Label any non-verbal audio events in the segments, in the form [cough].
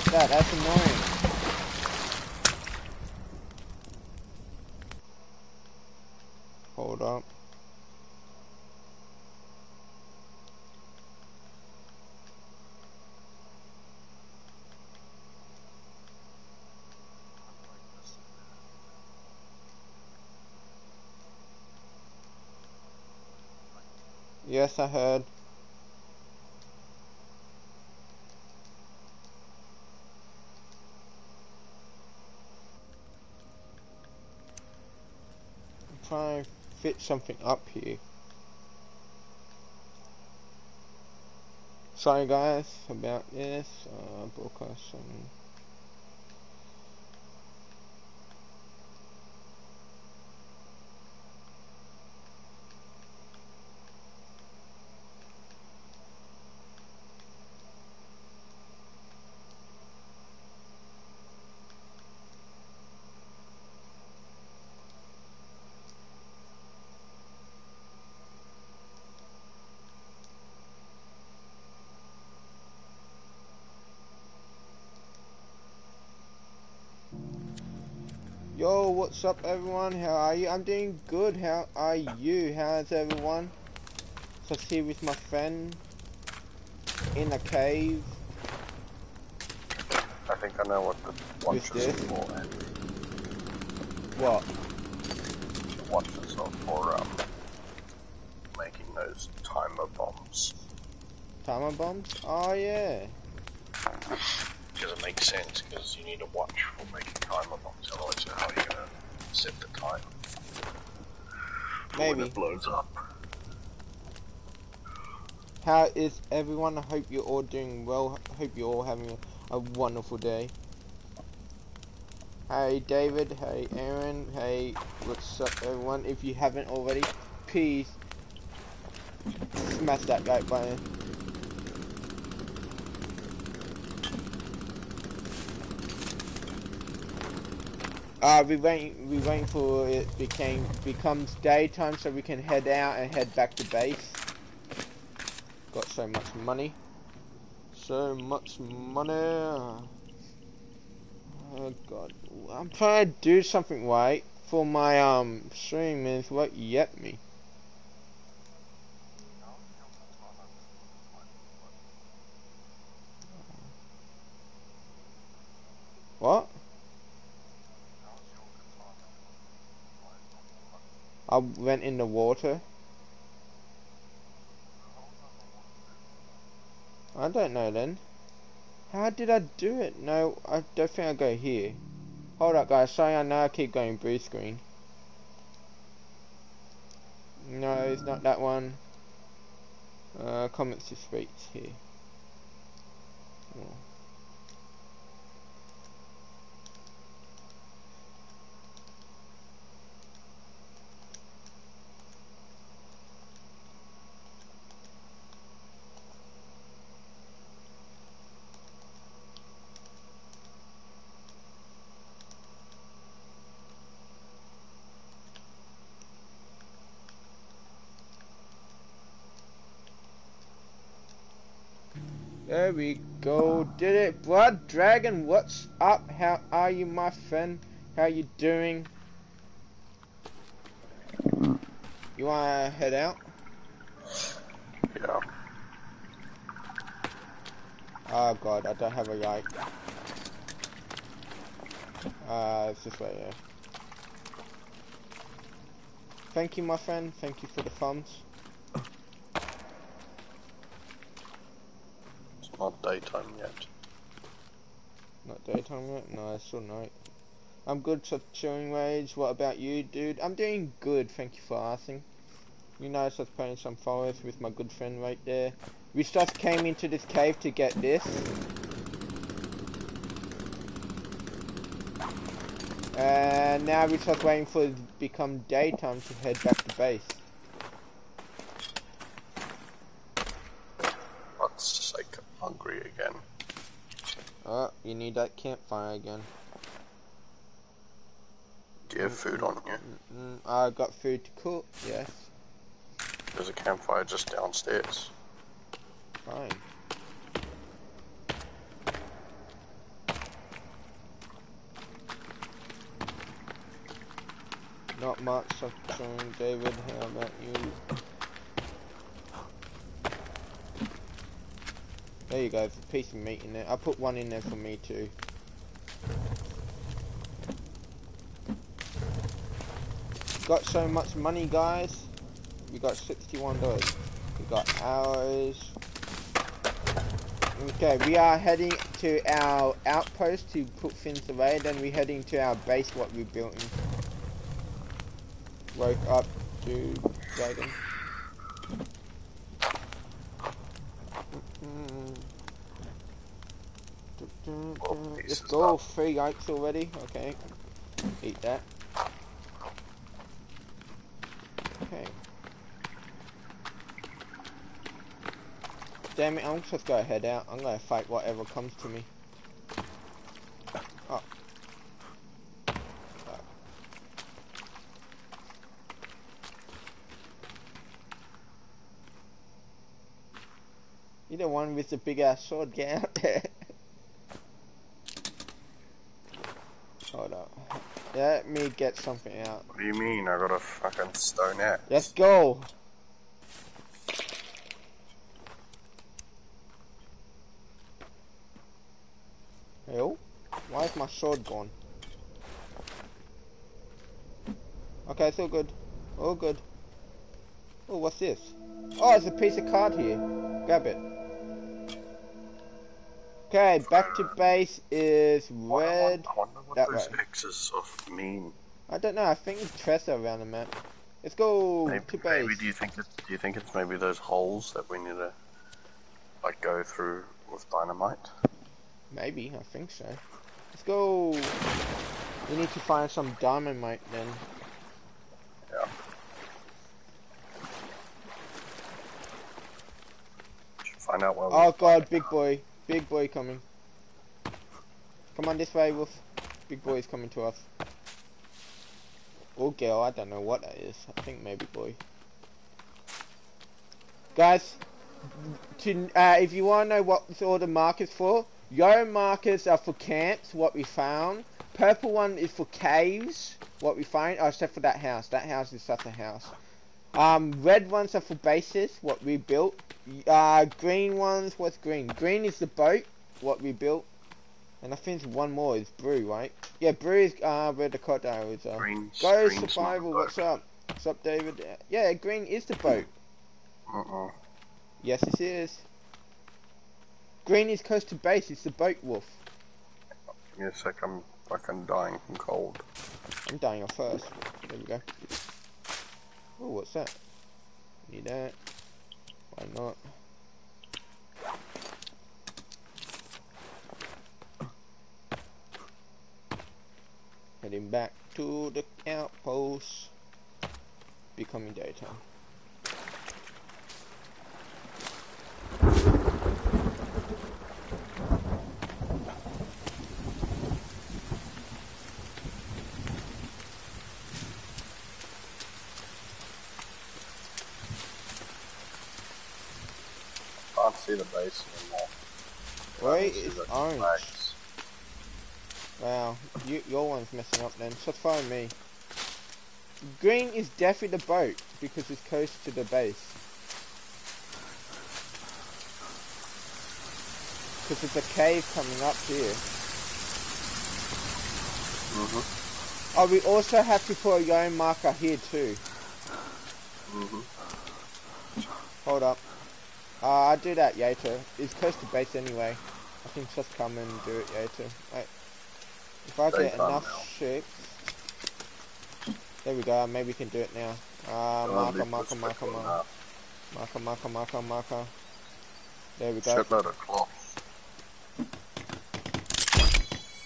stop that, that's annoying. Hold up. Yes, I heard. Trying to fit something up here. Sorry guys about this, uh, broadcast some Yo, what's up everyone? How are you? I'm doing good. How are you? How's everyone? So here with my friend in a cave. I think I know what the watches this? are for. What? The watches are for um, making those timer bombs. Timer bombs? Oh yeah. Because it makes sense, because you need a watch for making timer bombs, otherwise how are you set the time? for When Maybe. it blows up. How is everyone? I hope you're all doing well. I hope you're all having a, a wonderful day. Hey David, hey Aaron, hey what's up everyone? If you haven't already, please smash that like button. Uh, we wait. We waiting for it became becomes daytime so we can head out and head back to base. Got so much money. So much money. Oh god. I'm trying to do something right for my um stream is what yet me. What? I went in the water. I don't know then. How did I do it? No, I don't think I go here. Hold up guys, sorry I know I keep going blue screen. No, it's not that one. Uh, comments to speech here. Oh. There we go. Did it. Blood Dragon, what's up? How are you, my friend? How you doing? You wanna head out? Yeah. Oh god, I don't have a light. Uh, it's this way, yeah. Thank you, my friend. Thank you for the thumbs. It's not daytime yet. Not daytime yet? No, it's still night. I'm good, so chilling rage. What about you, dude? I'm doing good, thank you for asking. You know, I was playing some forest with my good friend right there. We just came into this cave to get this. And now we're just waiting for it to become daytime to head back to base. you need that campfire again. Do you have food on you? I got food to cook, yes. There's a campfire just downstairs. Fine. Not much, David. How about you? There you go, piece of meat in there. I put one in there for me too. Got so much money, guys. We got $61. We got hours. Okay, we are heading to our outpost to put things away. Then we're heading to our base, what we built in. Woke up to dragon. Let's go, three yikes already. Okay, eat that. Okay. Damn it, I'm just gonna head out. I'm gonna fight whatever comes to me. Oh. You're the one with the big ass sword, get out there. [laughs] Hold up. Let me get something out. What do you mean? I got a fucking stone axe. Let's go. Yo, why is my sword gone? Okay, it's all good. All good. Oh, what's this? Oh, it's a piece of card here. Grab it. Okay, back to base is red. I wonder what that those way. X's of mean. I don't know. I think it's Tressa around the map. Let's go Maybe, to base. maybe do you think it, do you think it's maybe those holes that we need to like go through with dynamite? Maybe, I think so. Let's go. We need to find some dynamite then. Yeah. Should find out where. Oh god, big boy. Big boy coming. Come on this way, Wolf. Big boy is coming to us. Or girl, I don't know what that is. I think maybe boy. Guys, to, uh, if you want to know what all the markers for, yellow markers are for camps, what we found. Purple one is for caves, what we find. Oh, except for that house. That house is such a house. Um, red ones are for bases, what we built. Uh, green ones, what's green? Green is the boat, what we built. And I think one more is Brew, right? Yeah, Brew is uh, where the crocodiles are. Green, Go green's survival, what's up? What's up, David? Yeah, green is the boat. Uh-oh. Yes, it is. Green is close to base, it's the boat wolf. Give me a sec. I'm fucking dying from cold. I'm dying off first. There we go. Oh, what's that? Need that. Why not? Heading back to the outpost. Becoming daytime. Can't see the base anymore. Can't it's orange. You, your one's messing up then. So follow me. Green is definitely the boat because it's close to the base. Because there's a cave coming up here. Mhm. Oh, we also have to put a yellow marker here too. Mhm. Hold up. Uh, I'll do that later. It's close to base anyway. I can just come and do it later. Wait. If I get enough now. ships. There we go, maybe we can do it now. Uh, marker, marker, marker, marker, marker, marker, marker, marker. There we go. Shitload of cloth.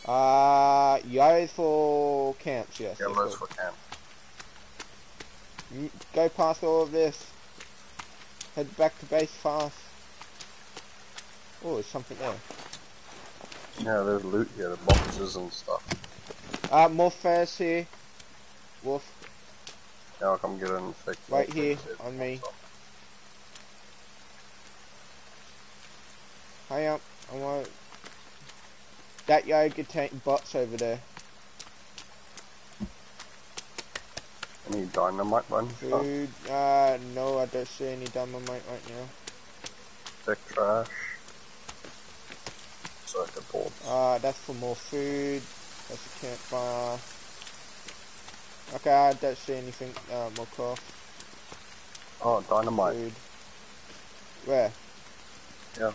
Uh, yellow for camps, yes. Yellows for camp. Mm, Go past all of this. Head back to base fast. Oh, there's something there. Yeah, there's loot here, the boxes and stuff. Uh, more fairs here. Wolf, Yeah, I'll come get it and fix. Right here, on me. hurry up. I want that yellow contain bots over there. Any dynamite chance? Food, uh, no, I don't see any dynamite right now. Sick trash. Boards. Uh, that's for more food. That's a campfire. Okay, I don't see anything, uh, more cloth, oh, dynamite. food. Where? Yeah.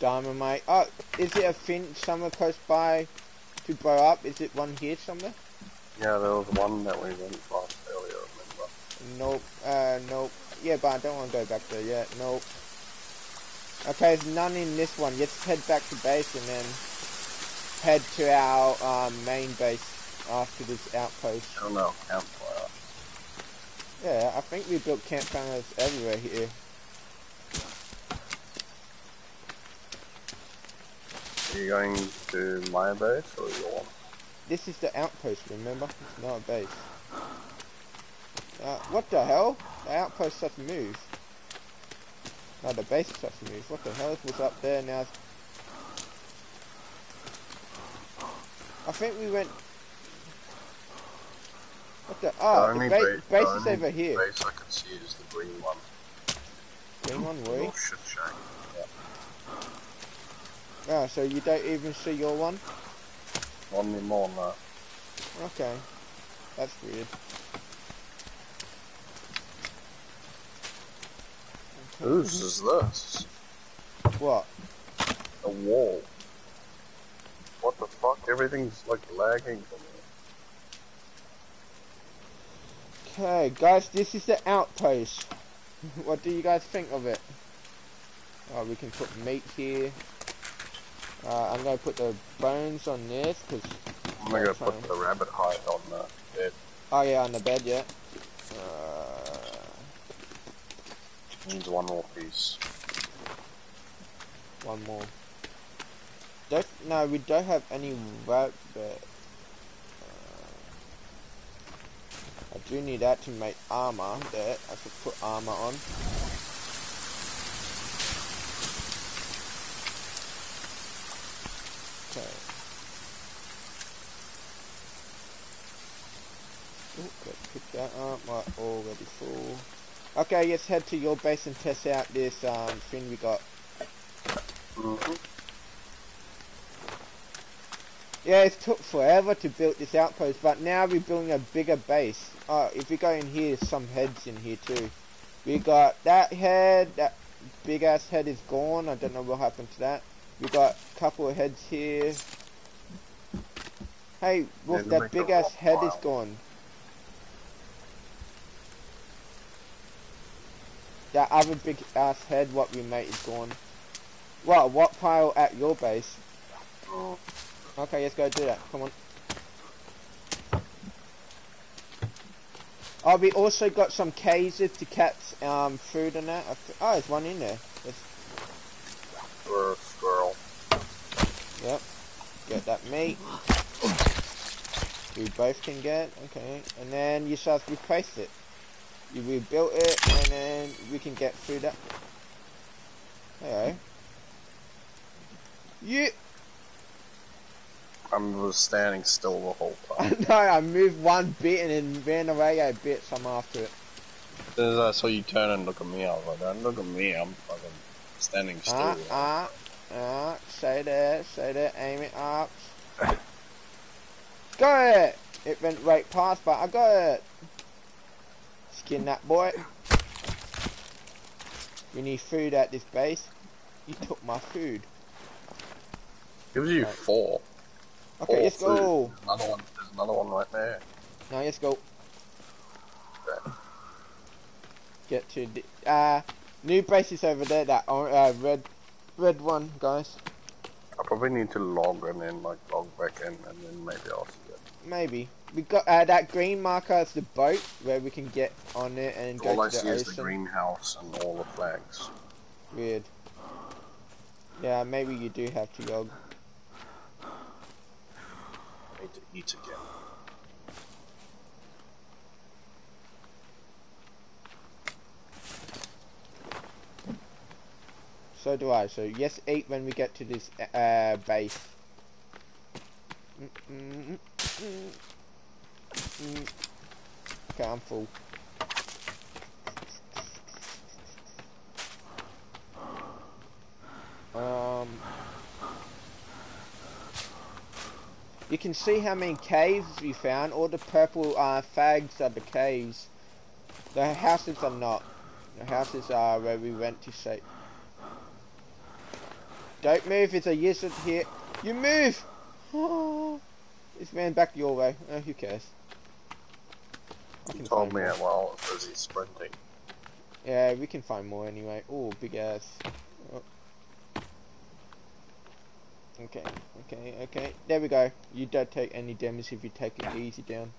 Dynamite. Oh, is it a fin somewhere close by to blow up? Is it one here somewhere? Yeah, there was one that we went past earlier, remember? Nope. Uh, nope. Yeah, but I don't want to go back there yet. Nope. Okay, there's none in this one. Let's head back to base and then head to our um, main base after this outpost. I don't know, campfire. Yeah, I think we built campfires everywhere here. Are you going to my base or your? This is the outpost, remember? It's not a base. Uh, what the hell? The outpost to move. No, the base has to move. What the hell was up there now? I think we went... What the... Oh, the, only ba ba- base the is over here. base I can see is the green one. Green one, The we? little shit shack. Oh, so you don't even see your one? Not anymore, no. Okay. That's weird. Whose is this? What? A wall. What the fuck? Everything's like lagging for me. Okay, guys, this is the outpost. [laughs] what do you guys think of it? Oh, we can put meat here. Uh, I'm gonna put the bones on this, because... I'm gonna put the rabbit hide on the bed. Oh yeah, on the bed, yeah. Uh, Needs one more piece. one more. Don't, no, we don't have any rabbit. Uh, I do need that to make armor. There, I could put armor on. Okay. Oh, got to pick that up. Right, already full. Okay, let's head to your base and test out this um, thing we got. Mm-hmm. Yeah, it took forever to build this outpost, but now we're building a bigger base. Oh, if we go in here, there's some heads in here too. We got that head, that big ass head is gone. I don't know what happened to that. We got a couple of heads here. Hey, look, that big ass head is gone. That other big ass head, what we made, is gone. What? What pile at your base? Okay, let's go do that. Come on. Oh, we also got some cases to catch um, food in that. Oh, there's one in there. Let's, For a squirrel. yep. Get that meat. We both can get. Okay. And then you just replace it. You rebuilt it, and then we can get through that. Hello. You. I was standing still the whole [laughs] time. no, I moved one bit and then ran away a bit, so I'm after it. As I saw you turn and look at me, I was like, don't look at me, I'm fucking standing still. Ah, ah, ah, say that, say that, aim it up. [laughs] Got it! It went right past, but I got it. Skin that boy. We need food at this base. You took my food. Gives you Right. four. Okay, Four let's food. go. Another one. There's another one right there. Now let's go. Get to the, uh, new base is over there, that uh, red, red one, guys. I probably need to log and then like log back in and then maybe I'll see it. Maybe. We got, uh, that green marker is the boat where we can get on it and go All I to see the is the greenhouse and all the flags. Weird. Yeah, maybe you do have to log. I need to eat again. So do I. So yes, eat when we get to this uh, base. mm, mm, mm. Okay, I'm full. Um, you can see how many caves you found. All the purple uh, fags are the caves. The houses are not. The houses are where we went to sleep. Don't move, there's a lizard here. You move! [gasps] this man back your way. Oh, who cares? I You can told me more. it while I was busy sprinting. Yeah, we can find more anyway. Oh, big ass. Oh. Okay, okay, okay. There we go. You don't take any damage if you take it easy down.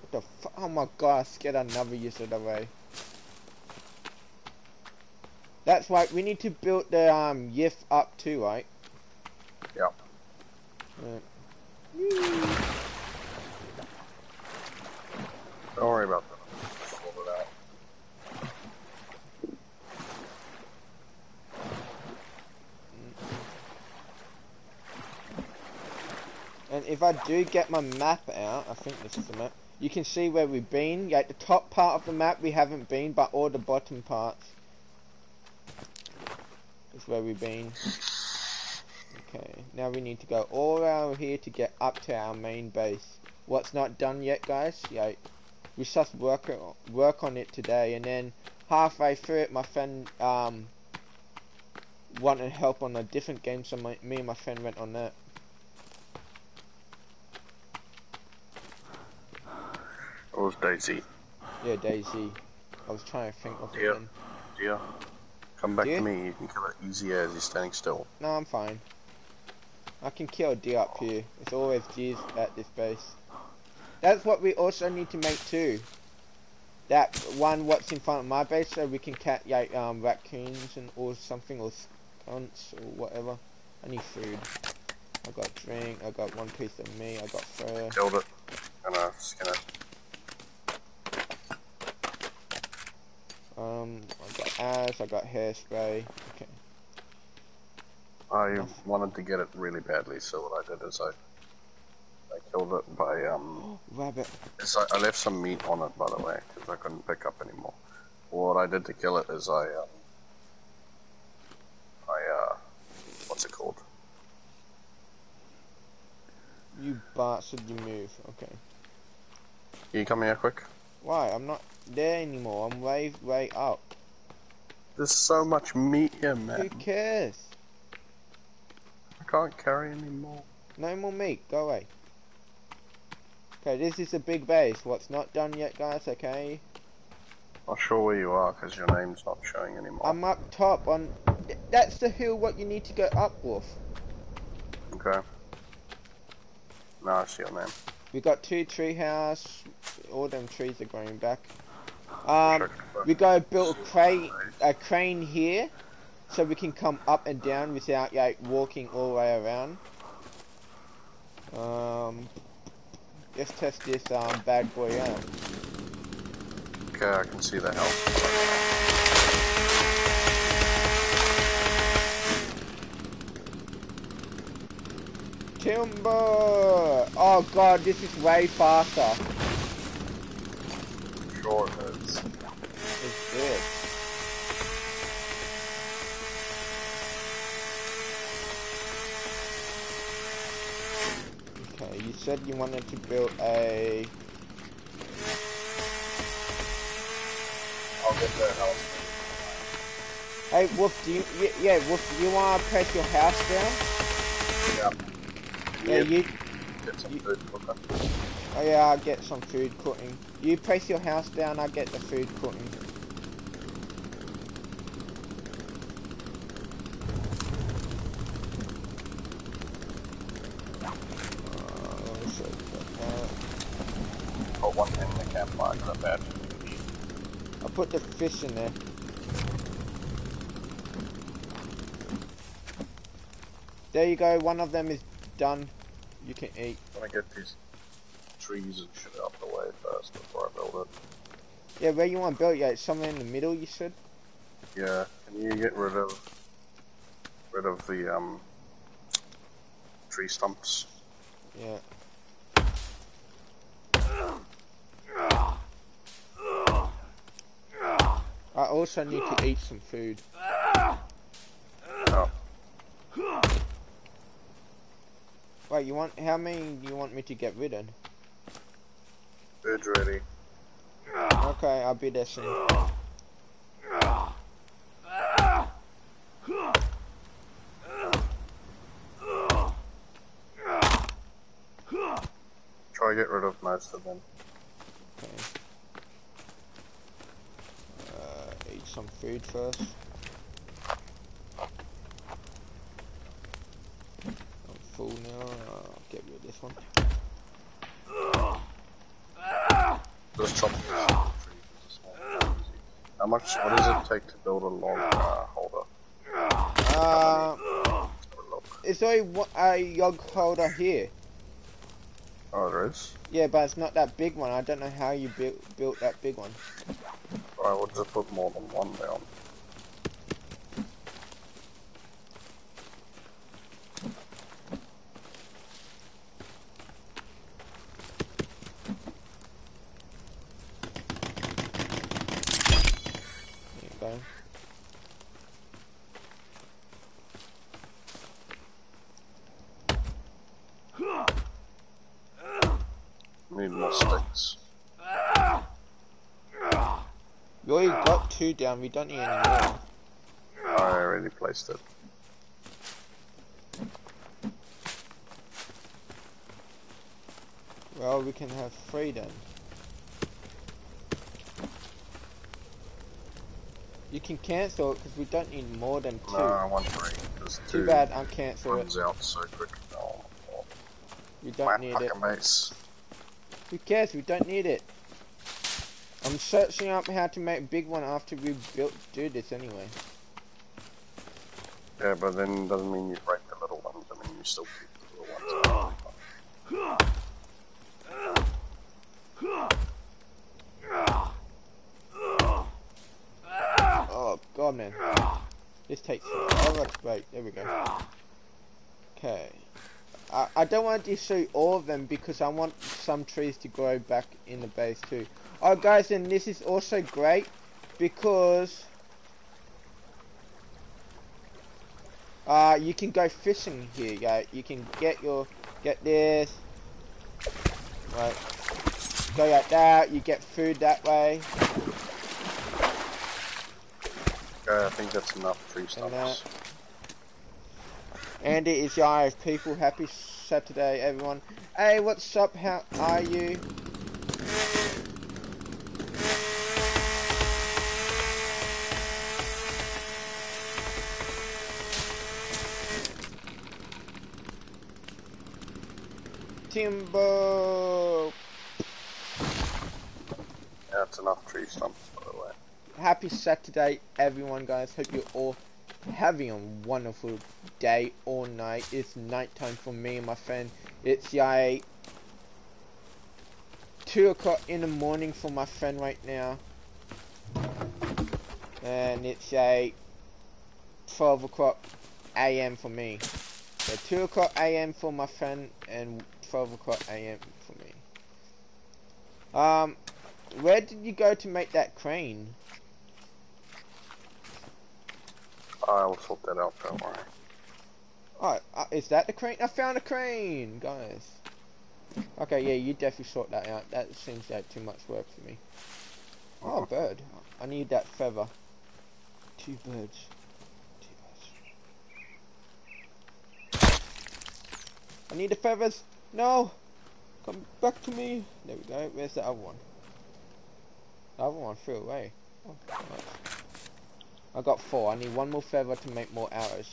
What the fu- Oh my god, I scared another lizard away. That's right, we need to build the um YIF up too, right? Yep. Right. Don't worry about that. And if I do get my map out, I think this is the map, you can see where we've been. Like the top part of the map we haven't been, but all the bottom parts is where we've been. Okay, now we need to go all around here to get up to our main base. What's not done yet, guys? Yeah, we just work work on it today, and then halfway through it, my friend um wanted help on a different game, so my, me and my friend went on that. It was Daisy. Yeah, Daisy. I was trying to think of it Yeah. Dear, come back Deer? to me. You can kill it easy as you're standing still. No, I'm fine. I can kill a deer up here. It's always deers at this base. That's what we also need to make too. That one what's in front of my base so we can catch like um raccoons and or something or skunks or whatever. I need food. I got drink, I got one piece of meat, I got fur. Killed it. Gonna skin it. Um I got ash, I got hairspray. Okay. I wanted to get it really badly, so what I did is I killed it by um. Rabbit. is I, left some meat on it, by the way, because I couldn't pick up anymore. What I did to kill it is I um. I uh, what's it called? You bastard you move. Okay. Can you come here quick? Why? I'm not there anymore. I'm way, way up. There's so much meat here, man. Who cares? I can't carry anymore. No more meat. Go away. Okay, this is a big base. What's not done yet, guys? Okay. I'm not sure where you are, because your name's not showing anymore. I'm up top on. That's the hill. What you need to go up, Wolf. Okay. Now I see your name. We got two tree house. All them trees are growing back. Um, we go build a crane, a crane here, so we can come up and down without like walking all the way around. Um, let's test this um bad boy out. Okay, I can see the help. Timber! Oh god, this is way faster. Sure it is. It's good. Okay, you said you wanted to build a. I'll get the house. Hey, Wolf, do you? Yeah, Wolf, do you want to press your house down? Yeah. Yeah, you. Get some you- food cooking. Oh yeah, I'll get some food cooking. You press your house down, I'll get the food cooking. Uh, so, uh, Put one in the campfire, not bad. I'll put the fish in there. There you go, one of them is done. You can eat. I'm gonna get these trees and shit out of the way first before I build it. Yeah, where you want to build? it? Yeah, it's somewhere in the middle, you said? Yeah, can you get rid of rid of the um tree stumps. Yeah. I also need to eat some food. Wait, you want how many do you want me to get rid of? food's ready. Okay, I'll be there soon. Try to get rid of most of them. Okay. Uh, eat some food first. I'm full now. Uh, get rid of this one. Just chop this tree is small. How much? What does it take to build a log uh, holder? Uh, Or log? is there a, wa- a log holder here? Oh, there is. Yeah, but it's not that big one. I don't know how you built built that big one. I would just put more than one down. There you go. Need more sticks. We already down. We don't need any more. I already placed it. Well, we can have three then. You can cancel it because we don't need more than two. No, I want three. There's Too two. bad I can't it. Out so quick. Oh, oh. We don't Flat need it. base. Who cares? We don't need it. I'm searching up how to make a big one after we built do this anyway. Yeah, but then doesn't mean you break the little ones. I mean, you still keep the little ones. Oh god man. This takes forever. Wait, there we go. Okay. I, I don't want to destroy all of them because I want some trees to grow back in the base too. Oh guys, and this is also great because uh, you can go fishing here, yeah. You can get your, get this, right, go like that, you get food that way. Okay, I think that's enough And stumps. Andy is your Irish people. Happy Saturday, everyone. Hey, what's up? How are you? Timbo. Yeah, uh, it's enough tree stumps, by the way. Happy Saturday, everyone, guys. Hope you're all having a wonderful day or night. It's nighttime for me and my friend. It's yeah, two o'clock in the morning for my friend right now, and it's a twelve o'clock a.m. for me. So two o'clock a.m. for my friend and twelve o'clock a.m. for me. Um, where did you go to make that crane? I will sort that out, don't worry. Oh, uh, is that the crane? I found a crane, guys. Okay, yeah, you definitely sort that out. That seems like too much work for me. Oh, [laughs] bird. I need that feather. Two birds. Two birds. I need the feathers. No. Come back to me. There we go. Where's the other one? The other one threw away. Oh. I got four. I need one more feather to make more arrows.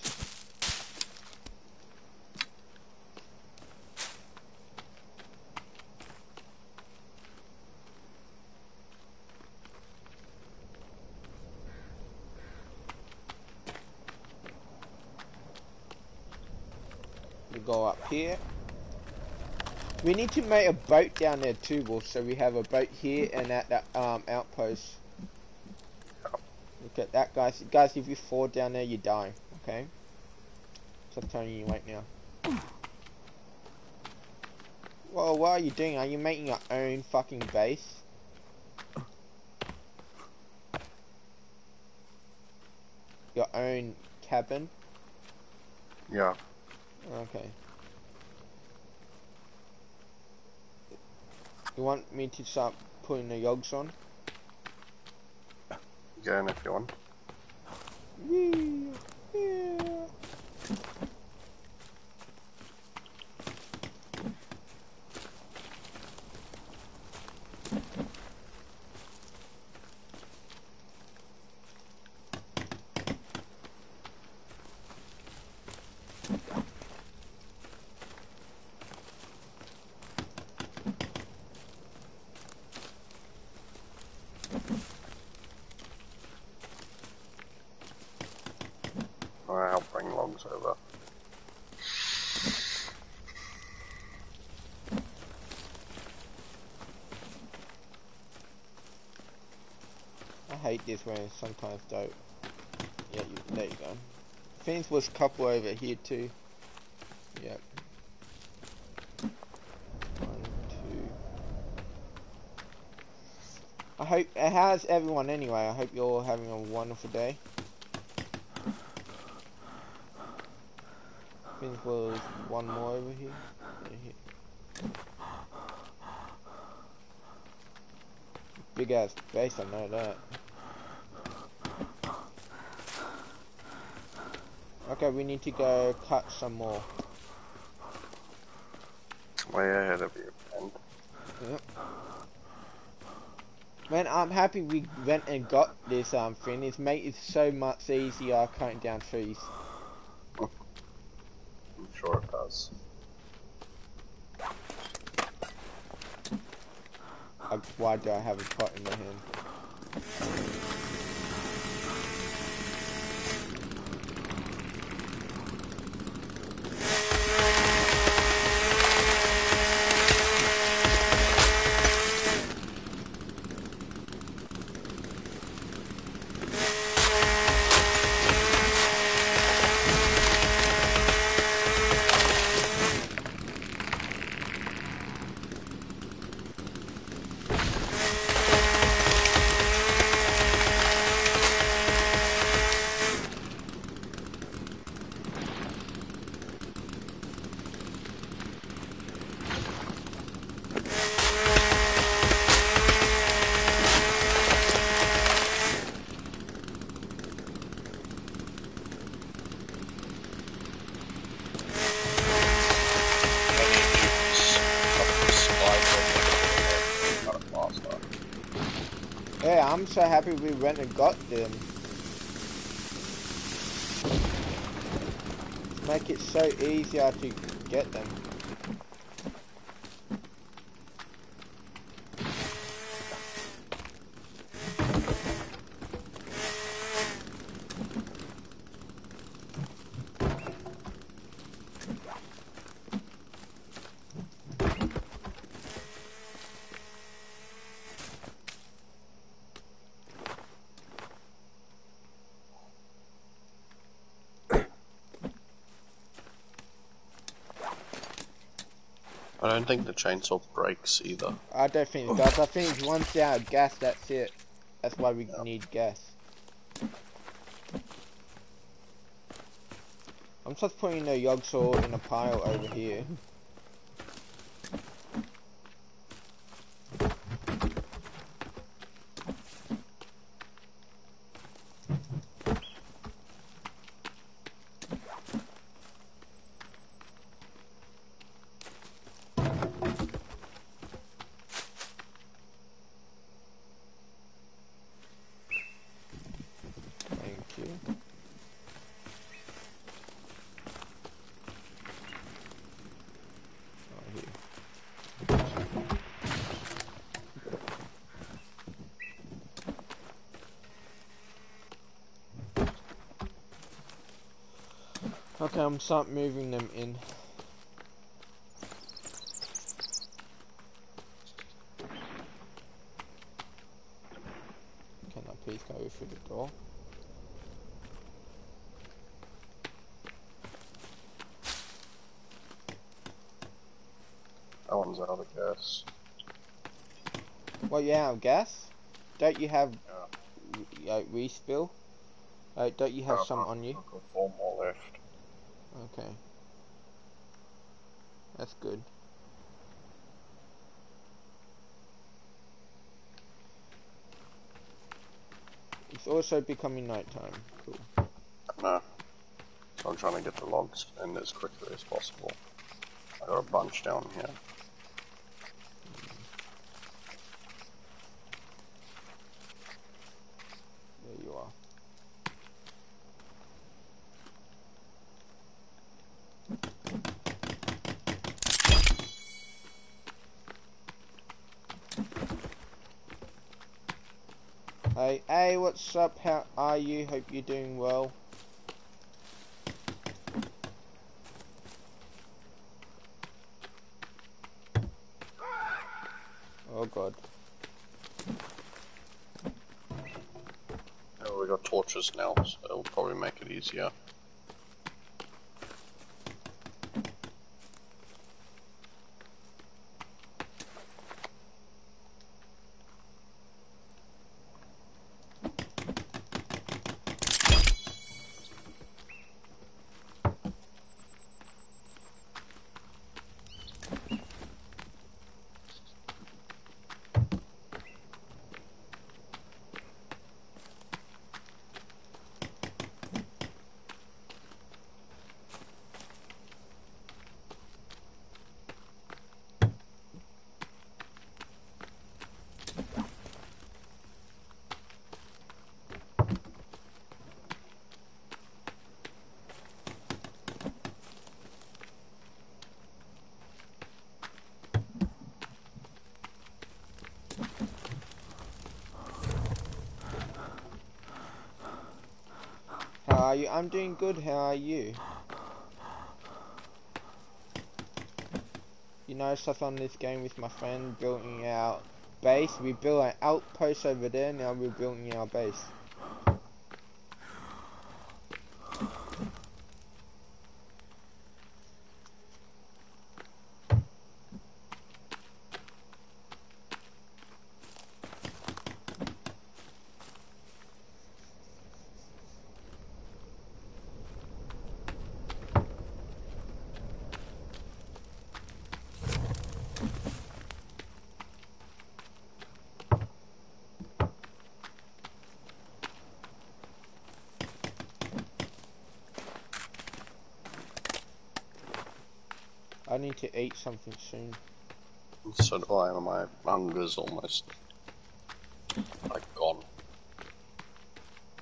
Go up here. We need to make a boat down there too, Wolf, so we have a boat here and at that um, outpost. Look at that, guys. Guys, if you fall down there, you die, okay? So I'm telling you right now. Well, what are you doing? Are you making your own fucking base? Your own cabin? Yeah. Okay. You want me to start putting the yogs on? Again, if you want. Wee, yeah. Alright, I'll bring logs over. I hate this when it's sometimes dope. Yeah, you, there you go. Things was couple over here too. Yep. One, two. I hope, uh, how's everyone anyway? I hope you're all having a wonderful day. Things was one more over here. Here. Big ass base, I know that. Okay, we need to go cut some more. Way ahead of you, and Man, I'm happy we went and got this um thing. It's made it so much easier cutting down trees. I'm sure it does. Uh, why do I have a pot in my hand? Yeah, I'm so happy we went and got them. Make it so easier to get them. Think the chainsaw breaks either. I don't think it does. I think once they're out of gas, that's it. That's why we Yeah. need gas. I'm just putting the yogsaw in a pile over here. Thank you. Oh, here. I'm start moving them in. Can I please go through the door? That one's out of gas. Well, you gas? Don't you have Yeah. uh, respill? Uh, don't you have Uh, some on you? I've got four more left. Okay. That's good. It's also becoming nighttime. Cool. No. So uh, I'm trying to get the logs in as quickly as possible. I got a bunch down here. There you are. Hey, hey, what's up? How are you? Hope you're doing well. Oh god. Oh, we got torches now, so it'll probably make it easier. How are you? I'm doing good. How are you? You know, stuff on this game with my friend building our base. We built an outpost over there. Now we're building our base. To eat something soon. So do I, and my hunger's almost like gone.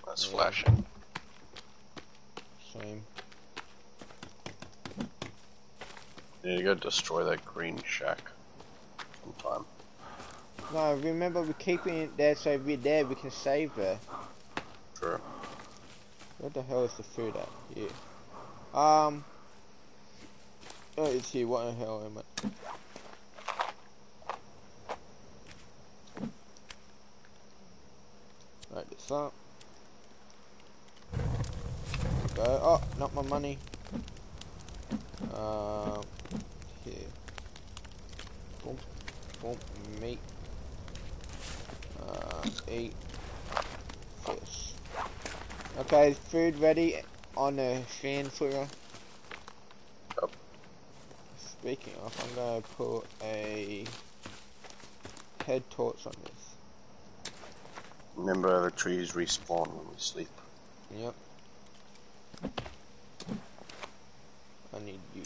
That's Yeah. flashing. Same. Need to go destroy that green shack sometime. No, remember we're keeping it there so if we're there we can save her. Sure. Where the hell is the food at? Here. Um. Oh, it's here. What the hell am I? Right, this up. Go. Oh, not my money. Um. Here. Boom. Boom. Meat. Uh, eat. Fish. Okay, is food ready on the fan footer? Speaking of, I'm gonna put a head torch on this. Remember the trees respawn when we sleep. Yep. I need you.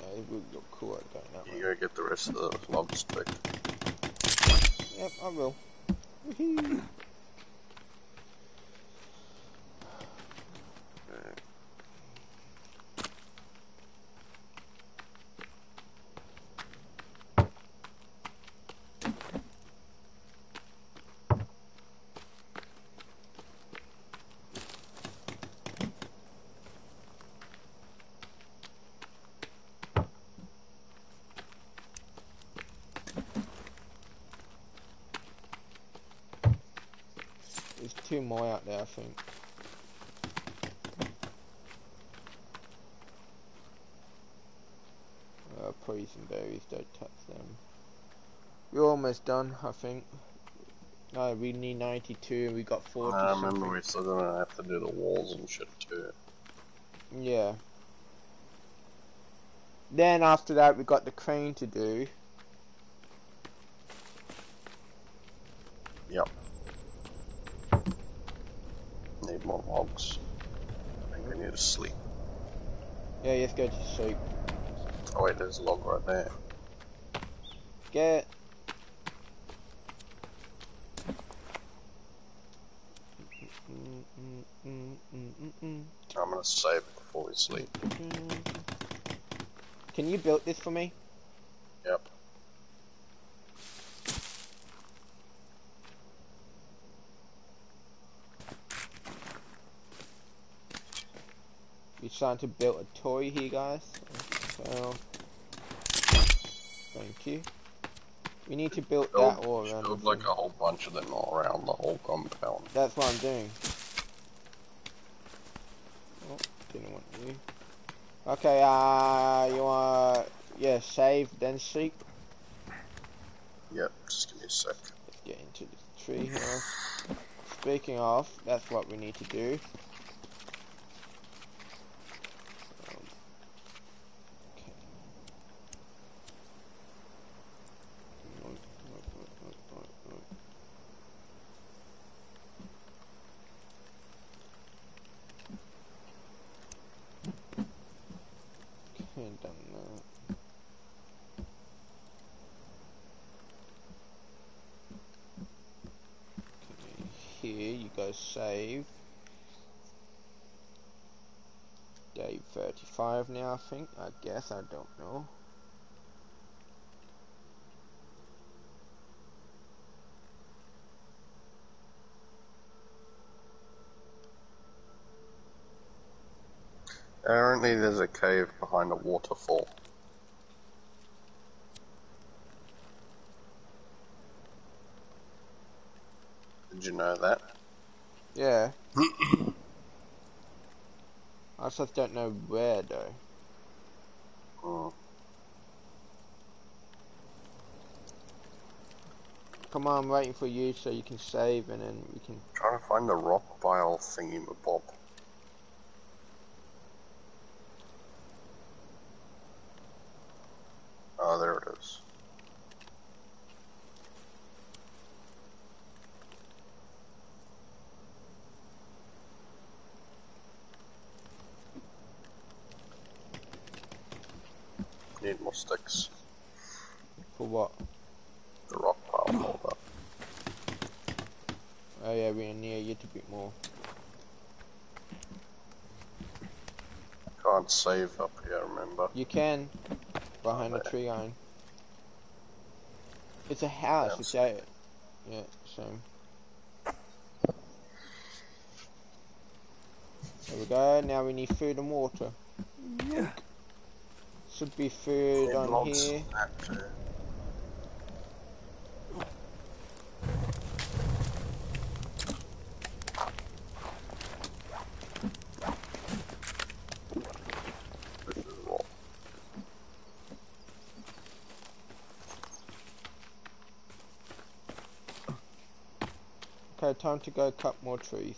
No, it would look cool at going that You way. go get the rest of the logs quick. Yep, I will. Woohoo. There's two more out there, I think. Uh, poison berries, don't touch them. We're almost done, I think. No, we need 92 and we got 40 I remember something. we're still gonna have to do the walls and shit too. Yeah. Then after that we got the crane to do. Need more logs. I think we need to sleep. Yeah, let's go to sleep. Oh wait, there's a log right there. Get. I'm gonna save it before we sleep. Can you build this for me? Trying to build a toy here, guys. So, thank you. We need to build that all around. build the like a whole bunch of them all around the whole compound. That's what I'm doing. Oh, didn't want you. Okay, uh, you want yeah, save then sleep. Yep, just give me a sec. Let's get into the tree here. Speaking of, that's what we need to do. Um, okay. Okay, done that. Okay, here you go save. Day 35 now, I think. I guess, I don't know. Apparently there's a cave behind a waterfall. Did you know that? Yeah. [clears throat] I just don't know where though. Hmm. Come on, I'm waiting for you so you can save and then we can. Trying to find the rock pile thingy bob. Oh, there it is. Need more sticks. For what? The rock pile holder. Oh yeah, we're near you a bit more. Can't up here, remember? You can. Behind the tree line. It's a house, Yeah, it's out. Yeah, so. There we go, now we need food and water. Yeah. Should be food Need on logs here. and that too. This is raw. Okay, time to go cut more trees.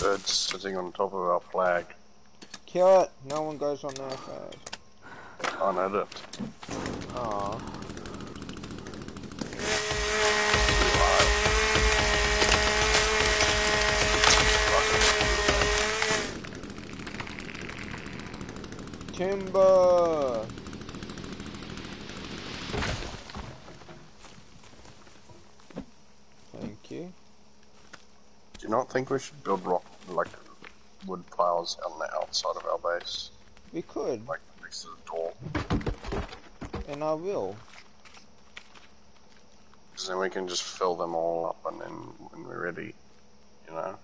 Birds sitting on top of our flag. Kill it! No one goes on there first. Can't edit. Aw. Timber! Thank you. Do you not think we should build rock, like, wood piles on the outside of our base? We could, Like, next to the door? and I will. Because then we can just fill them all up and then when we're ready, you know?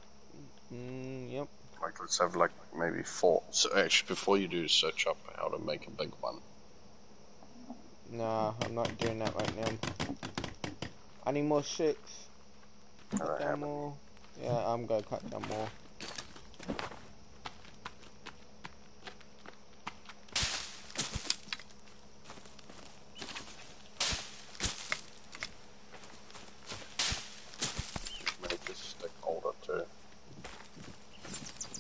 Mm, yep. Like, let's have like maybe four. So actually, before you do, search up how to make a big one. Nah, I'm not doing that right now. I need more sticks. I Cut don't down more. Yeah, I'm gonna cut down more. Make this stick holder too.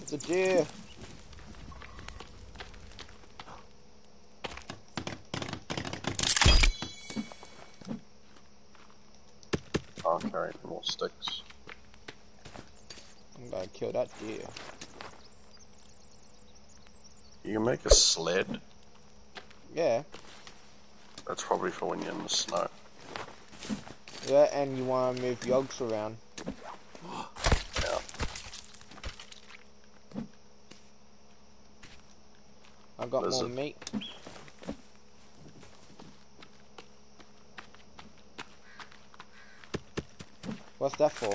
It's a deer. I'll carry more sticks. I'm gonna kill that deer. You can make a sled. Yeah, That's probably for when you're in the snow. yeah, and you wanna move yogs around. Yeah. I got more meat. What's that for?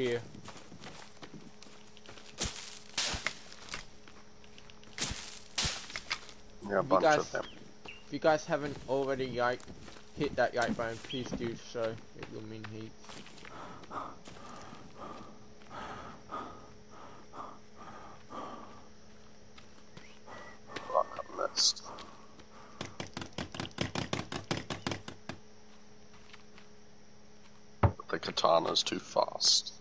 Dear. Yeah, a You bunch guys- of them. If you guys haven't already like hit that like button, please do so. It will mean heaps. Fuck, I missed. But the katana's too fast.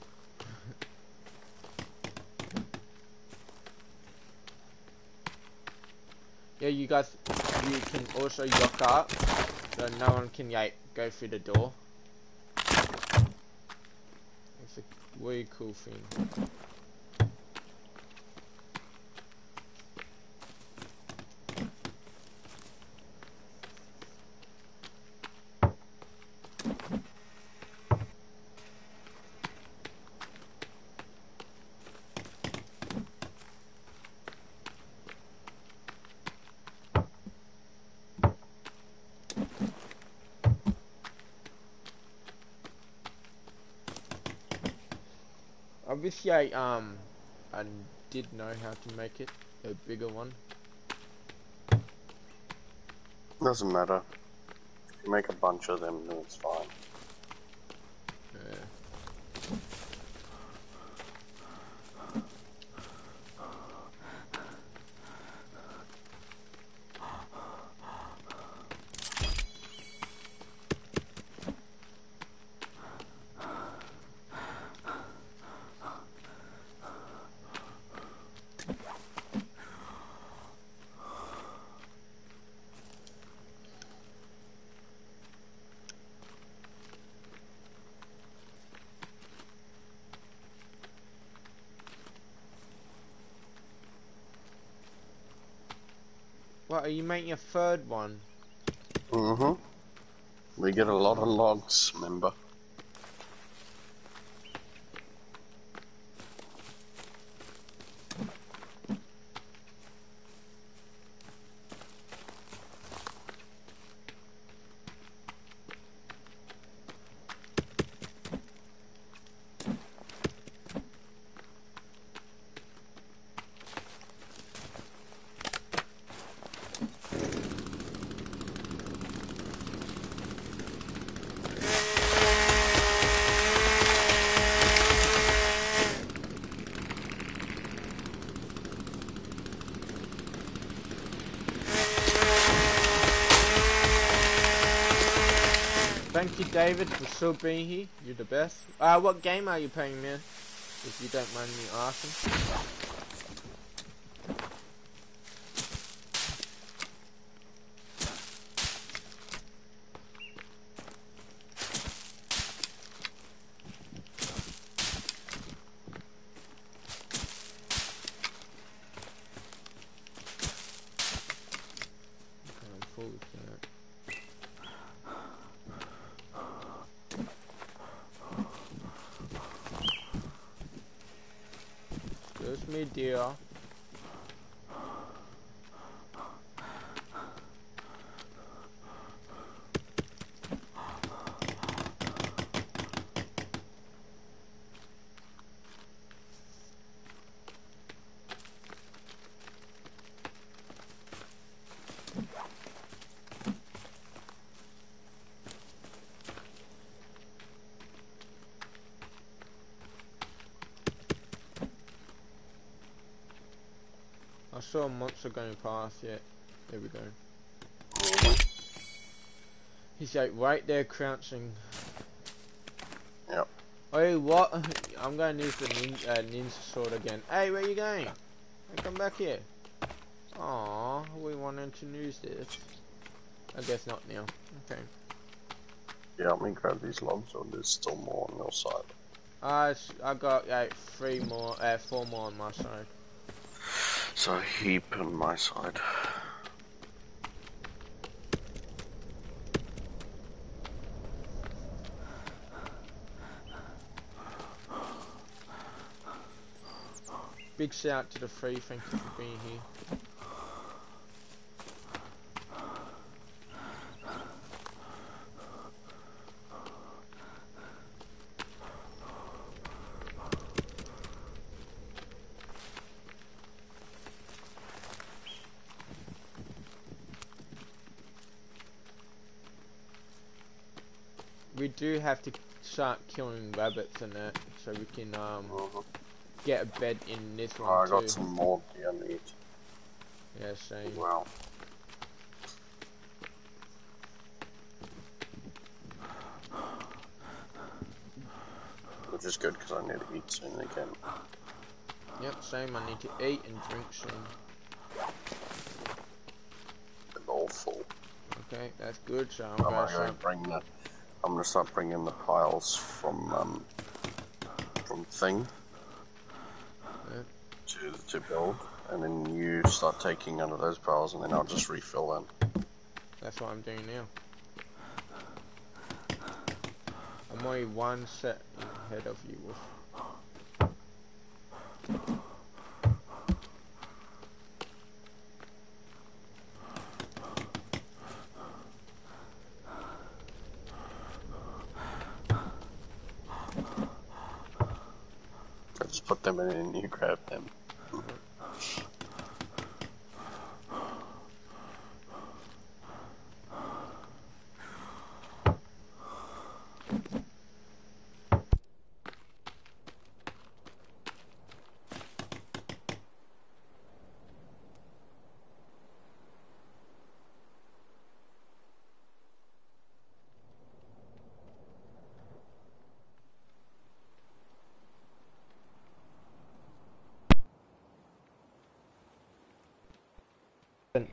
Yeah, you guys, you can also lock up, so no one can like go through the door. It's a really cool thing. Obviously, I um, I did know how to make it a bigger one. Doesn't matter. If you make a bunch of them, then it's fine. Yeah. What, are you making a third one? Mm-hmm. We get a lot of logs, remember? Thank you, David, for still being here. You're the best. Uh, what game are you playing, man? If you don't mind me asking. Okay, I'm full with that. Excuse me, dear. I saw a monster going past, yet. There we go. He's like right there crouching. Yep. Hey, what? I'm gonna use the nin uh, ninja sword again. Hey, where you going? Hey, come back here. Aw, we wanted to use this. I guess not now. Okay. Yeah, let me grab these logs or there's still more on your side. I, I got like three more, uh, four more on my side. So a heap on my side. Big shout out to the three. Thank you for being here. We do have to start killing rabbits and that, so we can um Mhm. get a bed in this Oh, one I got too. some more deer meat. Yeah, same. Wow. Which is good because I need to eat soon again. Yep, same. I need to eat and drink soon. They're all full. Okay, that's good. So I'm I'm gonna gonna go bring the. I'm gonna start bringing the piles from um from thing Yeah. to to build, and then you start taking of those piles, and then I'll just refill them. That's what I'm doing now. I'm only one set ahead of you. With I just put them in, and you grab them.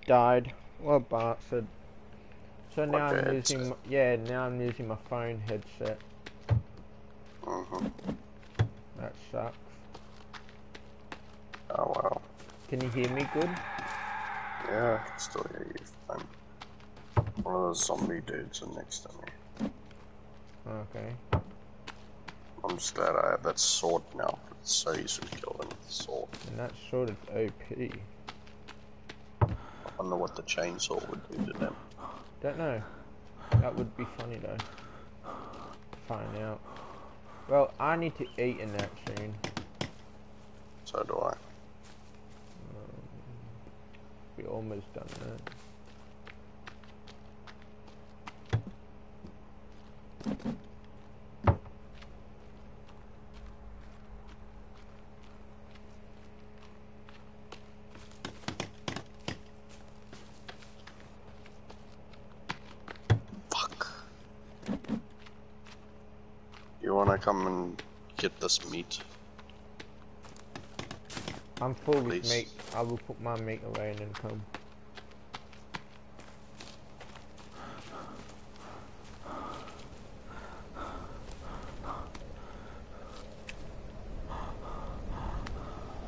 Died. What a bastard. So now Like I'm a using. headset. My, yeah, now I'm using my phone headset. hmm That sucks. Oh wow. Can you hear me good? Yeah, I can still hear you fine. One of those zombie dudes are next to me. Okay. I'm just glad I have that sword now. It's so easy to kill them with the sword. And that sword is OP. Wonder what the chainsaw would do to them. Don't know. That would be funny though. Find out. Well, I need to eat in that soon. So do I. Mm. We almost done that. Fuck. You wanna come and get this meat? I'm full with meat. I will put my meat away and then come.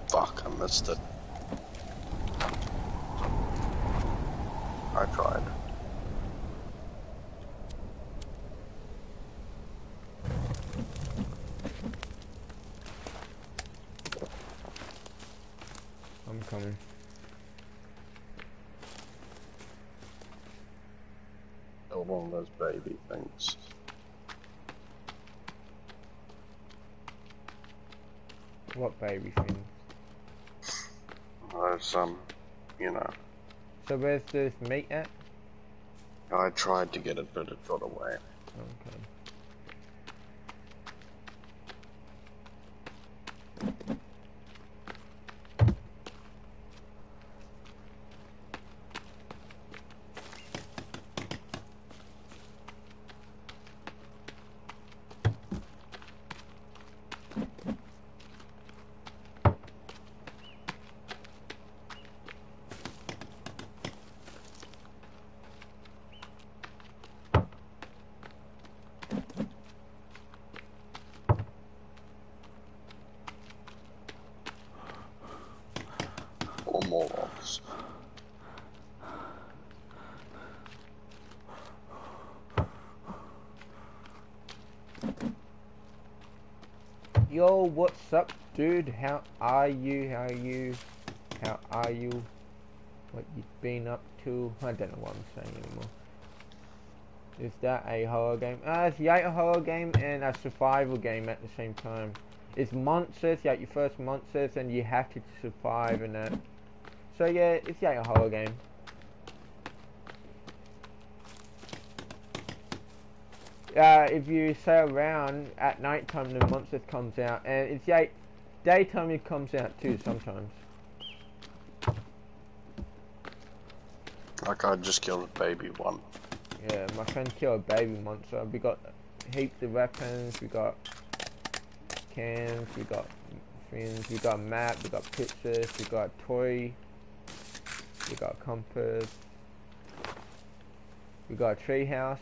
Fuck, I missed it. I tried. I'm coming. Kill one of those baby things. What baby thing? There's um, you know, So where's this meat at? I tried to get it, but it got away. Okay. Or more logs. Yo, what's up, dude? How are you? How are you? How are you? What you been up to? I don't know what I'm saying anymore. Is that a horror game? Uh, it's yeah, a horror game and a survival game at the same time. It's monsters, yeah, your first monsters, and you have to survive in that. So yeah, it's yeah, a horror game. uh, if you stay around at night time, the monsters comes out, and it's yeah, daytime it comes out too sometimes. Like I just killed a baby one. Yeah, my friend killed a baby monster. Uh, we got heaps of weapons. We got cans. We got things. We got a map. We got pictures. We got a toy. We got a compass. We got a tree house.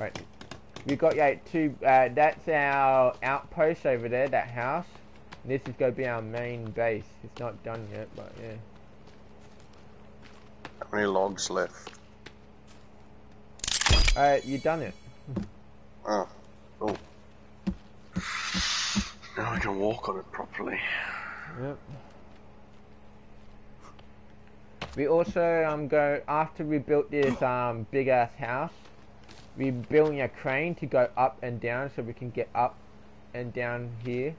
Right. We got yeah two. Uh, that's our outpost over there. That house. This is gonna be our main base. It's not done yet, but yeah. How many logs left? Uh, you done it. [laughs] Oh. Oh. Now I can walk on it properly. Yep. We also um go after we built this um big ass house. We're building a crane to go up and down so we can get up and down here.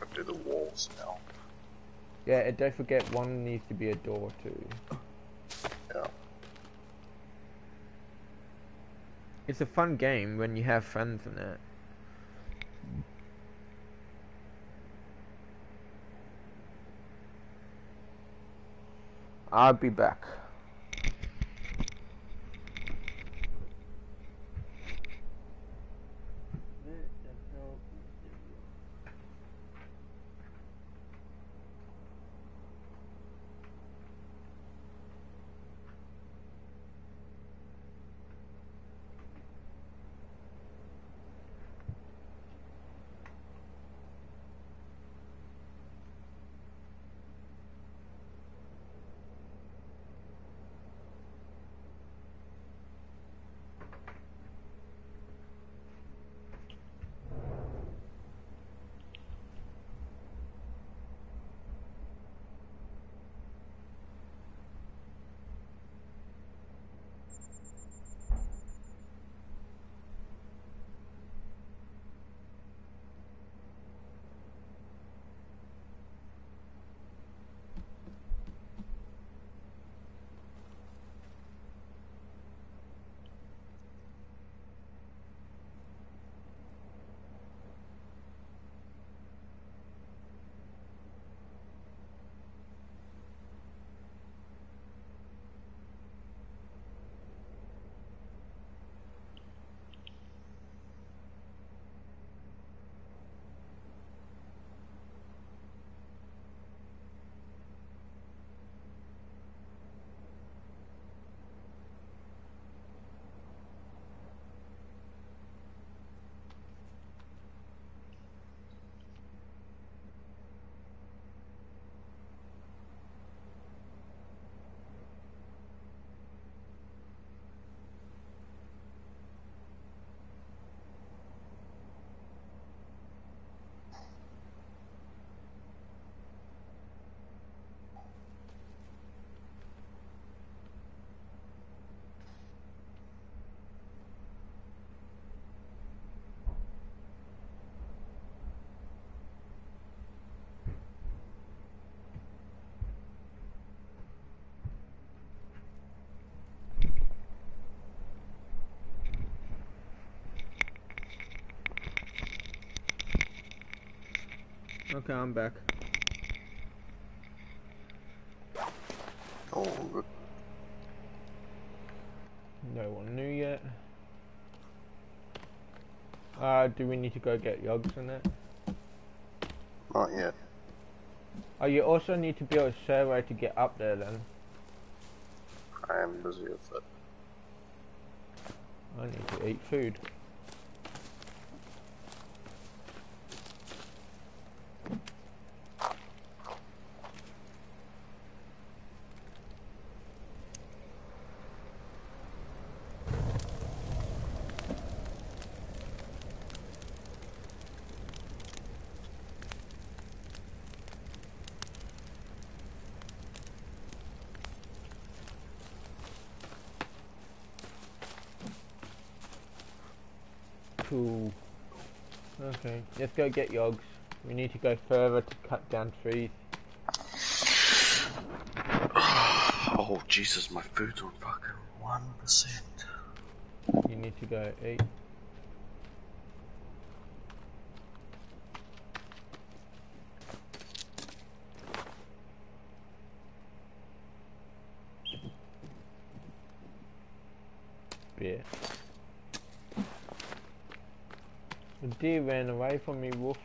I do the walls now. Yeah, and don't forget one needs to be a door too. Yeah. It's a fun game when you have friends in it. I'll be back. Okay, I'm back. Oh. No one knew yet. Uh, do we need to go get yogs in it? Not yet. Oh, you also need to build a server to get up there then. I am busy with it. I need to eat food. Cool. Okay, let's go get yogs. We need to go further to cut down trees. [sighs] Oh, Jesus, my food's on fucking 1%. You need to go eat. Deer ran away from me, wolf.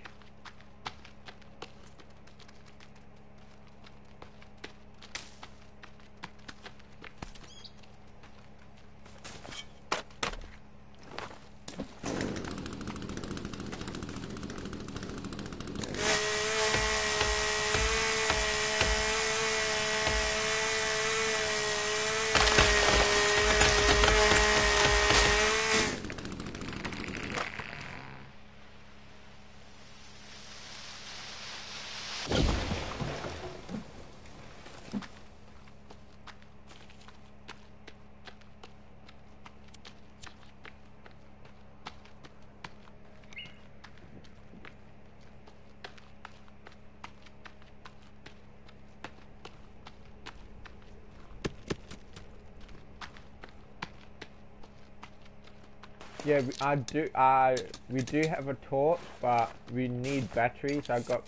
Yeah, I do. Uh, we do have a torch, but we need batteries. I got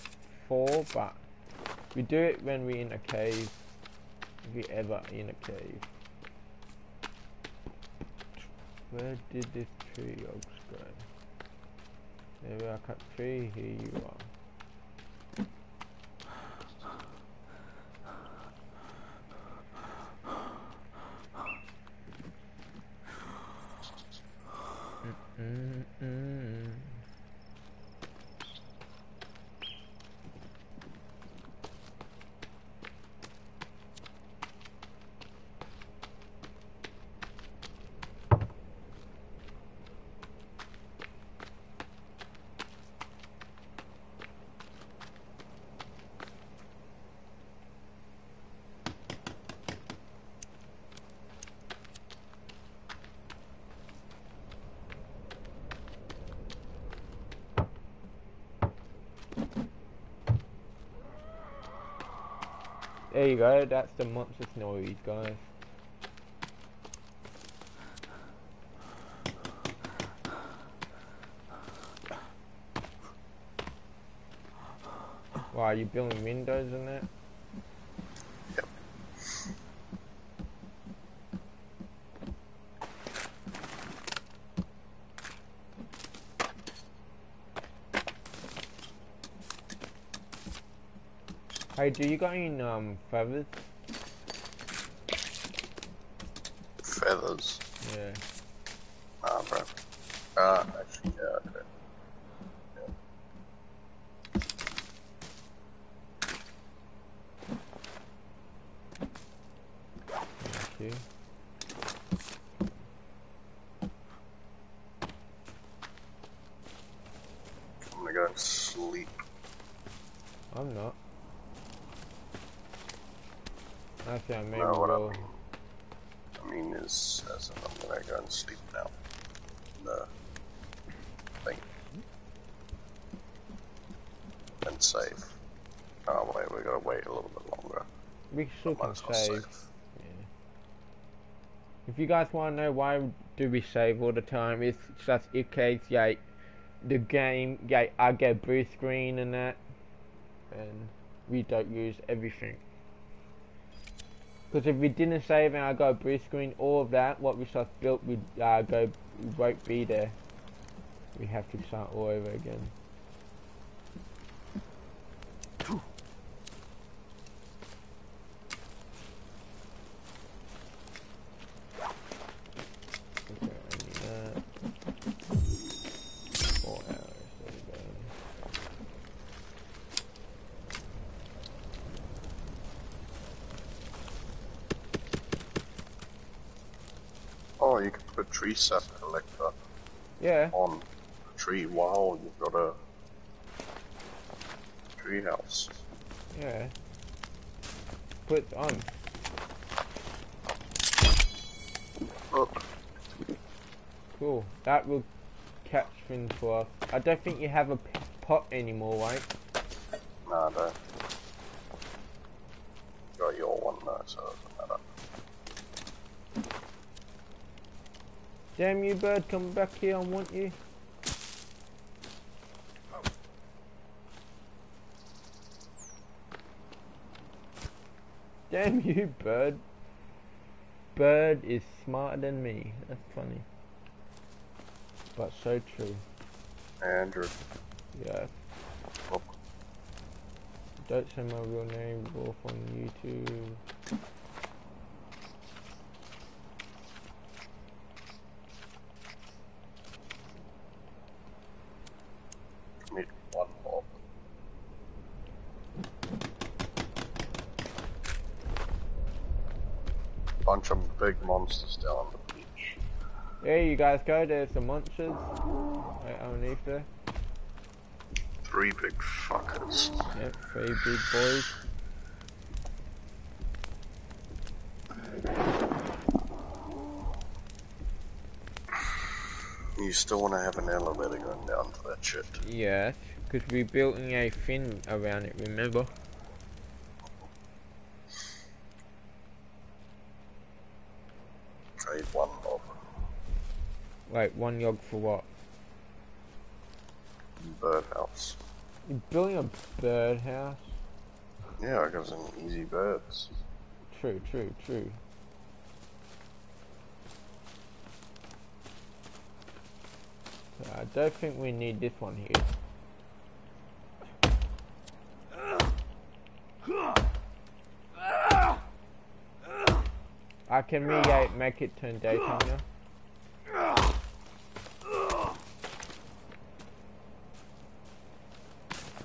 four, but we do it when we're in a cave. If we ever in a cave. Where did this tree oaks go? There I cut tree. Here you are. You go, that's the monster noise, guys. Wow, are you building windows in it? Hey, do you got any um feathers? Feathers. Yeah. Ah, bro. Ah, actually, yeah, okay. Thank you. I'm gonna go and sleep. I'm not. Actually, I maybe No, what I will. mean, I mean is, as in I'm gonna go and sleep now. The thing. And save. Oh wait, we gotta wait a little bit longer. We still can save. save. Yeah. If you guys want to know why do we save all the time, it's just in case, yeah, the game, yeah, I get blue screen and that. and we don't use everything. Because if we didn't save and I go blue screen, all of that, what we just built, we uh, go, won't be there. We have to start all over again. Okay, I need that. Four hours, there we go. Oh, you can put a tree sap collector Yeah, on a tree while you've got a tree house. yeah. Put it on. Look, Cool. That will catch fins for us. I don't think you have a pot anymore, right? No, I don't. Got your one though, so it doesn't matter. Damn you, bird, come back here, I want you. Damn you, bird. Bird is smarter than me. That's funny. But so true. Andrew, Yeah. look, Don't say my real name, Wolf on YouTube. need one more. Bunch of big monsters down on the beach. There you guys go, there's some monsters. Right underneath there. Three big fuckers. Yep, three big boys. You still want to have an elevator going down to that shit. Yes, because we're building a fin around it, remember? Wait, one yog for what? Birdhouse. You're building a birdhouse? Yeah, I got some easy birds. True, true, true. I don't think we need this one here. I can make it turn daytime now.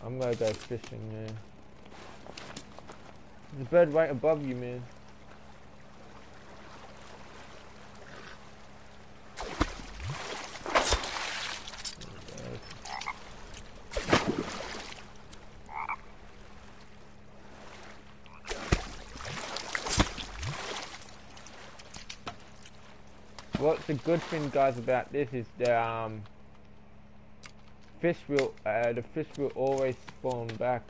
I'm gonna go fishing, man. There's a bird right above you, man. What's the good thing, guys, about this is the um, fish will uh, the fish will always spawn back.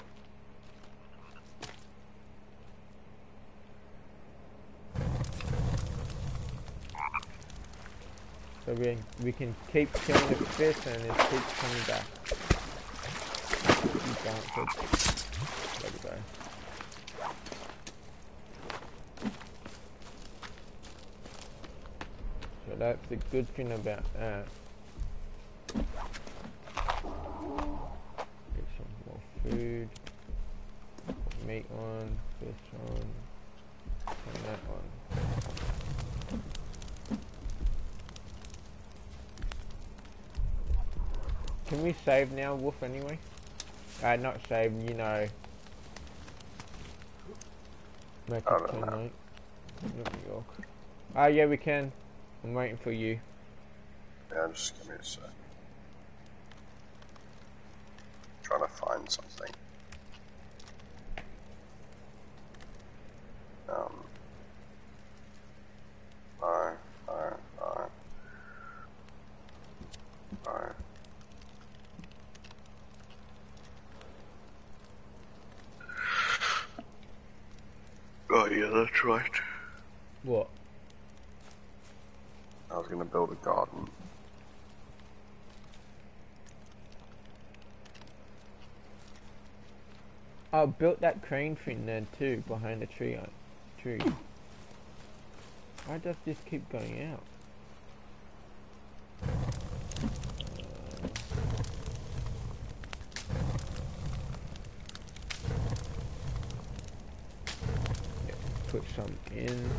So we we can keep killing the fish and it keeps coming back. There we go. So that's the good thing about that some more food. Put meat on, fish one, and that on. Can we save now, Wolf, anyway? Uh, not save, you know. Make it don't turn know. night. Not New York. Ah, yeah, we can. I'm waiting for you. Yeah, just give me a sec. Something. Um. No, no, no. No. Oh yeah, that's right. What? I was gonna build a garden. I built that crane thing there too, behind the tree. uh, Tree. Why does this keep going out? Yeah, Put some in.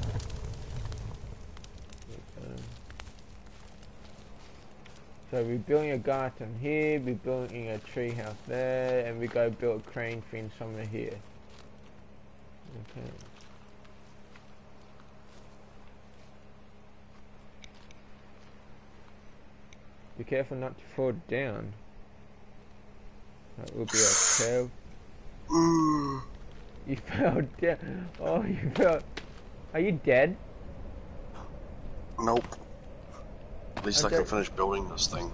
Um, So we're building a garden here, we're building a tree house there, and we go build a crane thing somewhere here. Okay. Be careful not to fall down. That will be a tail. [sighs] You fell down. Oh, you fell. Are you dead? Nope. At least I can finish building this thing.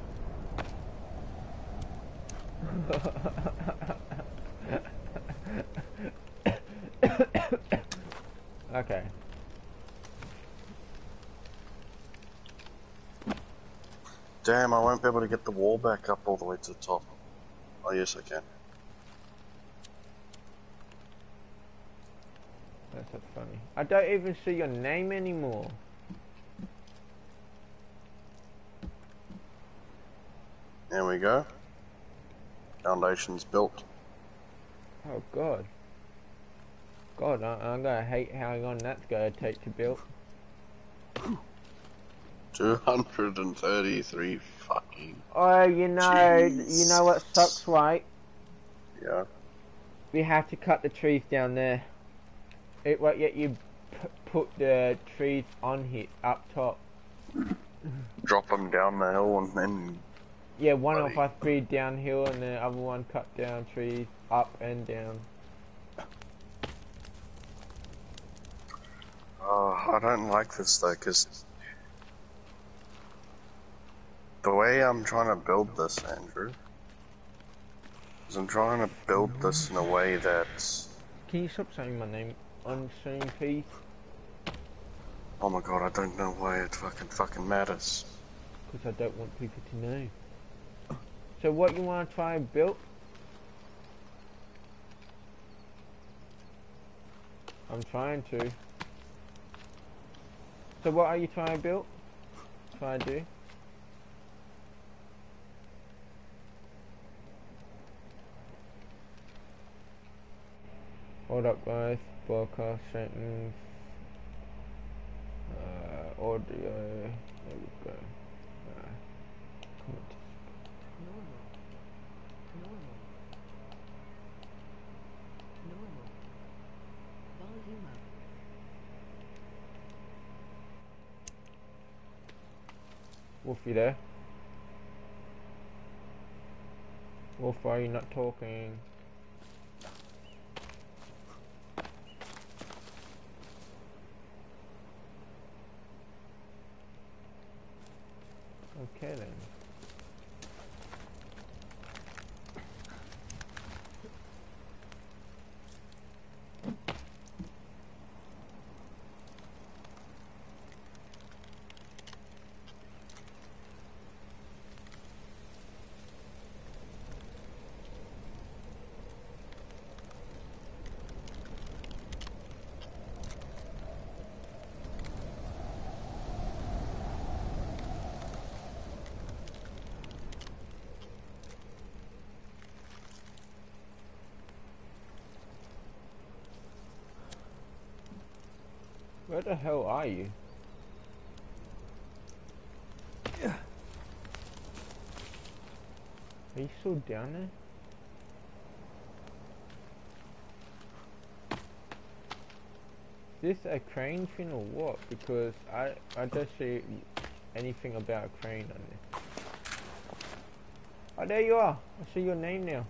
[coughs] okay. Damn, I won't be able to get the wall back up all the way to the top. Oh, yes, I can. That's so funny. I don't even see your name anymore. There we go. Foundation's built. Oh god. God, I, I'm gonna hate how long that's gonna take to build. 233 fucking. Oh, you know, Jeez. you know what sucks, right? Yeah. We have to cut the trees down there. It won't let you p- put the trees on here, up top. Drop them down the hill and then. Yeah, one of Buddy. us three downhill and the other one cut down trees up and down. Oh, I don't like this though, because. The way I'm trying to build this, Andrew. Is I'm trying to build this in a way that's. Can you stop saying my name on stream, please? Oh my god, I don't know why it fucking fucking matters. Because I don't want people to know. So what you want to try and build? I'm trying to. So what are you trying to build? Try to do? Hold up guys, broadcast settings, uh, audio, there we go. Wolf, there? Wolf, why are you not talking? Okay then. Where the hell are you? Are you still down there? Is this a crane thing or what? Because I I don't see anything about a crane on this. Oh, there you are. I see your name now.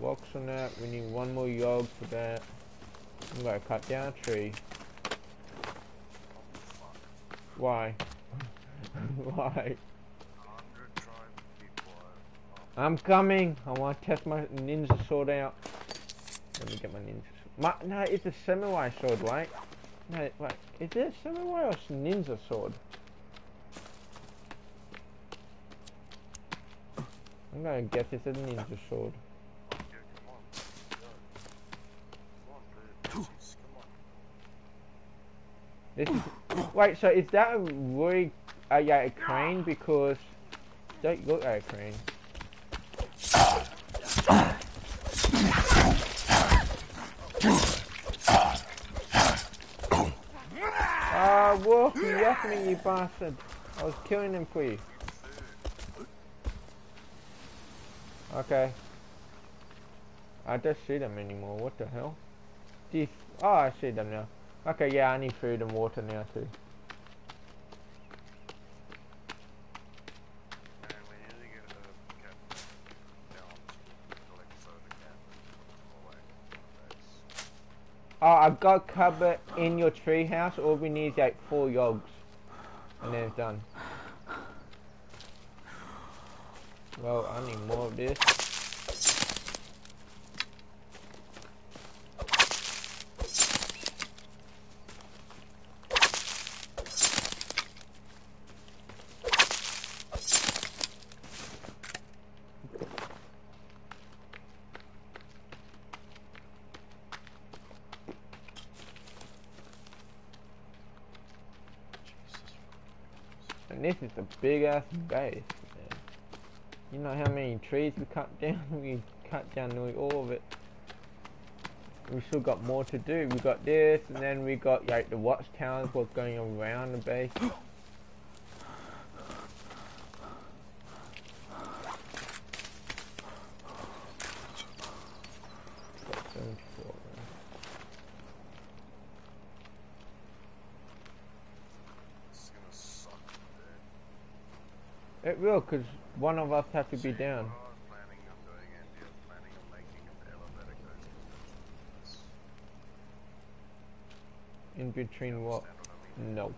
Blocks on that. We need one more yog for that. I'm gonna cut down a tree. Why? [laughs] Why? I'm coming. I want to test my ninja sword out. Let me get my ninja sword. My, no, it's a samurai sword, right? No, wait. Is it a samurai or s- ninja sword? I'm gonna guess it's a ninja sword. yeah, come on. Go. Come on, dude. Jeez, come on. This is, wait, so is that a really, uh, yeah, a crane? Because don't look like a crane. Ah, uh, Wolf, you left me, you bastard. I was killing him for you. Okay. I don't see them anymore, what the hell? Do oh, I see them now. Okay, yeah, I need food and water now too. Oh, I've got cover in your treehouse. All we need is like four yogs. And then it's done. Well, I need more of this. This is a big ass base. Man. You know how many trees we cut down? [laughs] We cut down nearly all of it. We still got more to do. We got this, and then we got like the watchtowers, what's going around the base. [gasps] [gasps] Got 74, man. This is gonna suck, dude. It will, because one of us has to be down. What I was planning on doing, Andy, I was planning on making an elevator go to this. In between what? Understand what I mean? No.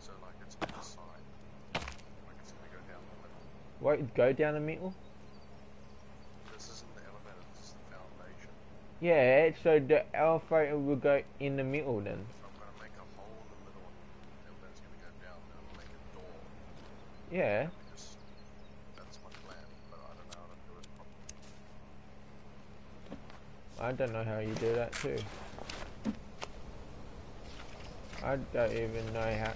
So like it's on the side. Like it's gonna go down the middle. Wait, go down the middle? This isn't the elevator, this is the foundation. Yeah, so the elevator will go in the middle then. So I'm gonna make a hole in the middle and the elevator's gonna go down and I'm gonna make a door. Yeah. Because that's my plan, but I don't know how to do it properly. I don't know how you do that too. I don't even know how.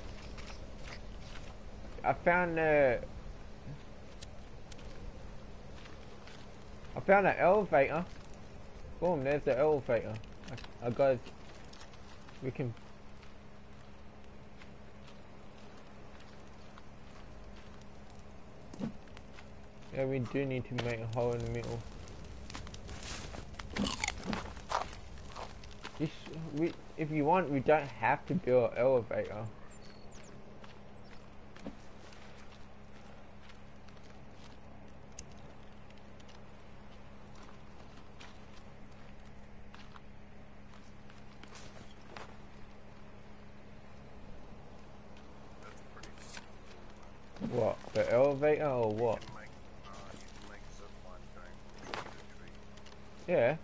I found the. I found an elevator. Boom, there's the elevator. I, I got. We can. Yeah, we do need to make a hole in the middle. This, we, if you want, we don't have to build an elevator. That's pretty cool, man. What? The elevator or what? You can make, uh, you can make zip lines going from tree to tree. Yeah.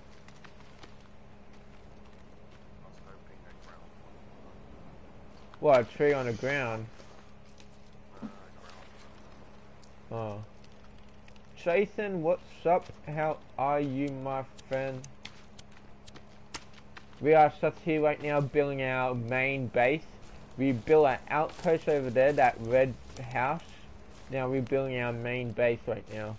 I was hoping that ground What? A tree on the ground? Oh. Jason, what's up? How are you, my friend? We are just here right now building our main base. We built an outpost over there, that red house. Now we're building our main base right now.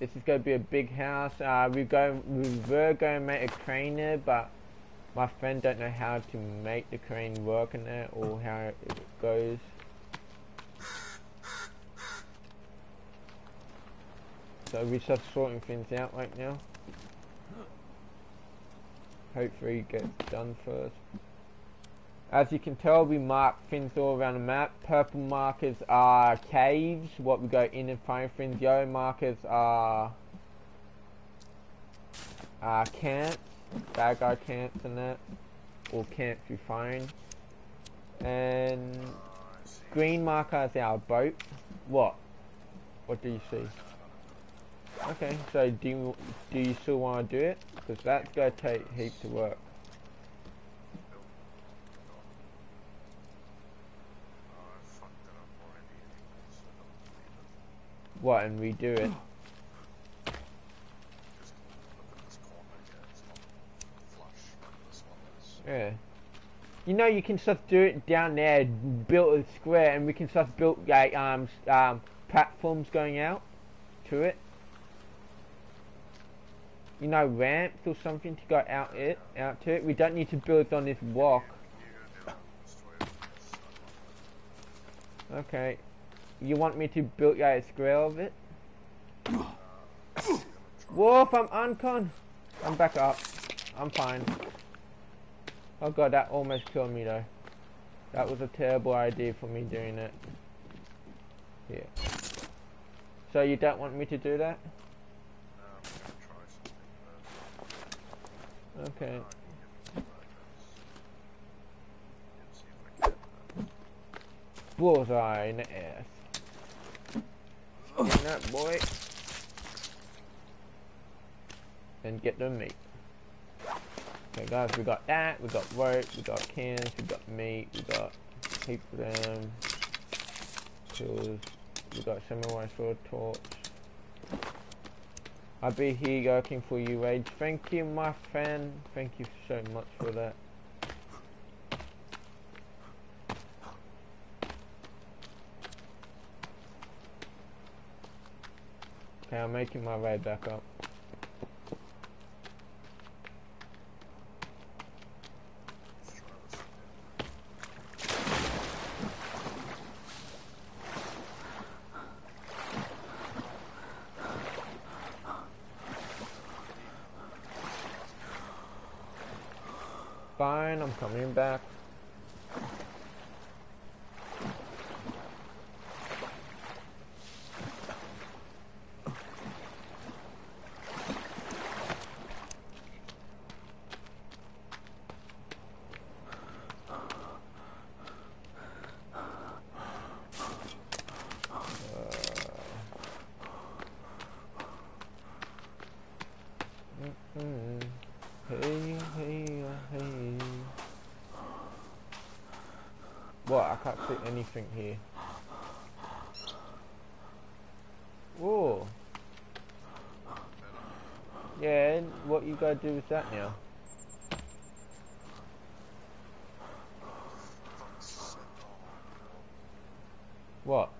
This is going to be a big house. Uh, we go, we were going to make a crane there, but my friend don't know how to make the crane work in there or how it goes. So we're just sorting things out right now. Hopefully it gets done first. As you can tell, we mark things all around the map. Purple markers are caves, what we go in and find things. Yellow markers are uh, camps, bad guy camps and that, or camps you find. And green marker is our boat. What? What do you see? Okay, so do you, do you still want to do it? Because that's going to take heaps of work. What, and redo it? it. Just look at this corner here. It's not flush like this one is. Yeah. You know, you can just do it down there, build a square, and we can just build like um um platforms going out to it. You know, ramps or something to go out it out to it. We don't need to build on this walk. Okay. You want me to build a square of it? Wolf, I'm uncon. I'm back up. I'm fine. Oh god, that almost killed me though. That was a terrible idea for me doing it. Yeah. So you don't want me to do that? No. Okay. Bullseye in the ass. In that boy. And get the meat. Okay guys, we got that, we got rope, we got cans, we got meat, we got heaps of them. Tools, we got samurai sword torch. I'll be here working for you, Rage. Thank you, my friend. Thank you so much for that. Okay, I'm making my way back up. let's try this again. Fine, I'm coming back. Uh, mm-mm. Hey, hey, uh, hey. What? I can't see anything here. Whoa. Yeah, and what you gotta do with that now? What?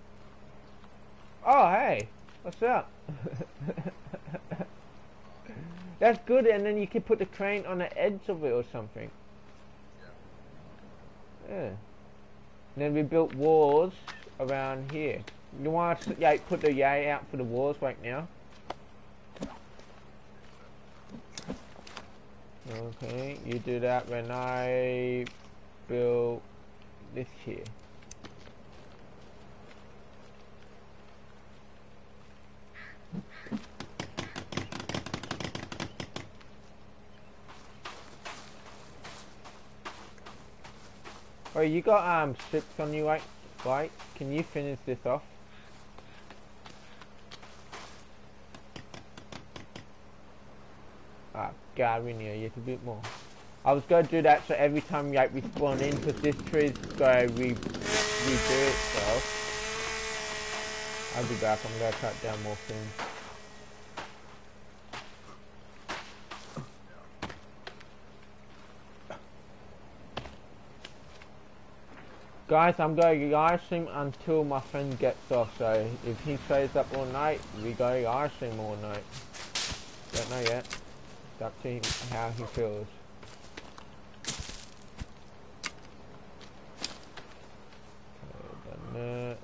Oh, hey! What's up? [laughs] That's good, and then you can put the crane on the edge of it or something. Yeah. And then we built walls around here. You want to put the yay out for the walls right now? Okay, you do that when I build this here. You got um strips on you, right? Right? Can you finish this off? Ah, God, we need a little bit more. I was gonna do that so every time like we spawn in, because this tree's gonna re redo itself. I'll be back. I'm gonna cut down more things. Guys, I'm going live stream until my friend gets off, so if he stays up all night, we go live stream all night. Don't know yet. It's up to him how he feels. Okay.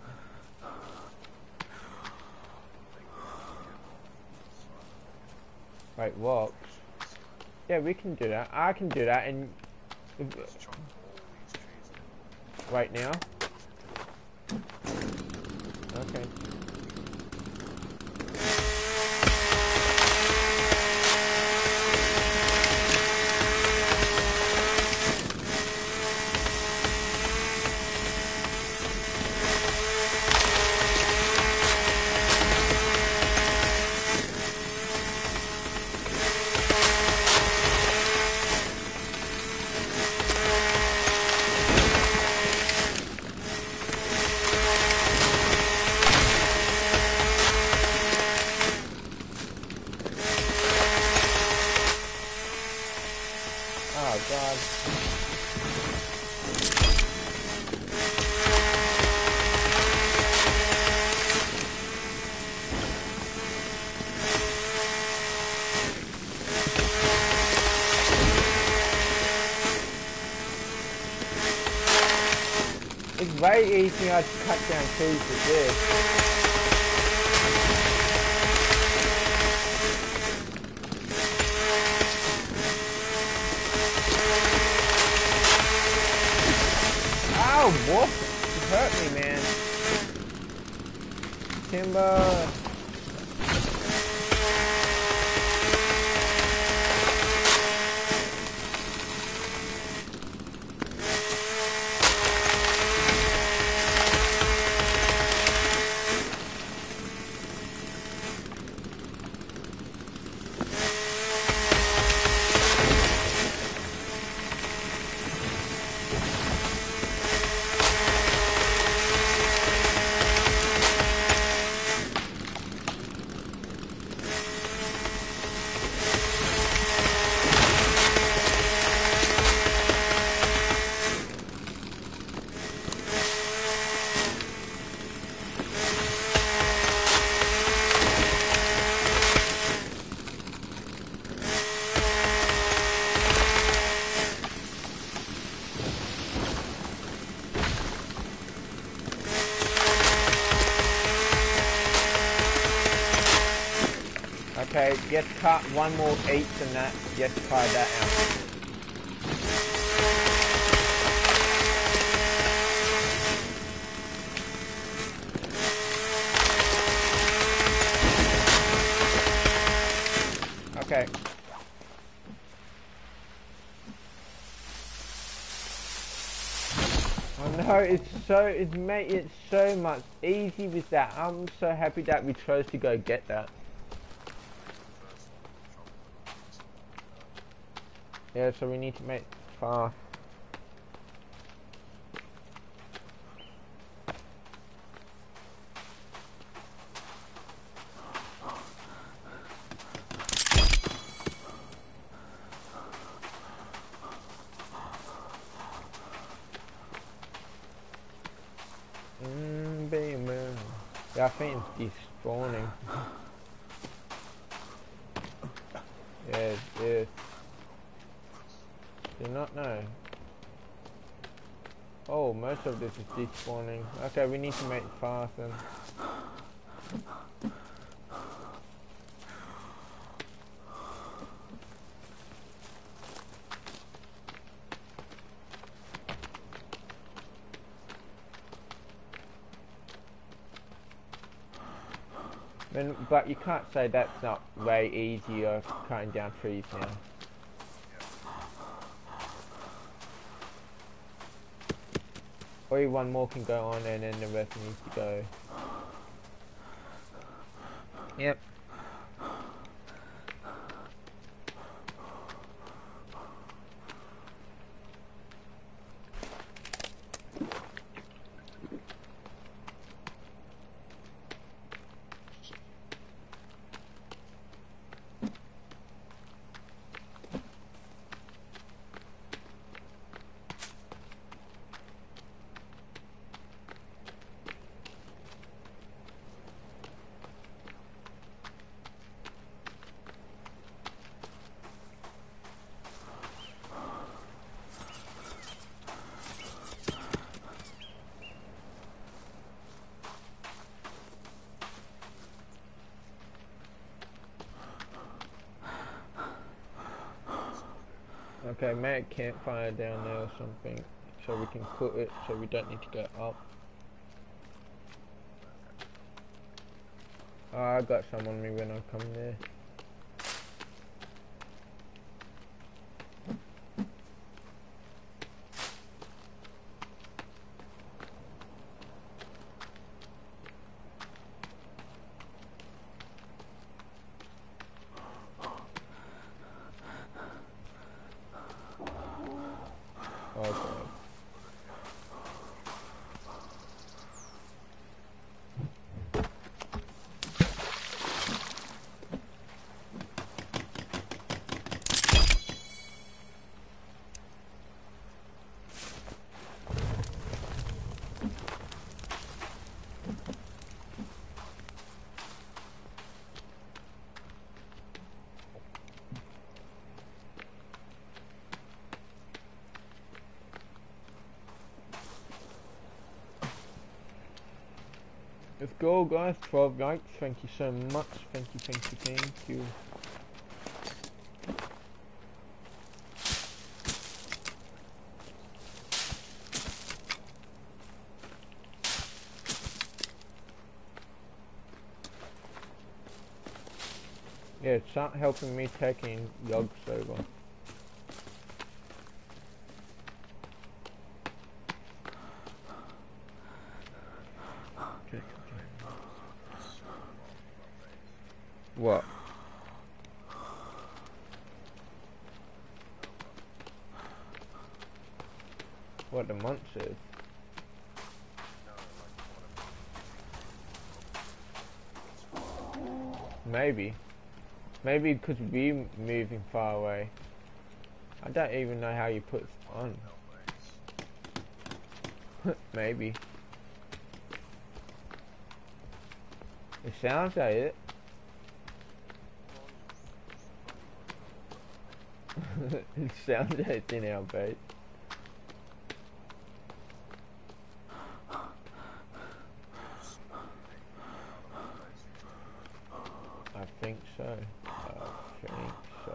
Wait, what? Yeah, we can do that. I can do that, and if, Let's chop all these trees right now. Okay. Very easy to cut down trees with this. Oh, Ow, wolf! You hurt me, man. Timber. Okay, get cut one more eight than that. Get try that out. Okay. Oh no, it's so it's made it so much easy with that. I'm so happy that we chose to go get that. So we need to make fast. Mm, baby. Yeah, I think it's despawning. yes, yes. Do not know. Most of this is despawning. Okay, we need to make fast. Then, but you can't say that's not way easier cutting down trees now. Only one more can go on and then the rest needs to go. Yep. Okay, make a campfire down there or something. so we can put it so we don't need to go up. Oh, I got some on me when I come there. Oh god. Let's go guys, 12 likes, thank you so much, thank you, thank you, thank you. Yeah, it's not helping me taking Yogs over. What? What the month says? Maybe. Maybe because we moving far away. I don't even know how you put on. [laughs] Maybe. It sounds like it. [laughs] it sounds like it's in our base. I think so. I think so.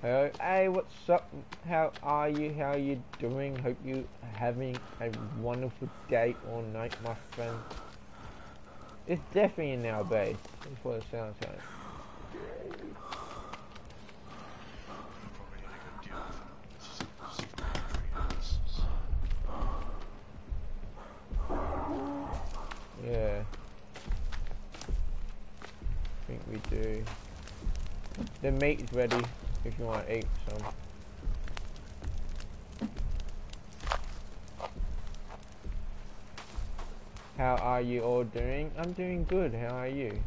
Hello, hey, what's up? How are you? How you doing? Hope you having a wonderful day or night, my friend. It's definitely in our base. That's what it sounds like. Yeah. I think we do. The meat is ready if you want to eat some. How are you all doing? I'm doing good. How are you?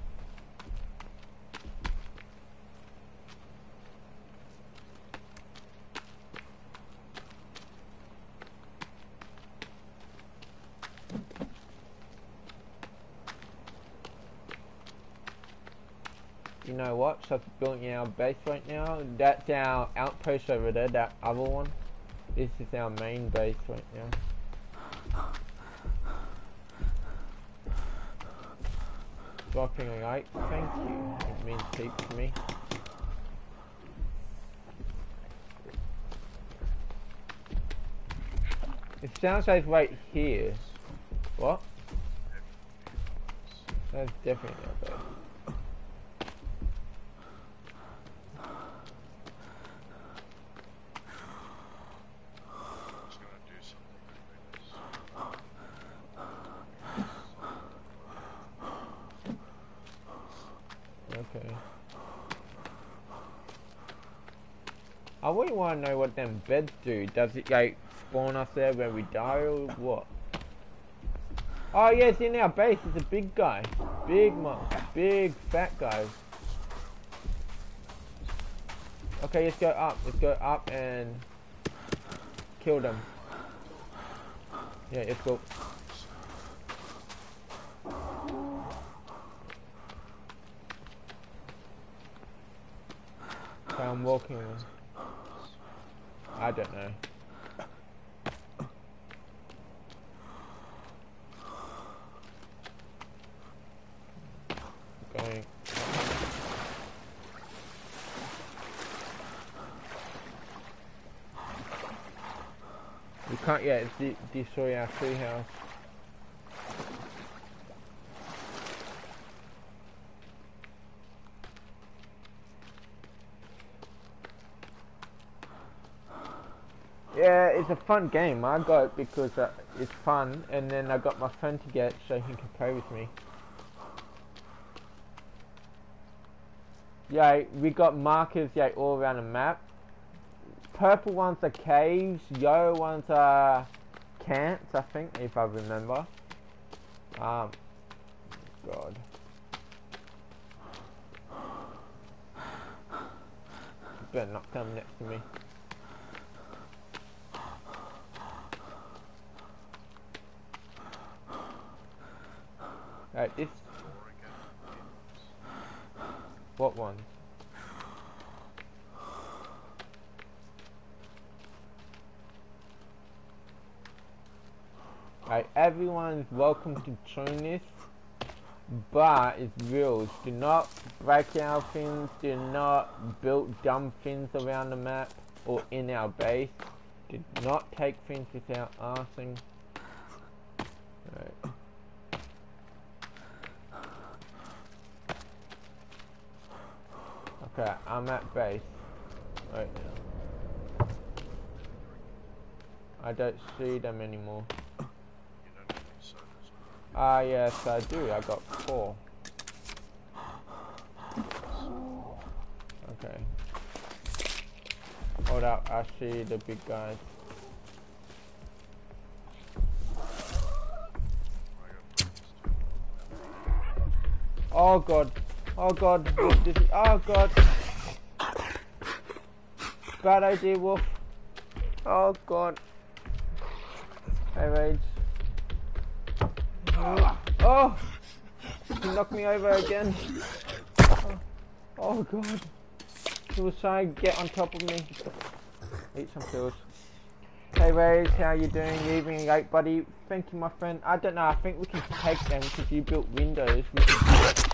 You know what? So we're building our base right now. That's our outpost over there, that other one. This is our main base right now. Dropping a like, thank you. It means heaps to me. It sounds like right here. What? That's definitely our base. Just gonna do something like this. Okay. I wouldn't want to know what them beds do. Does it like spawn us there when we die or what? Oh yeah, it's in our base. It's a big guy. Big mo big fat guy. Okay, let's go up. Let's go up and kill them. Yeah, let's go. Okay, I'm walking. I don't know. Going. We can't yet de destroy our treehouse. It's a fun game. I got it because uh, it's fun, and then I got my friend to get it so he can play with me. Yeah, we got markers yeah all around the map. Purple ones are caves, yellow ones are camps, I think, if I remember. Um, God. Better not come next to me. Right, this. What one? Right, everyone's welcome to join this, but it's rules. Do not break our things, do not build dumb things around the map or in our base. Do not take things without asking. Okay, I'm at base right now. I don't see them anymore. Ah, yes, I do. I got four. Okay. Hold up, I see the big guys. Oh god. Oh god. Wolf, is, oh god. Bad idea, Wolf. Oh god. Hey, Rage. Oh! He knocked me over again. Oh, oh god. He was trying to get on top of me. Eat some pills. Hey Rage, how you doing? Evening late buddy. Thank you my friend. I don't know, I think we can take them because you built windows. We can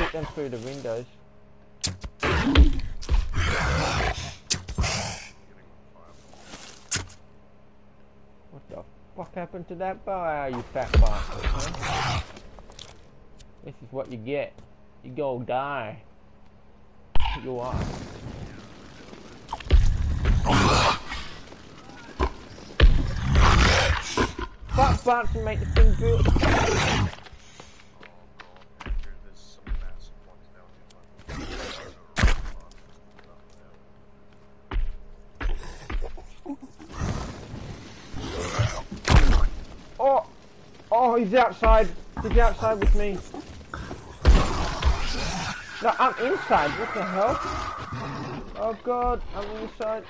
put them through the windows. What the fuck happened to that bar, you fat bastard, huh? This is what you get. You go die. You are. Fuck and make the thing build. He's outside. He's outside with me. No, I'm inside. What the hell? Oh god, I'm inside.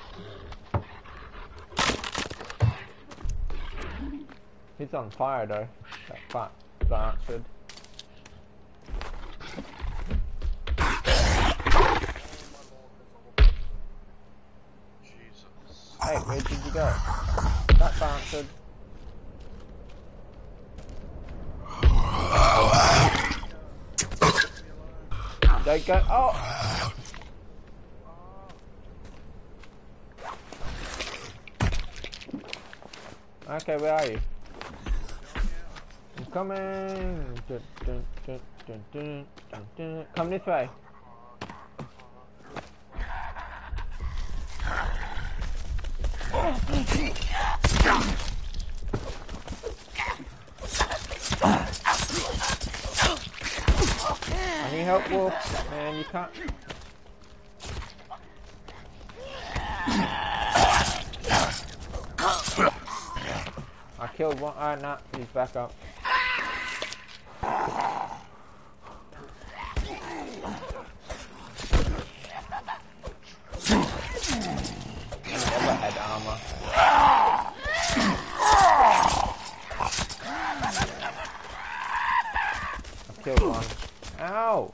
He's on fire though. That fat bastard. Jesus. Hey, where did you go? That bastard. Don't go. Oh! Okay, where are you? I'm coming. Come this way. Need. Man, you can't. I killed one. Ah, nah, he's back up. I never had armor. I killed one. Ow!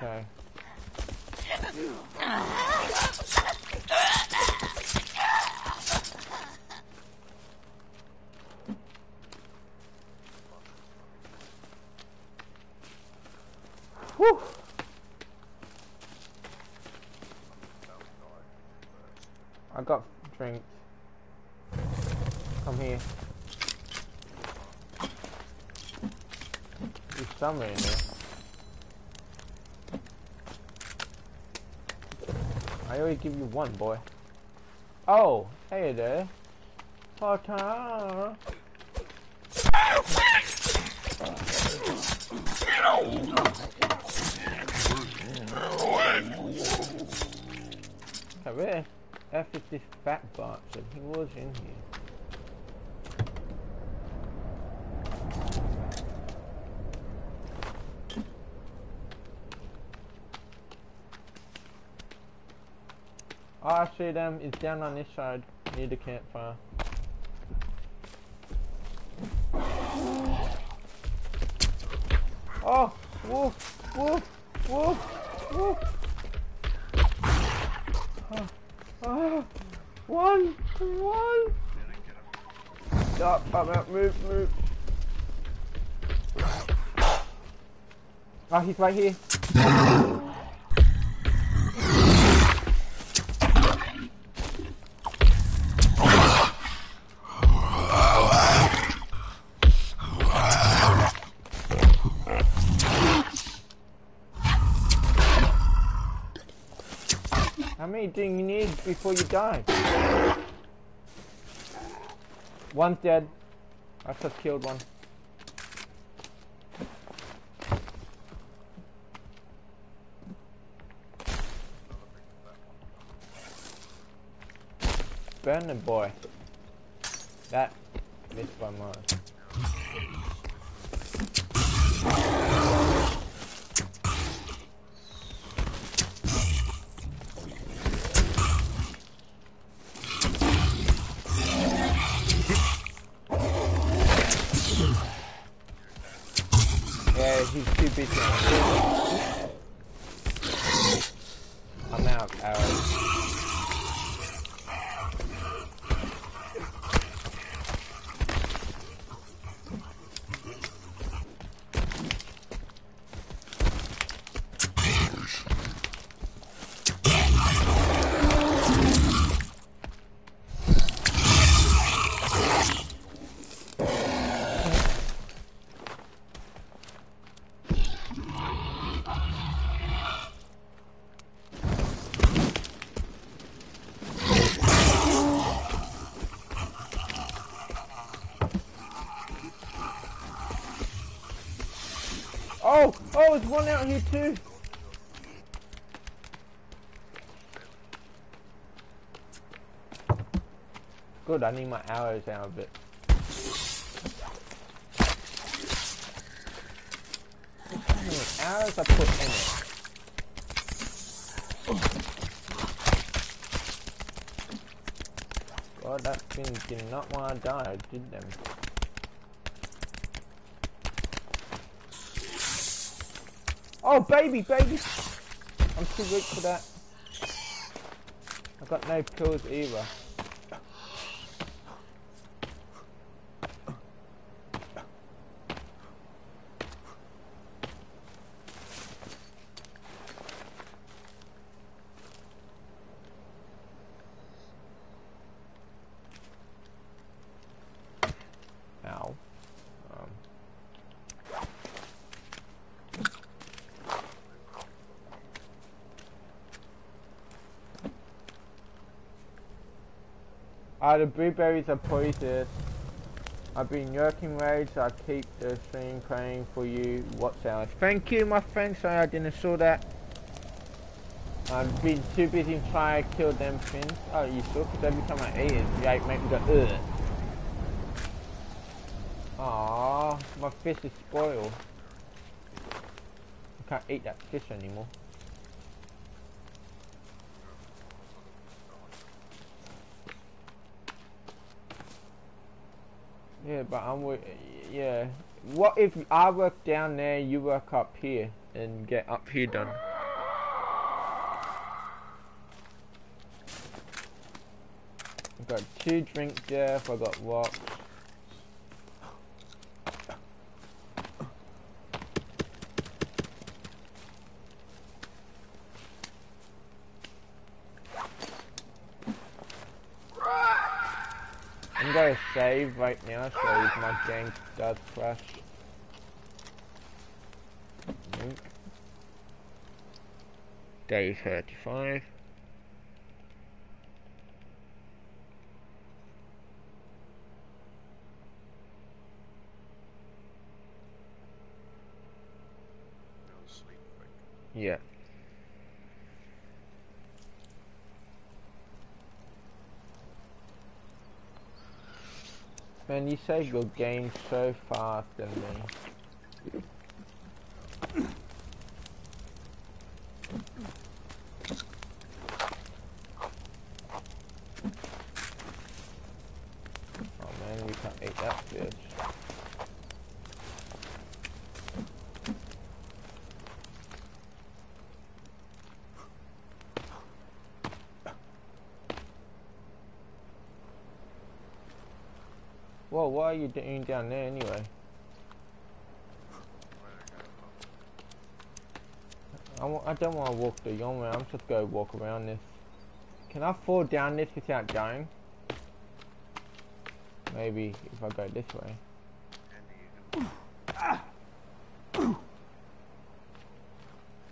Okay. Whew. I got drinks. Come here. Somewhere in. I only give you one, boy. Oh, hey there. Potter. Where F is this fat bastard? He was in here. Oh, them. It's down on this side, near the campfire. Oh, woof, woof, woof, woof. Ah, ah, one, one. Stop, I'm out, move, move. Oh, he's right here. Before you die? One's dead. I just killed one. Burn the boy. That missed by mine. He's one out here too. Good, I need my arrows out of it. Arrows I put in it? God, that thing did not want to die, did them? Oh, baby, baby! I'm too weak for that. I've got no pills either. Ow. Um. Ah, the blueberries are poisonous. I've been working rage, so I keep the stream praying for you. What's ours? Thank you, my friend. Sorry I didn't saw that. I've been too busy trying to kill them fins. Oh, you saw? Because every time I eat it, they make me go, ugh. Aww, my fish is spoiled. I can't eat that fish anymore. But I'm with, yeah. What if I work down there, you work up here, and get up here done? I've got two drinks there, if I got rocks. go save right now so if my game does crash. Day 35. You save your game so fast than me. Oh man, we can't eat that fish. Doing down there anyway? To go? I, don't want to walk the long way, I'm just going to walk around this. Can I fall down this without dying? Maybe if I go this way.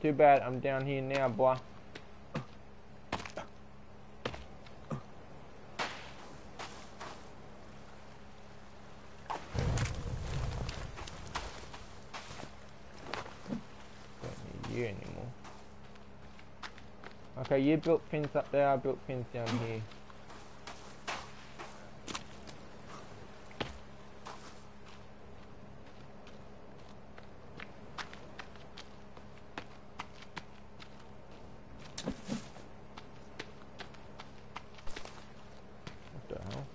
Too bad I'm down here now, boy. Don't need you anymore. Okay, you built pins up there, I built pins down here. What the hell?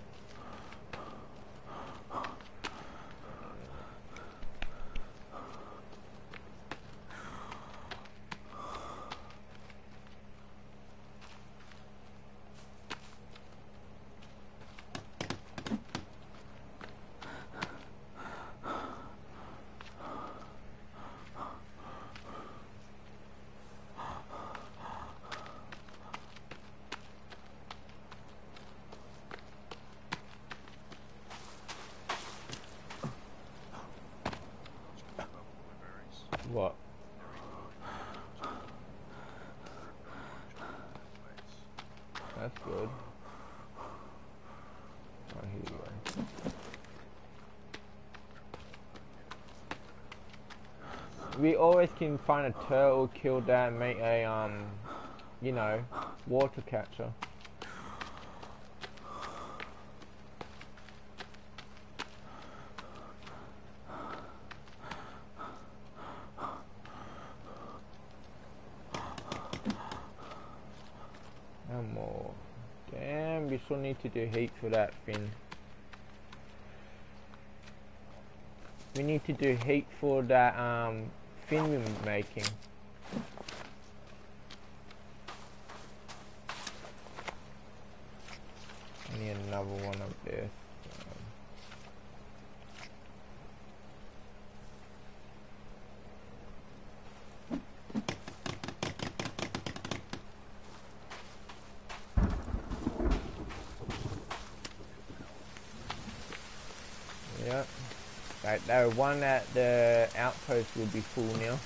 purple blueberries. What? That's good. Oh, here you go. We always can find a turtle, kill that, make a um, you know, water catcher. And more. Damn, we still need to do heat for that fin. We need to do heat for that um we were making. I need another one up there. Um, Yeah. Right, the one at the outpost will be full now.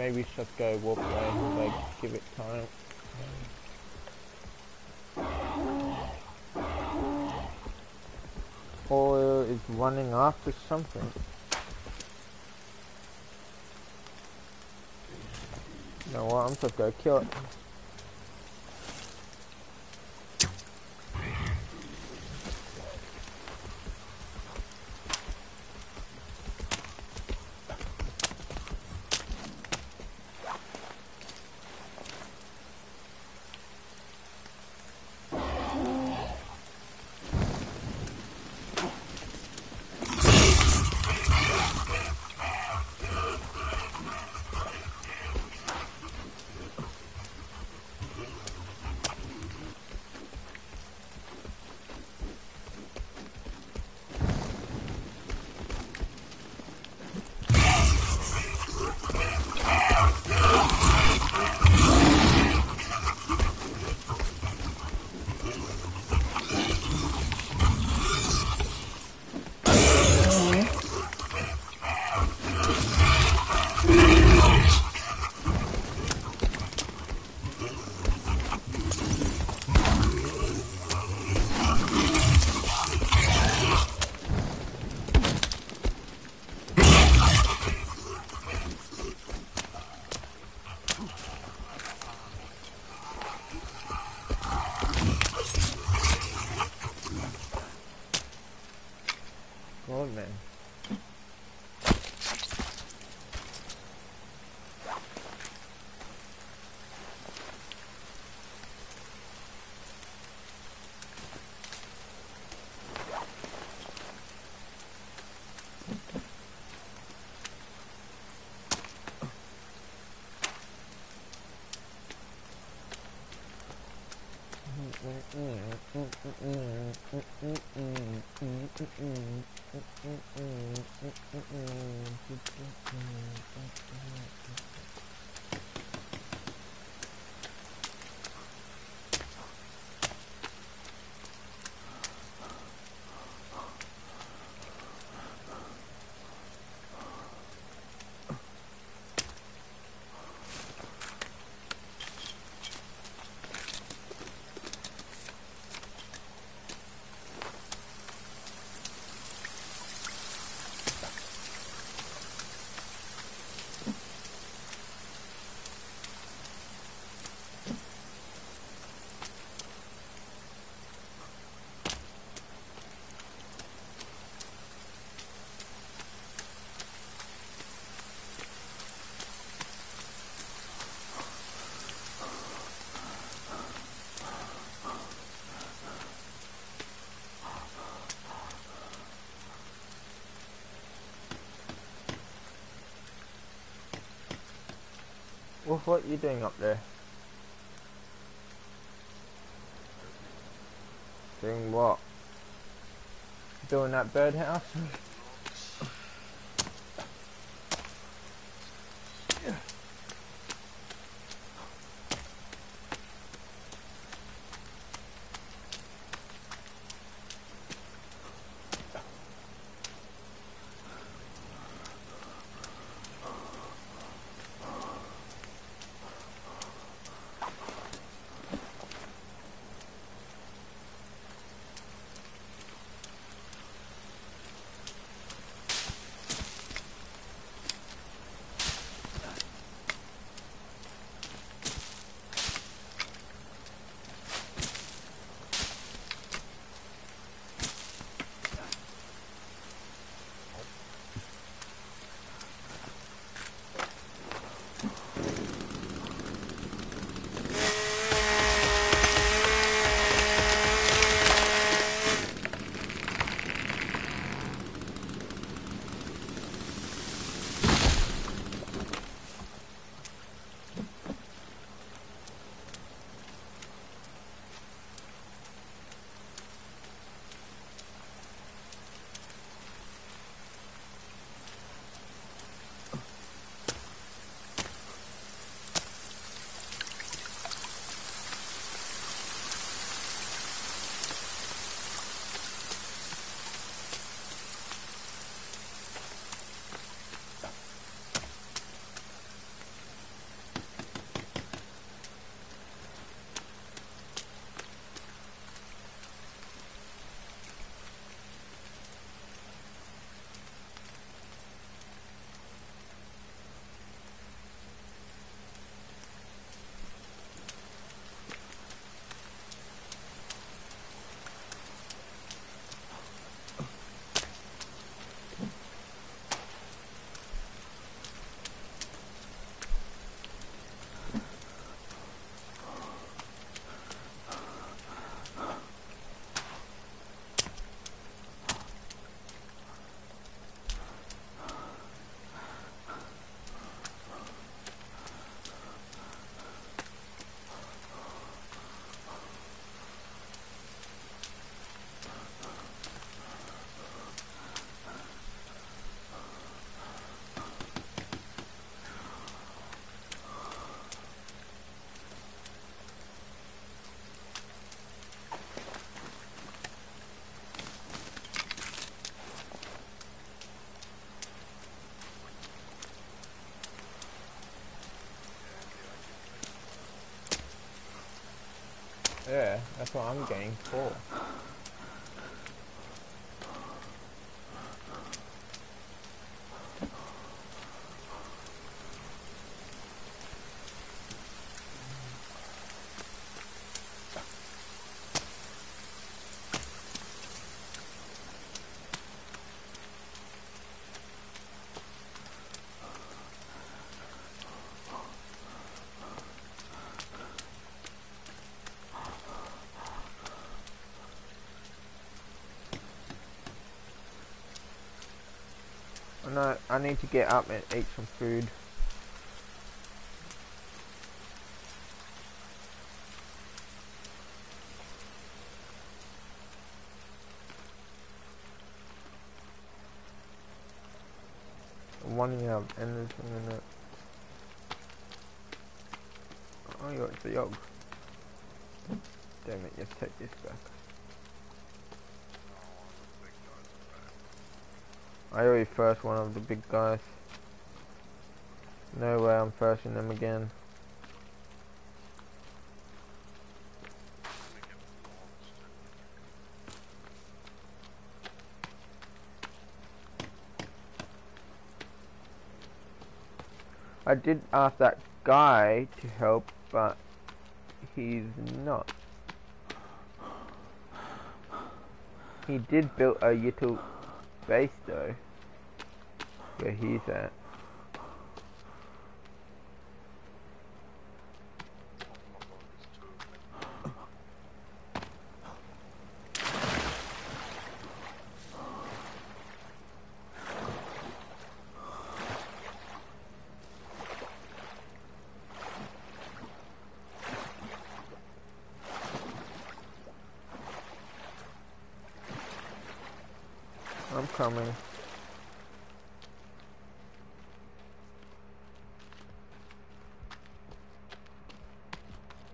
Maybe just go walk away, like give it time. Or is running after something. You know what, I'm just gonna kill it. Wolf, what are you doing up there? Doing what? Doing that birdhouse? [laughs] that's what I'm getting for. I know I need to get up and eat some food. Of energy in it. Oh, you got the yog. Damn it, let's take this back. I already first one of the big guys. No way I'm firsting them again. I did ask that guy to help, but he's not. He did build a little base though, where he's at. I'm coming.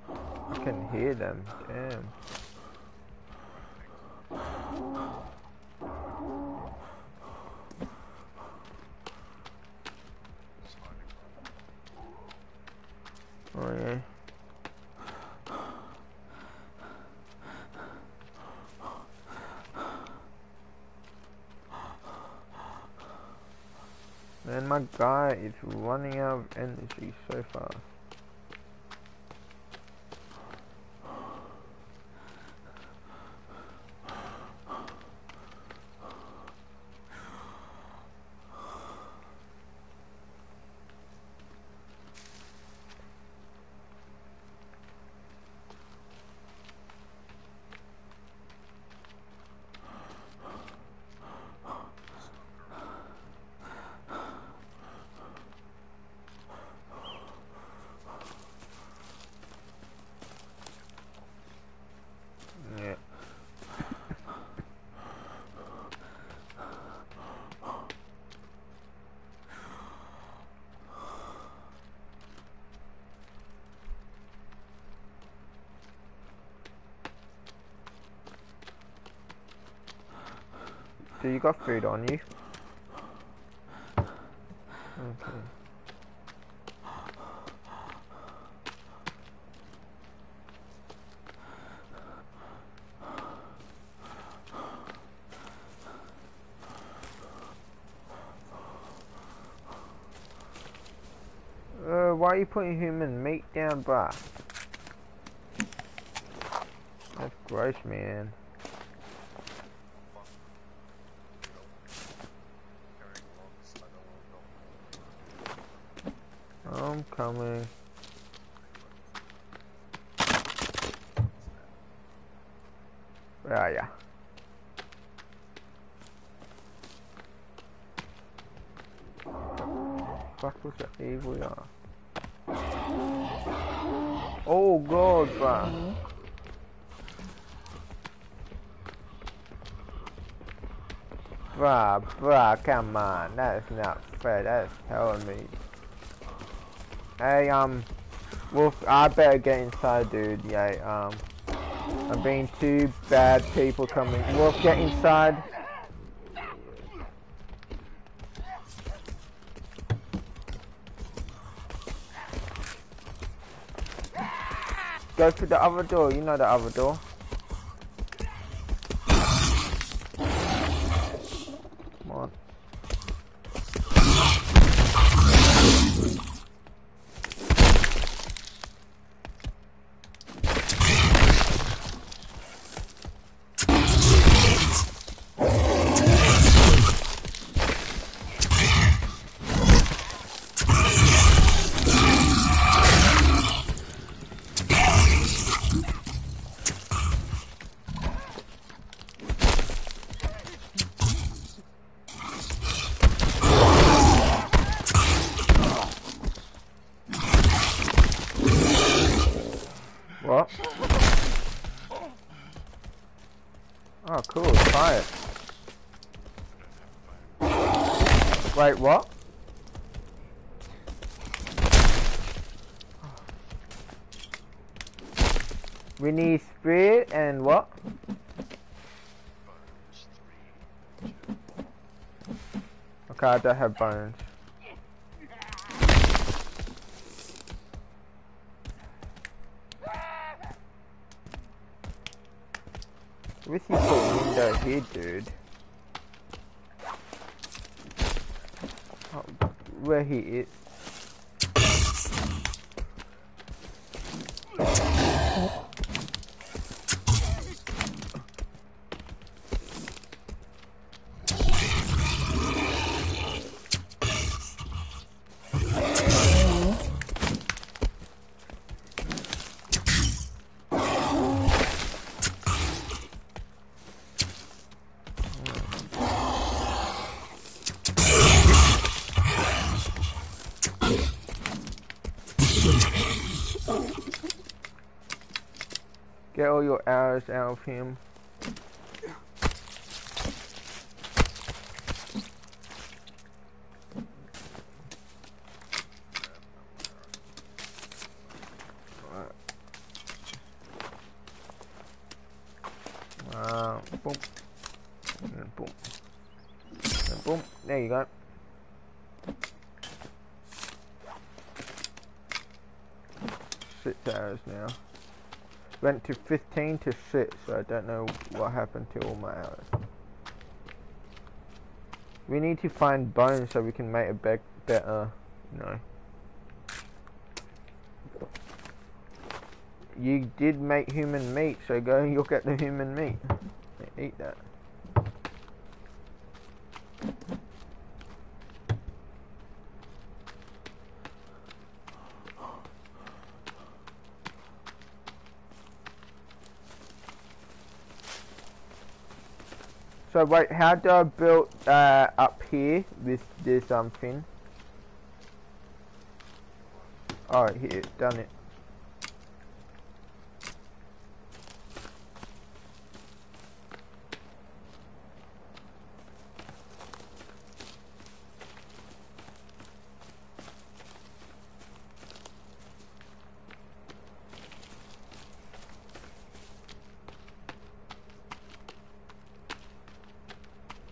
I can hear them. Damn. Oh yeah. Man, my guy is running out of energy so fast. Yeah. So you got food on you? Okay. Uh, why are you putting human meat down, bruh? That's gross, man. I'm coming. Where are ah, ya? Fuck was that evil yeah. Oh god, bruh. Bruh, bruh, come on. That is not fair. That is telling me. Hey, um, Wolf, I better get inside, dude. Yeah, um, I'm being two bad people coming. Wolf, get inside. Go through the other door. You know the other door. I don't have bones. Where's he put window here, dude? Oh, where he is? Out of him. Uh, boom. And boom. And boom. There you go. Six arrows now. Went to 15 to 6, so I don't know what happened to all my arrows. We need to find bones so we can make a be better, know. You did make human meat, so go look at the human meat. Eat that. So wait, how do I build uh, up here with this um thing? Oh, here, done it.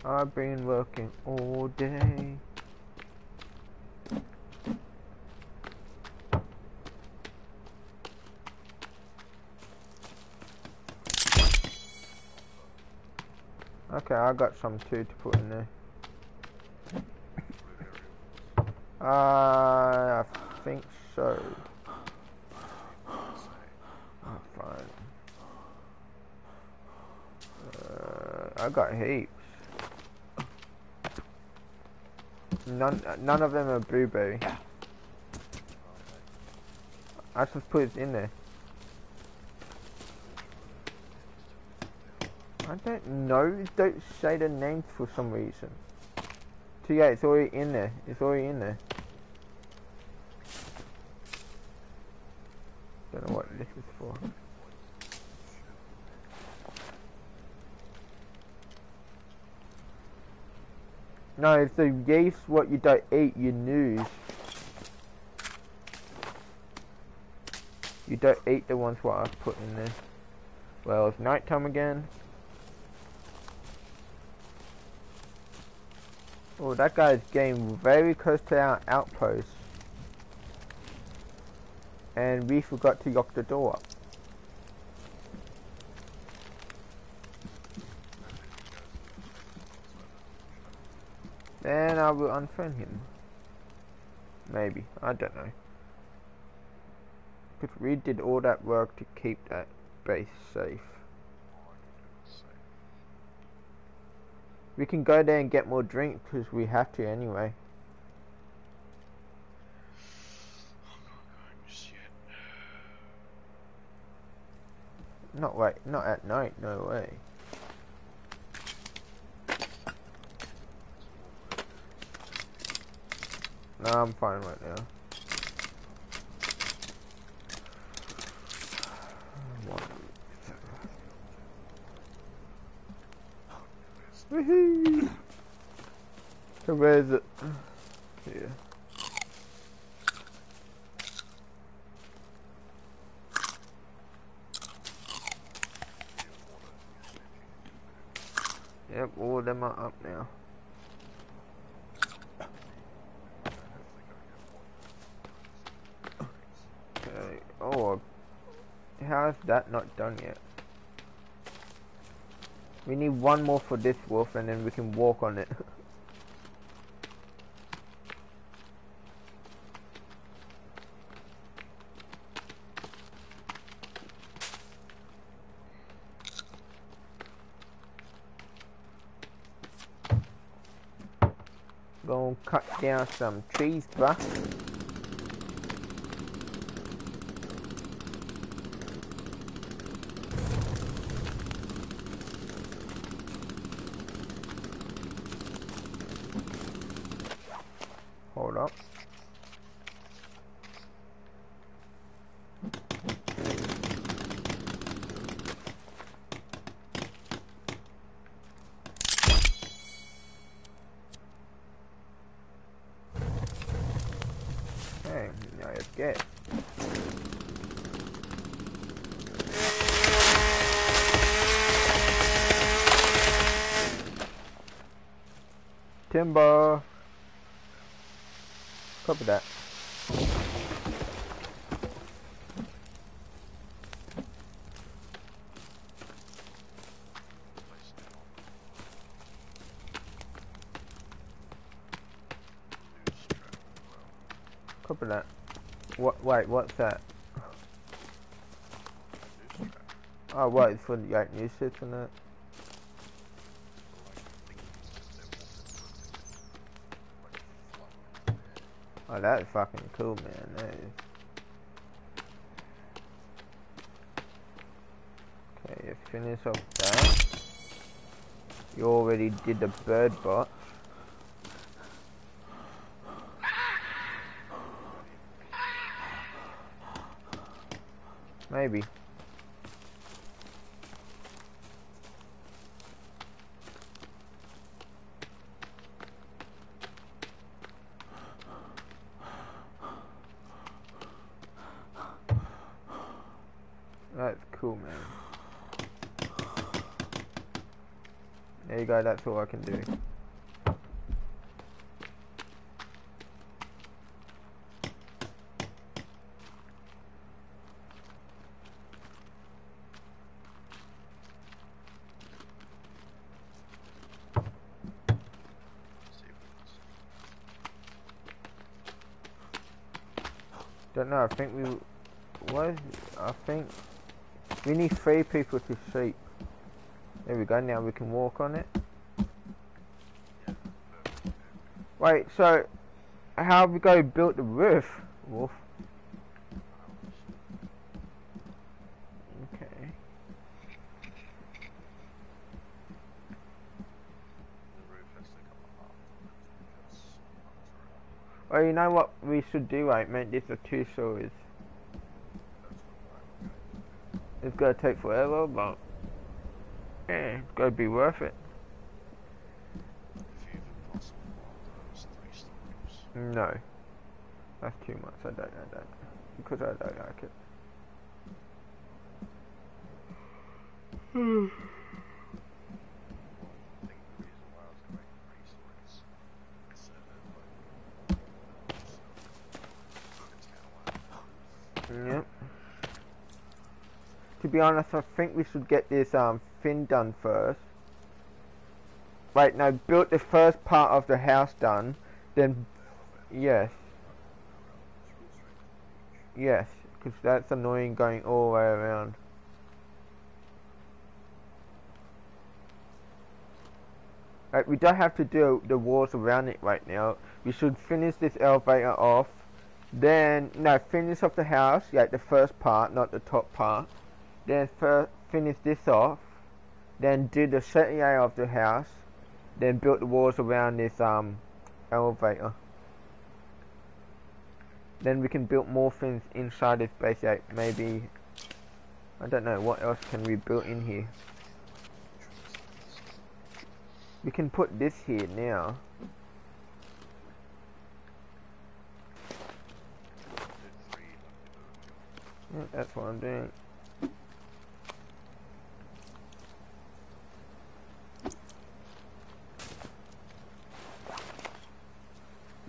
I've been working all day. Okay, I got some too to put in there. Uh, I think so. Oh, fine. Uh, I got heaps. None, none of them are blueberry. I just put it in there. I don't know. Don't say the names for some reason. So yeah, it's already in there. It's already in there. Don't know what this is for. No, if the geese what you don't eat, you lose. You don't eat the ones what I've put in there. Well, it's nighttime again. Oh, that guy's getting very close to our outpost. And we forgot to lock the door up. then I will unfriend him. Maybe. I don't know. Because we did all that work to keep that base safe. We can go there and get more drink because we have to anyway. Not right, not at night, no way. No, I'm fine right now. Woohoo! So where is it? Here. Yep, all of them are up now. Okay. Oh, how is that not done yet? We need one more for this wolf and then we can walk on it. [laughs] Gonna cut down some trees, bruh. Hold up. Timber. Copy that. Copy that. What? Wait, what's that? Oh, wait, It's for like new shit and that. That's fucking cool, man. That is. Okay, you finish off that. You already did the bird bot. Maybe. That's cool, man. Go, that's all I can do. Don't know, I think we... What is... I think... We need three people to sleep. There we go, now we can walk on it. Wait, so... How have we go built the roof? Wolf. Okay. To. Well, you know what we should do, right, mate? This a two stories. It's gonna take forever, but yeah, it's gonna be worth it. No, that's too much. I don't know that because I don't like it. Yep. To be honest, I think we should get this um fin done first. Wait, no, built the first part of the house done, then, yes, yes, because that's annoying going all the way around. Right, we don't have to do the walls around it right now. We should finish this elevator off. Then, no, finish off the house, like the first part, not the top part. Then first finish this off. Then do the second area of the house. Then build the walls around this um elevator. Then we can build more things inside this base, like maybe, I don't know, what else can we build in here? We can put this here now. That's what I'm doing.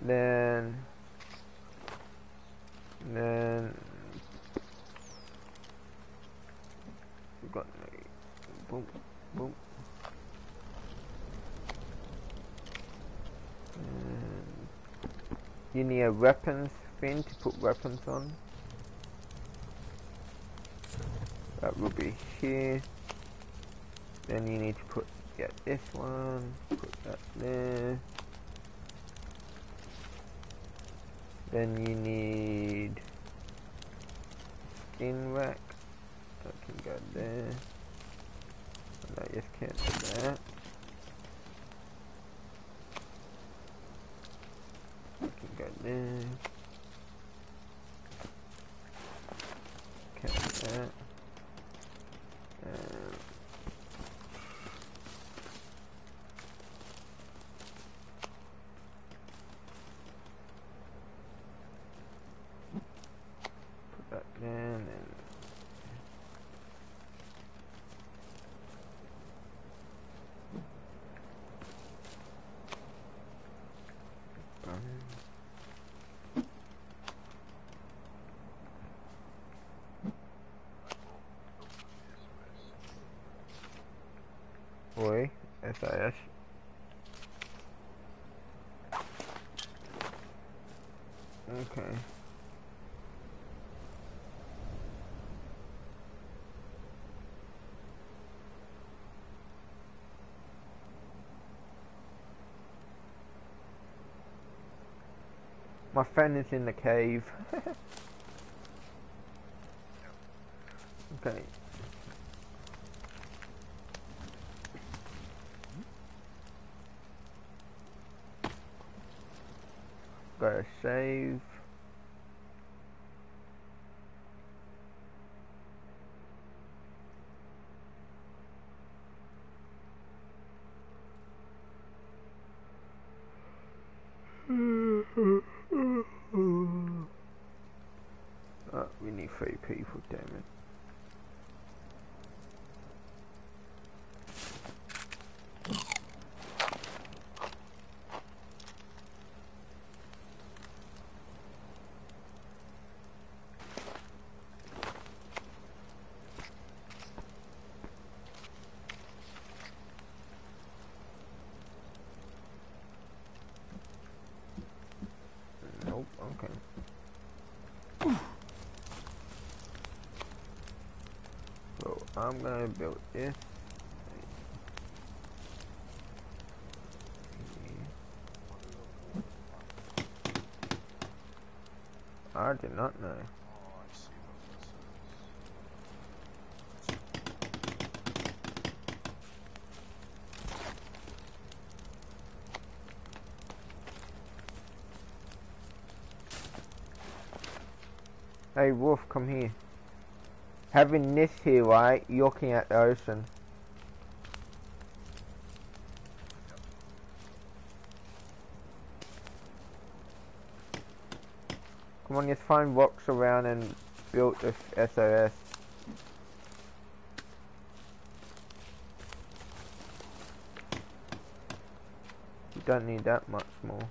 Then, then we got boom, boom. And you need a weapons thing to put weapons on. That will be here. Then you need to put get this one, put that there. Then you need skin rack. That can go there. And I just can't do that. That can go there. Can't do that. And put that there and then um, Oi, SAS. Okay. Is in the cave. [laughs] okay. Gotta save. Oh, we need three people, damn it. Nope, okay. So I'm gonna build this. I did not know. Hey Wolf, come here. Having this here, right, looking at the ocean. Come on, just find rocks around and build this SOS. You don't need that much more.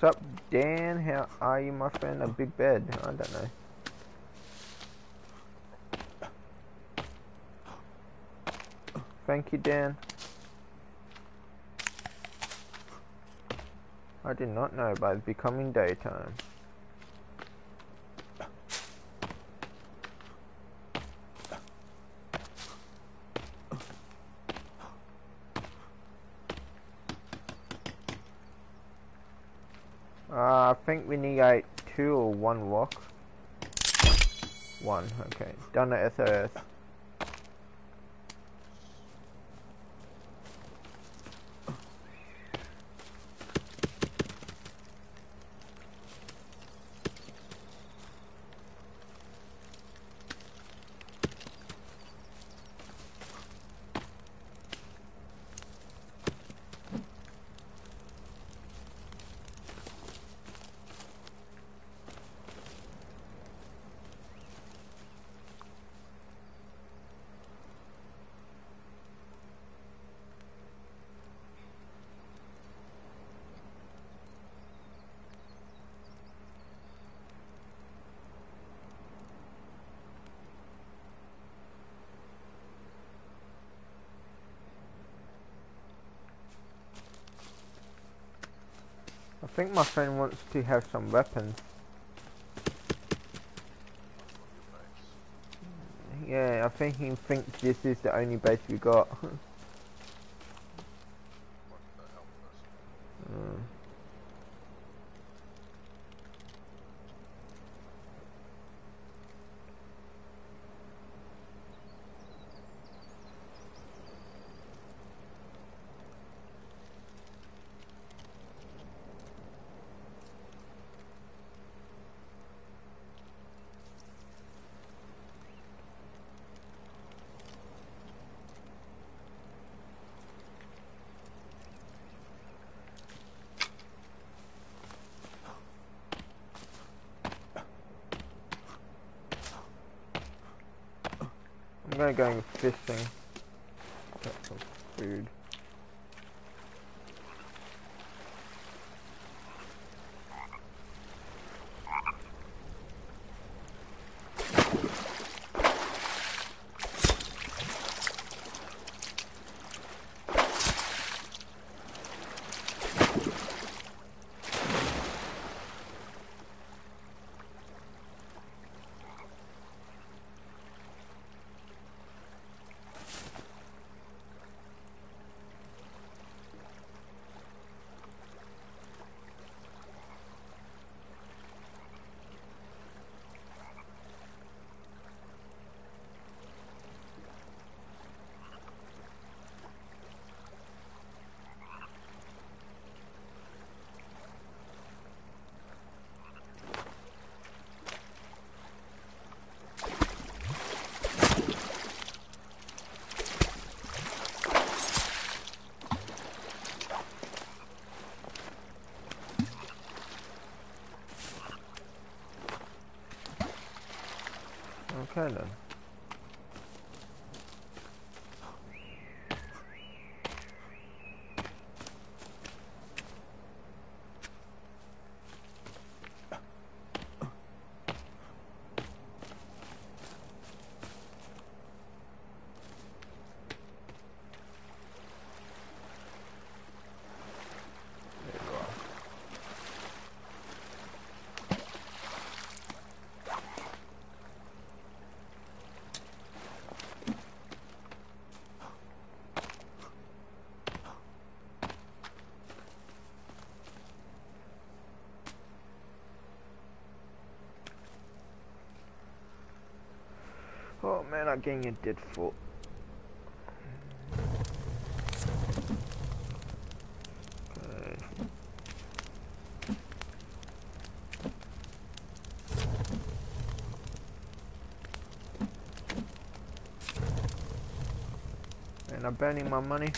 What's up, Dan? How are you, my friend? A big bed. I don't know. Thank you, Dan. I did not know it becoming daytime. Uh, I think we need like two or one rock. One, okay. Done at SOS. Think my friend wants to have some weapons. Yeah, I think he thinks this is the only base we got. [laughs] Mm. I'm gonna go fishing. Get some food. Okay then. There you are. I'm getting a dead foot. And I'm burning my money.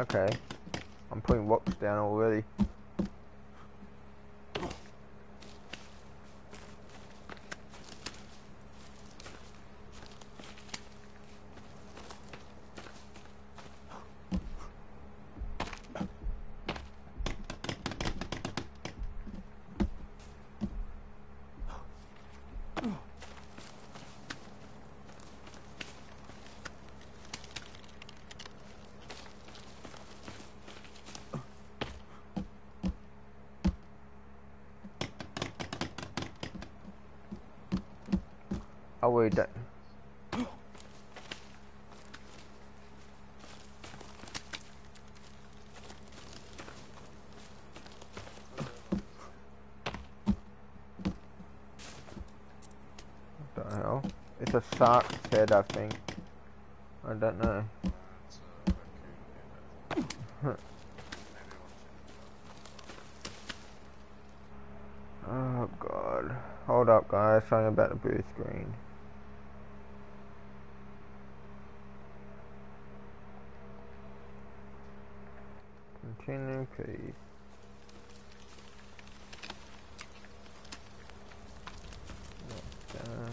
Okay. I'm putting rocks down already. Oh wait, that. The hell? It's a shark's head, I think. I don't know. [laughs] Oh god. Hold up guys, something about the blue screen. Continue please. Done.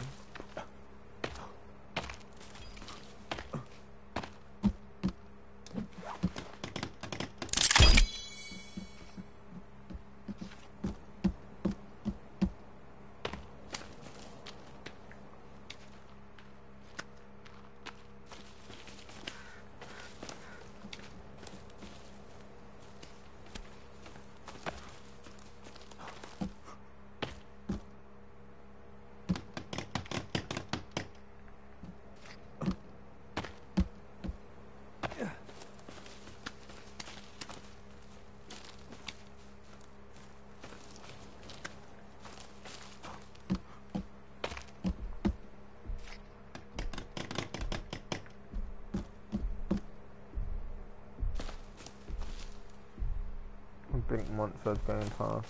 Big monsters going past. You can make campfires inside and outside.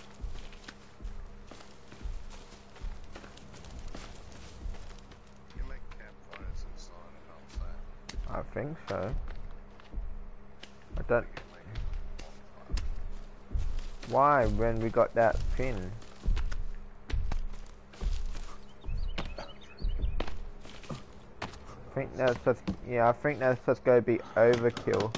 I think so. I don't. Why when we got that pin? I think that's just yeah. I think that's just gonna be overkill.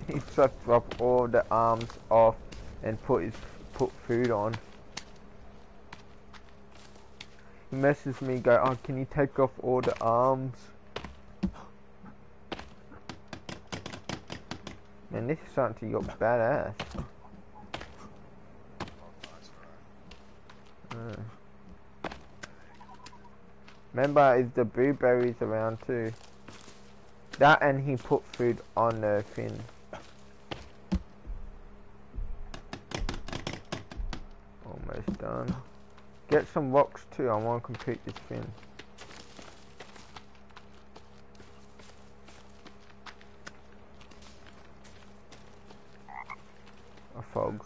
[laughs] he sucked up all the arms off and put his put food on. He me go, oh can you take off all the arms? Man, this is starting to look badass. Uh. Remember, is the blueberries around too? That and he put food on the fin. Almost done. Get some rocks too, I want to complete this fin. fog.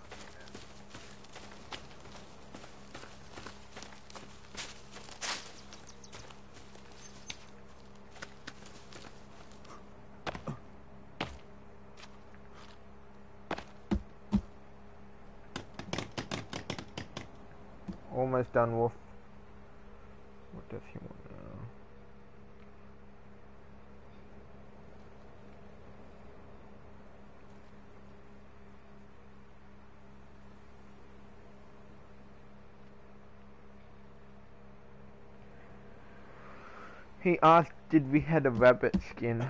Almost done, Wolf. What does he want now? He asked, did we had a rabbit skin?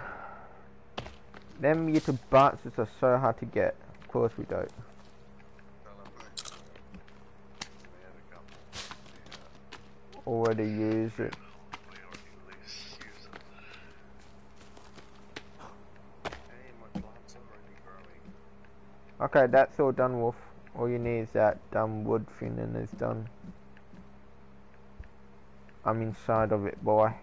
Them little bastards are so hard to get. Of course we don't. Already used it. Okay, that's all done, Wolf. All you need is that dumb wood thing and it's done. I'm inside of it, boy.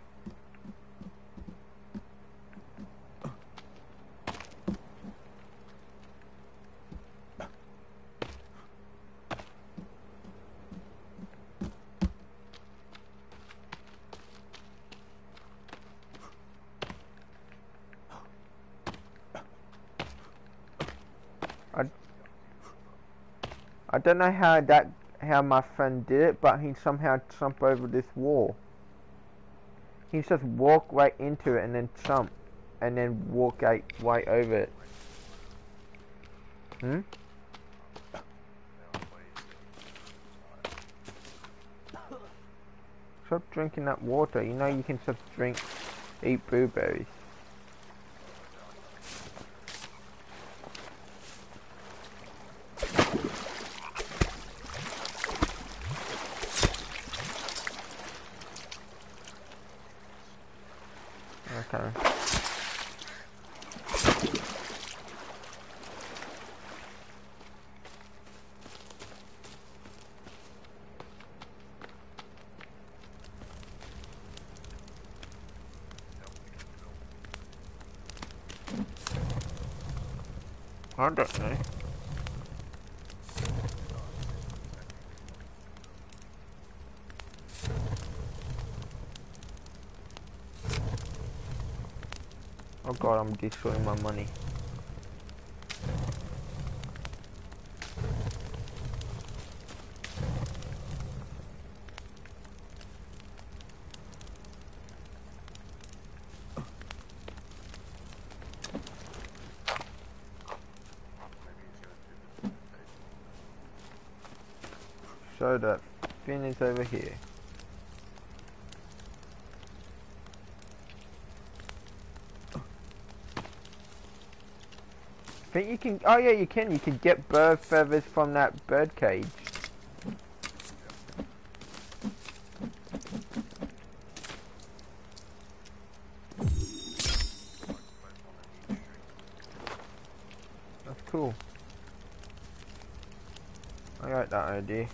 I don't know how that how my friend did it, but he somehow jumped over this wall. He just walk right into it and then jump, and then walk right, right over it. Hmm. Stop drinking that water. You know you can just drink, eat blueberries. Okay. I don't know. Oh god, I'm destroying my money. So that fin is over here. think you can. Oh yeah, you can. You can get bird feathers from that bird cage. That's cool. I like that idea.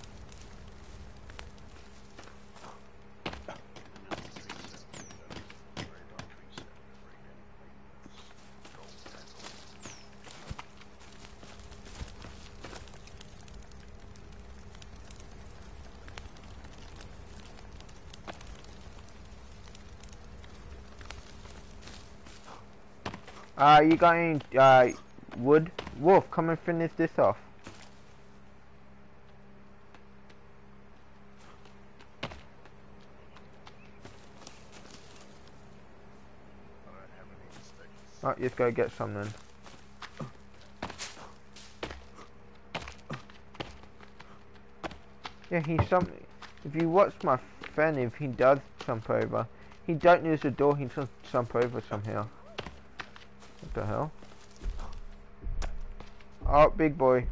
Uh, you got any, uh, wood? Wolf, come and finish this off. Oh, let's go get some then. Yeah, he's some. If you watch my friend, if he does jump over, he don't use the door. He just jump over somehow. The hell? Oh, big boy.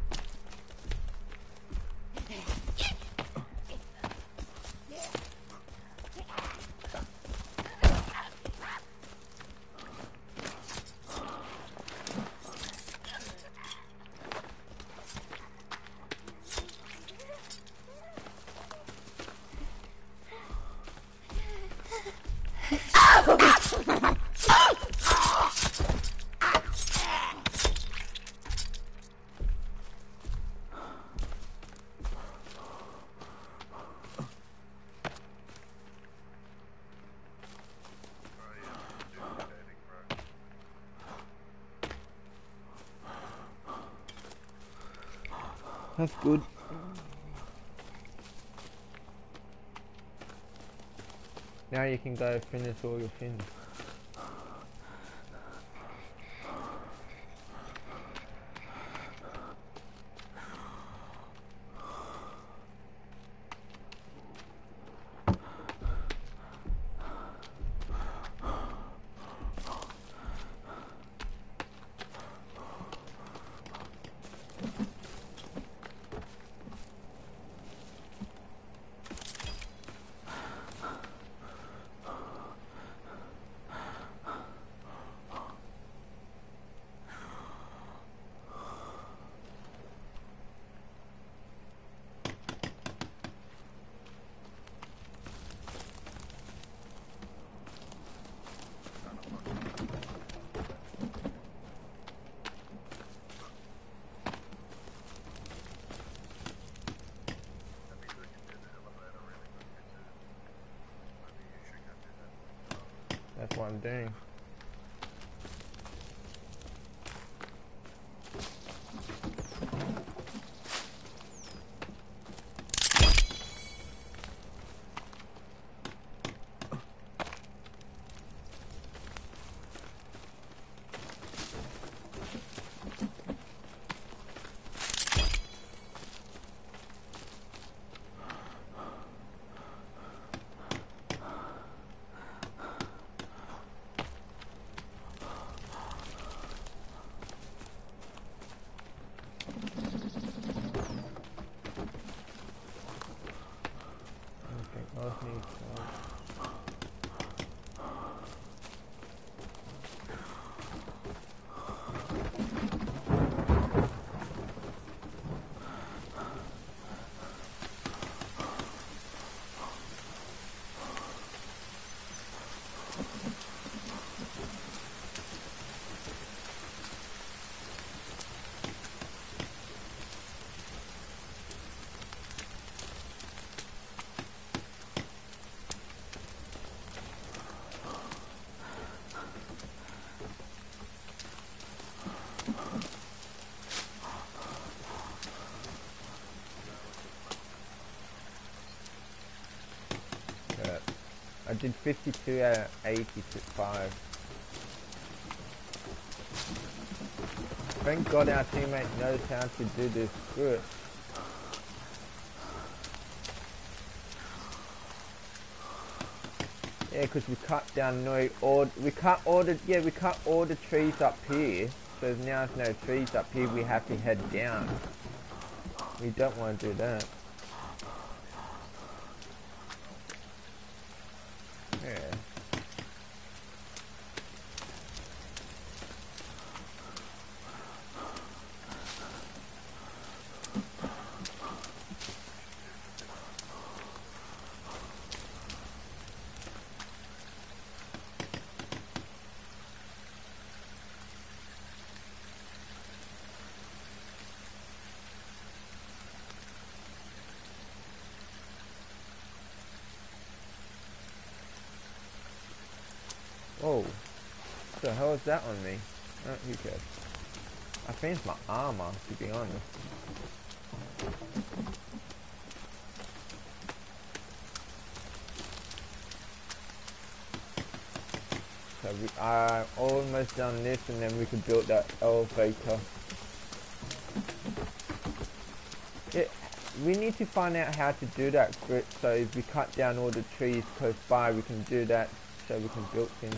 Now you can go finish all your fins. I did 52 out of 85. Thank God our teammate knows how to do this good. Yeah, because we cut down no or we cut all the yeah we cut all the trees up here. So now there's no trees up here. We have to head down. We don't want to do that. Yeah. Whoa. What the hell is that on me? Oh, who cares? I it's my armor, to be honest. So we are almost done this and then we can build that elevator. Yeah, we need to find out how to do that so if we cut down all the trees close by we can do that so we can build things.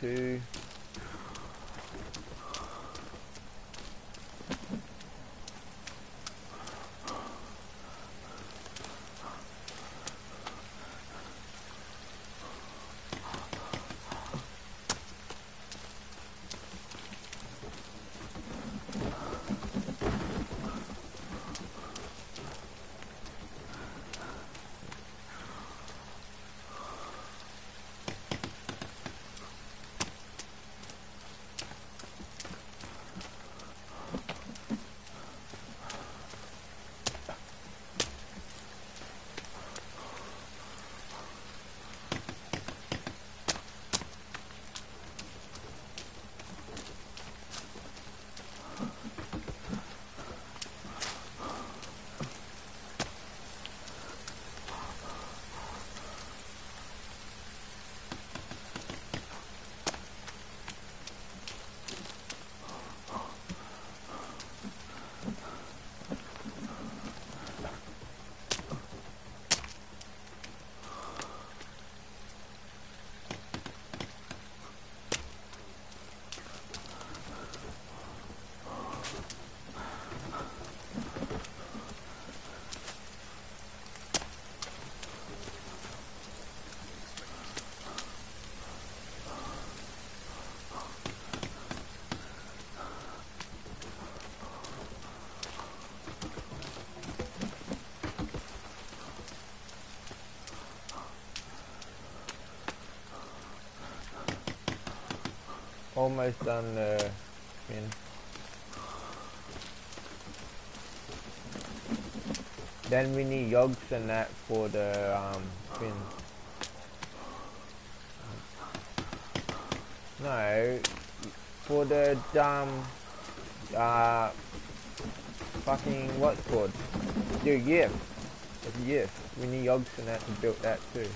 Two. Almost done fin. Then we need yogs and that for the um, fin. No, for the um, uh, fucking what's called? The yiff. The. We need yogs and that to build that too.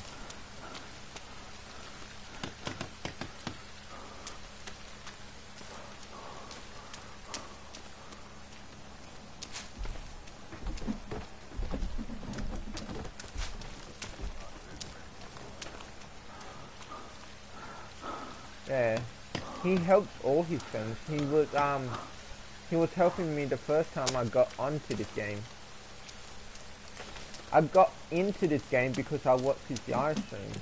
Yeah, he helps his friends. He was um, he was helping me the first time I got onto this game. I got into this game because I watched his live stream.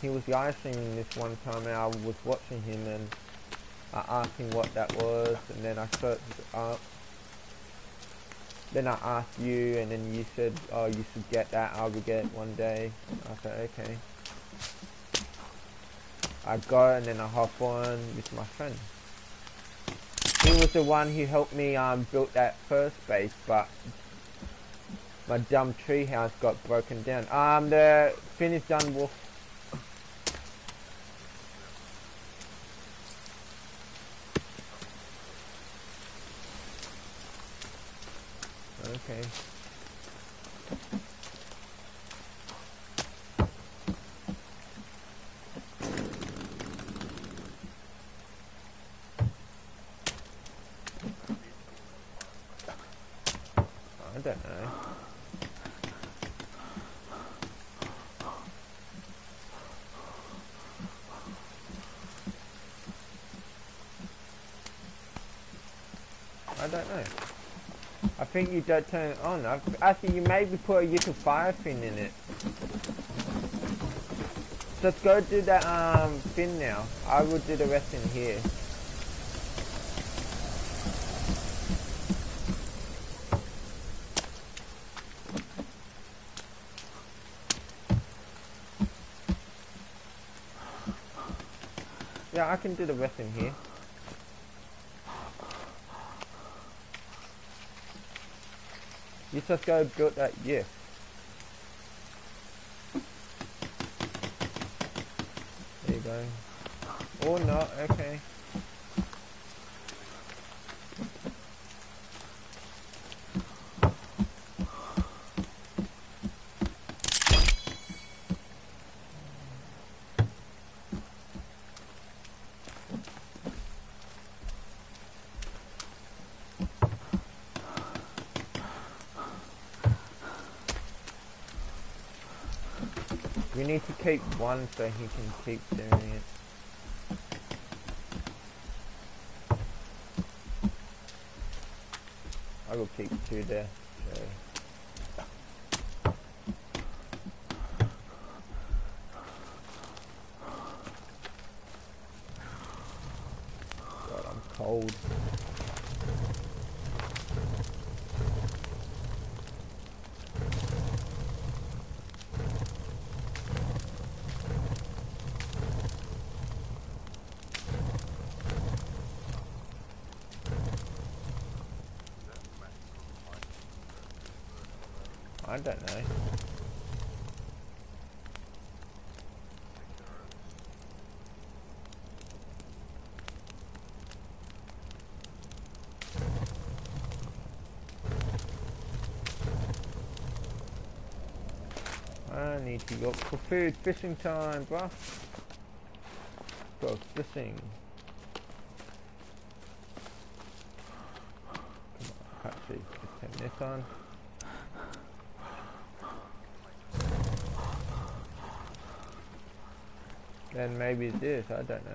He was live streaming this one time and I was watching him and I asked him what that was and then I searched it up. Then I asked you and then you said, oh you should get that, I will get it one day. I said, okay. I it and then I hop on with my friend. He was the one who helped me um, build that first base, but my dumb treehouse got broken down. Um, the finish done, Wolf. Okay. I don't know. I don't know. I think you don't turn it on. I, think you maybe put a little fire fin in it. Let's go do that um fin now. I will do the rest in here. Yeah, I can do the rest in here. You just go build that, yeah. There you go. Or not, okay. Keep one so he can keep doing it. I will keep two there. So. God, I'm cold. I don't know. I need to go for food. Fishing time, bruh. Go fishing. Come on, actually, turn this on. Then maybe it's this, I don't know.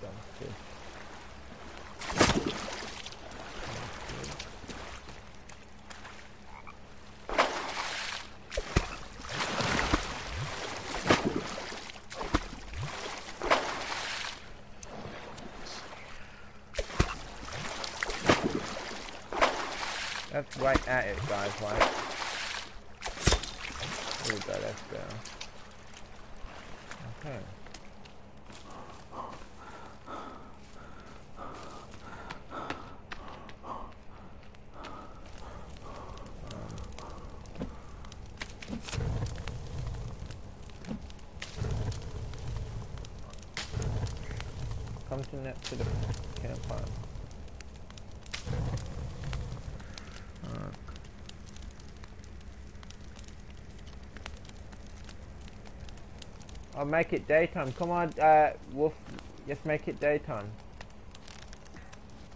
Dumb fish. Let's at it, guys, right? Here we go, that's better. Okay. Come to net to the campfire. Alright. I'll make it daytime. Come on, uh, Wolf. Just make it daytime.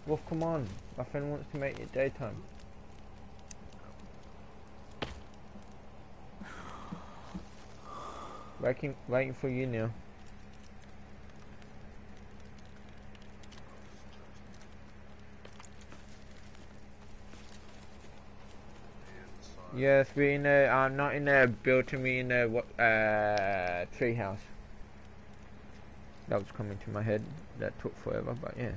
Wolf, come on. My friend wants to make it daytime. Waiting, waiting for you now. Yes, we're in a, uh, not in a building, we're in a, uh, tree house. That was coming to my head. That took forever, but yeah.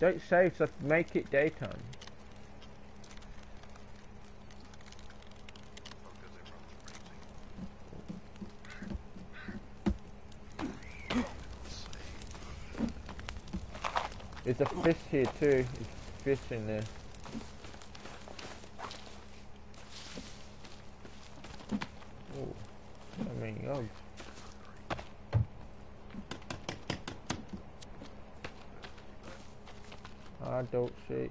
Don't save, just make it daytime. There's a fish here too. There's fish in there. Oh, I mean, oh. I don't see.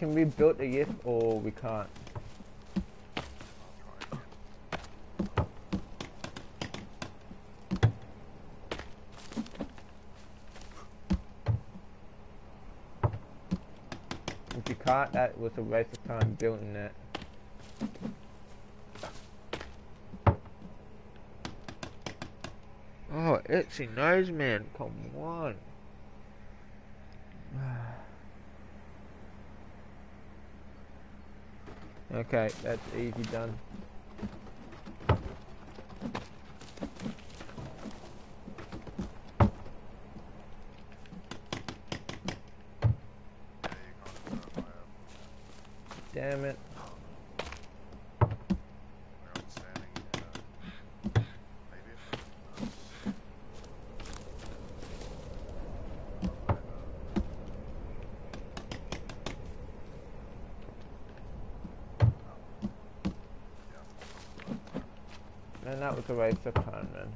Can we build a yes or we can't? If you can't, that was a waste of time building that. Oh, itchy nose man, come on. Okay, that's easy done. Damn it. Man, that was a waste of time, man.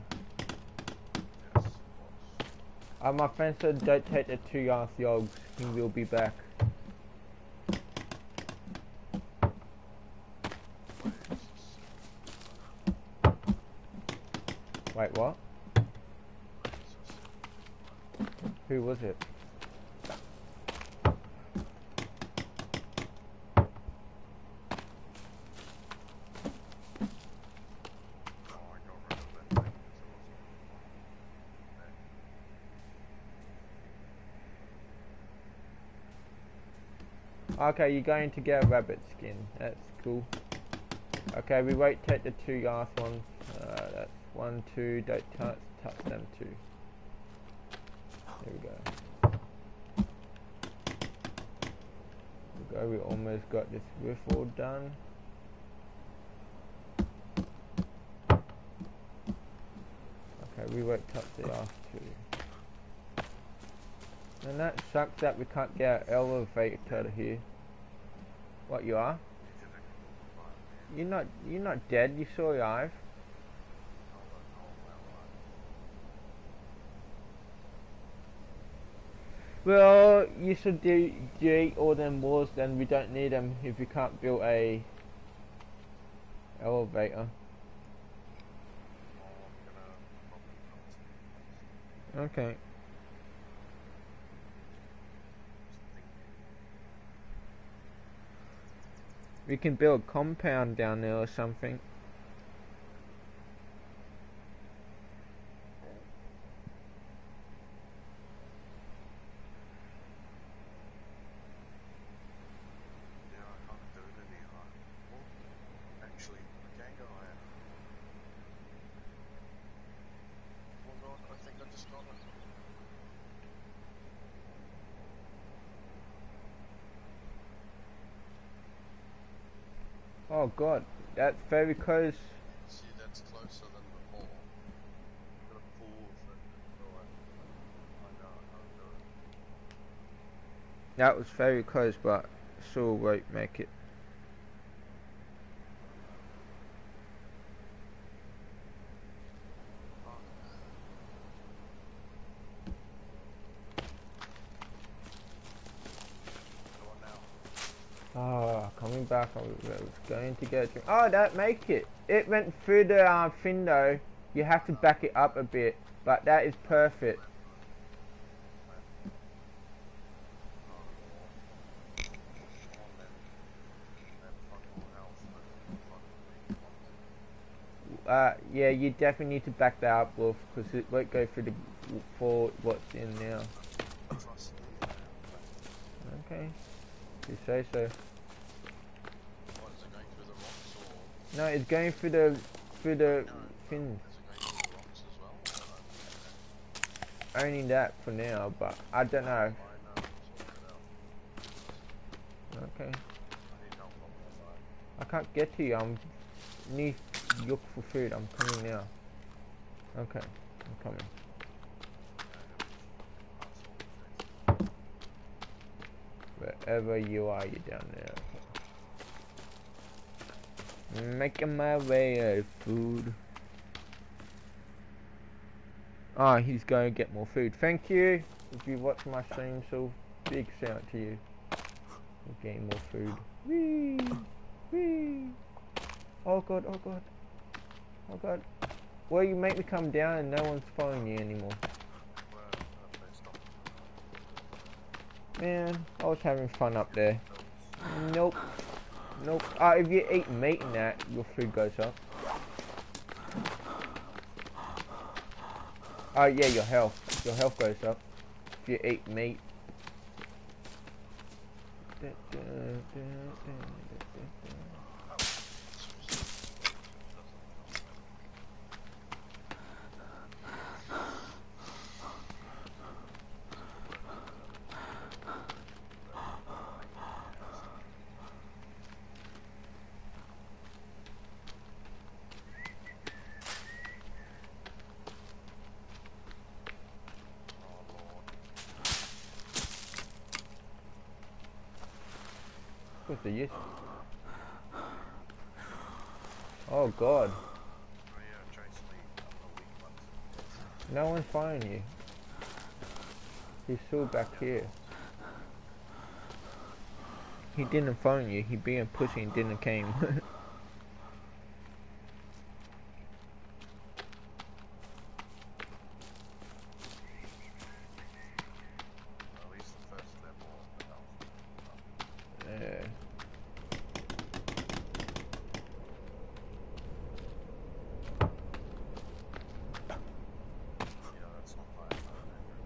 Uh, Uh, my friend said don't take the two ass yogs. He will be back. Wait, what? Who was it? Okay, you're going to get a rabbit skin. That's cool. Okay, we won't take the two last ones. Uh, that's one, two. Don't touch, touch them two. There we go. There we go. We almost got this roof all done. Okay, we won't touch the last two. And that sucks that we can't get our elevator here. What you are? You're not you're not dead, you're still alive. Well, you should do delete all them walls then we don't need them if you can't build a elevator. Okay. We can build a compound down there or something. God, that's very close. See, that's closer than before. Got a pool of it. I, I know how to do it. That was very close, but still won't make it. Go on now. Oh, I was going to get. Oh, that make it. It went through the uh, window. You have to back it up a bit, but that is perfect. Come on then. Then fuck all else, but fuck me. Come on Uh, yeah, you definitely need to back that up, Wolf, because it won't go through the for what's in now. then. Trust me. Okay, you say so. What, is it going through the rocks or? No, it's going through the through the fins. Only that for now, but I don't know. Okay. I can't get to you. I'm need look for food. I'm coming now. Okay, I'm coming. Wherever you are, you're down there. Making my way of food. Ah, he's going to get more food. Thank you. If you watch my stream, so big shout out to you. You're getting more food. Whee! Whee! Oh god, oh god. Oh god. Well, you make me come down and no one's following you anymore. Man, I was having fun up there. Nope. Nope. Uh, if you eat meat in that, your food goes up. Oh yeah, your health. Your health goes up. If you eat meat. Oh lord. What's the use? Oh god. Oh yeah, Chase Lee. I'm the weak ones. No one's following you. He's still back here. He didn't phone you, he being pussy and didn't came. [laughs] At least the first level of the health. yeah. Yeah, that's not my Andrew.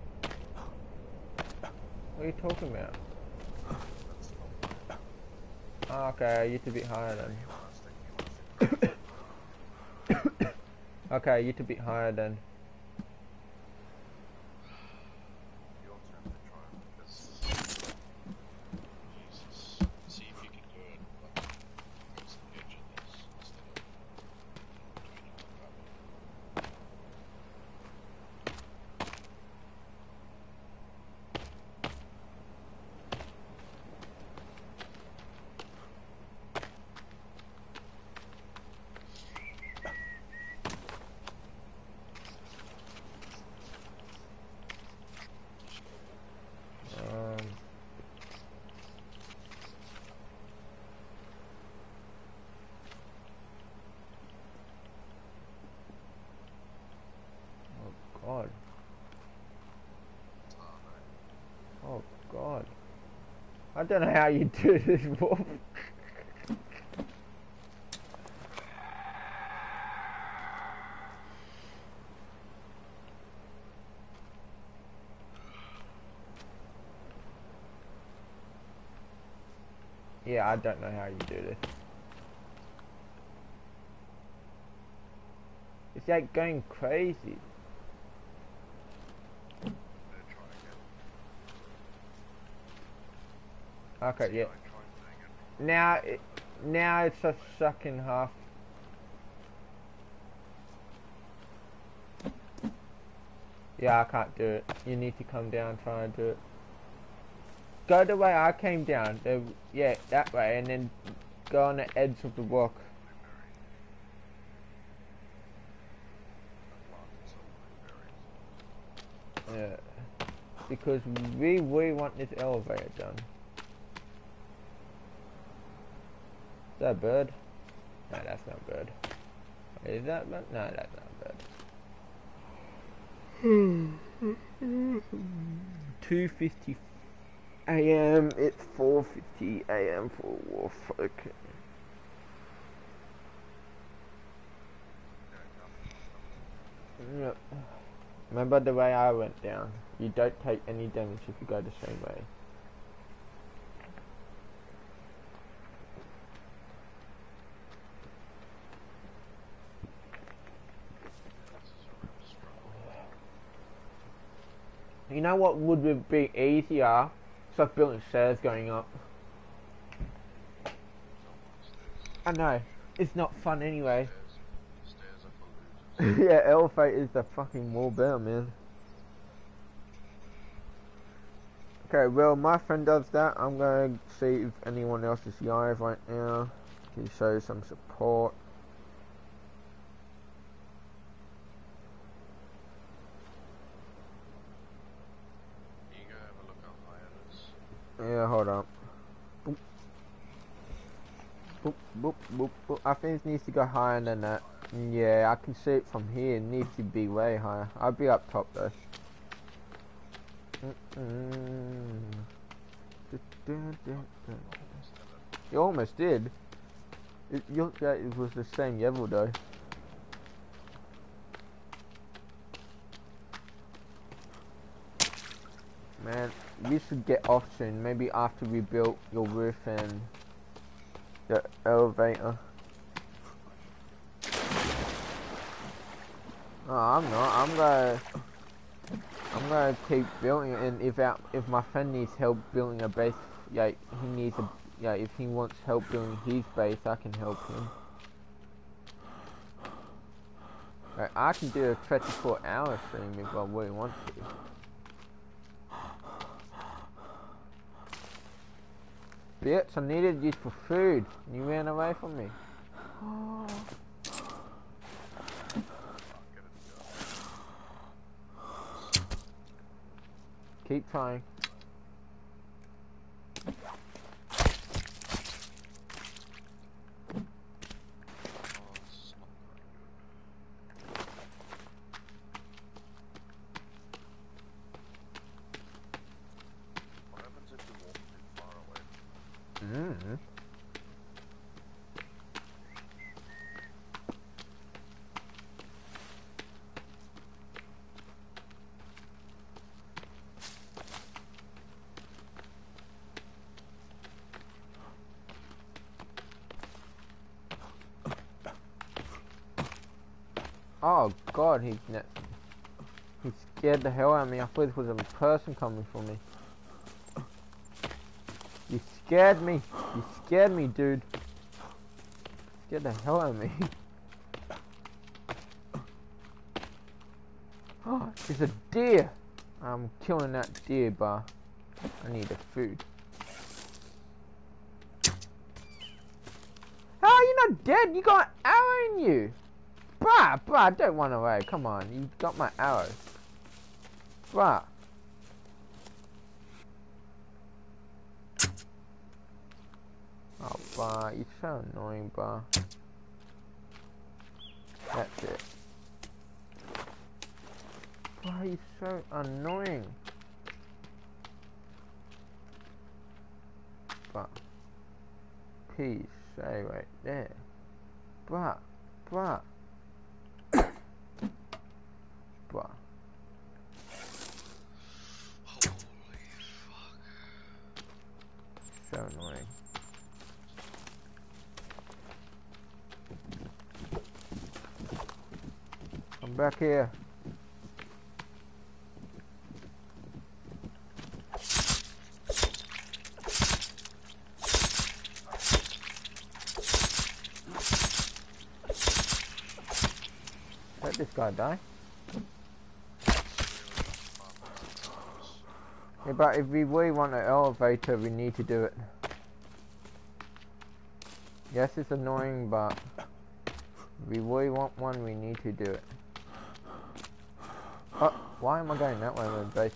What are you talking about? That's not my Oh, okay, you to be higher then. You wanna stick, you wanna stick. Okay, you to be higher then. Your turn to try and because Jesus. See if you can do it like towards the edge of this instead of doing it like that. Um, oh god. Oh god. I don't know how you do this, Wolf. Yeah, I don't know how you do this. It's like going crazy. Yeah, try again. Okay, yeah. Try, try doing it. Now, it, now it's a second half. Yeah, I can't do it. You need to come down, try and do it. Go the way I came down. The, yeah, that way, and then go on the edge of the rock. Yeah. Because we we want this elevator done. Is that a bird? No, that's not a bird. Is that a bird? No, that's not a bird. Hmm. Two fifty a.m. It's four fifty a.m. for Wolf. Okay. Yep. Remember the way I went down. You don't take any damage if you go the same way. Know what would be easier? Stop building stairs going up. I know. It's not fun anyway. [laughs] Yeah, elephant is the fucking more better, man. Okay, well, my friend does that. I'm gonna see if anyone else is live right now. Can show some support. You go have a look how high it is. Yeah, hold on. Boop. Boop, boop, boop, boop. I think it needs to go higher than that. Yeah, I can see it from here. It needs to be way higher. I'll be up top though. Mm-mm. Du-du-du-du. You almost did. It, you, yeah, it was the same level though. Man, we should get off soon. Maybe after we built your roof and the elevator. No, I'm not. I'm gonna. I'm gonna keep building and if our, if my friend needs help building a base, yeah, he needs a yeah. If he wants help building his base, I can help him. Like, I can do a 24 hour stream if I really want to. Bitch, I needed you for food. You ran away from me. Oh. Keep trying. Oh, this is not very good. What happens if you walk too far away? Mm. Oh god, he he scared the hell out of me. I thought it was a person coming for me. You scared me. You scared me, dude. Scared the hell out of me. [gasps] Oh, it's a deer. I'm killing that deer, bar. I need the food. How are you not dead? You got an arrow in you. Bruh, bruh, don't run away. Come on, you got my arrow. Bruh. Oh, bruh, you're so annoying, bruh. That's it. Bruh, you're so annoying. Bruh. Please, say right there. Bruh, bruh. Wow. Holy fuck. So annoying. I'm back here. Let this guy die. Yeah, but if we really want an elevator, we need to do it. Yes, it's annoying, but if we really want one, we need to do it. Oh, why am I going that way when base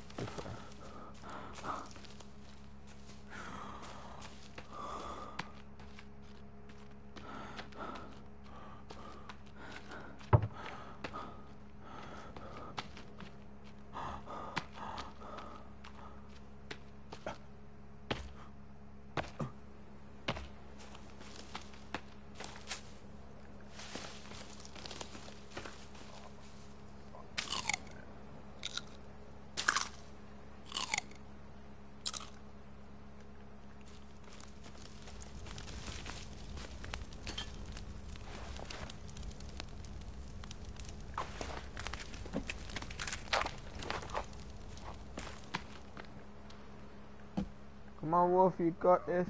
on, Wolf, you got this.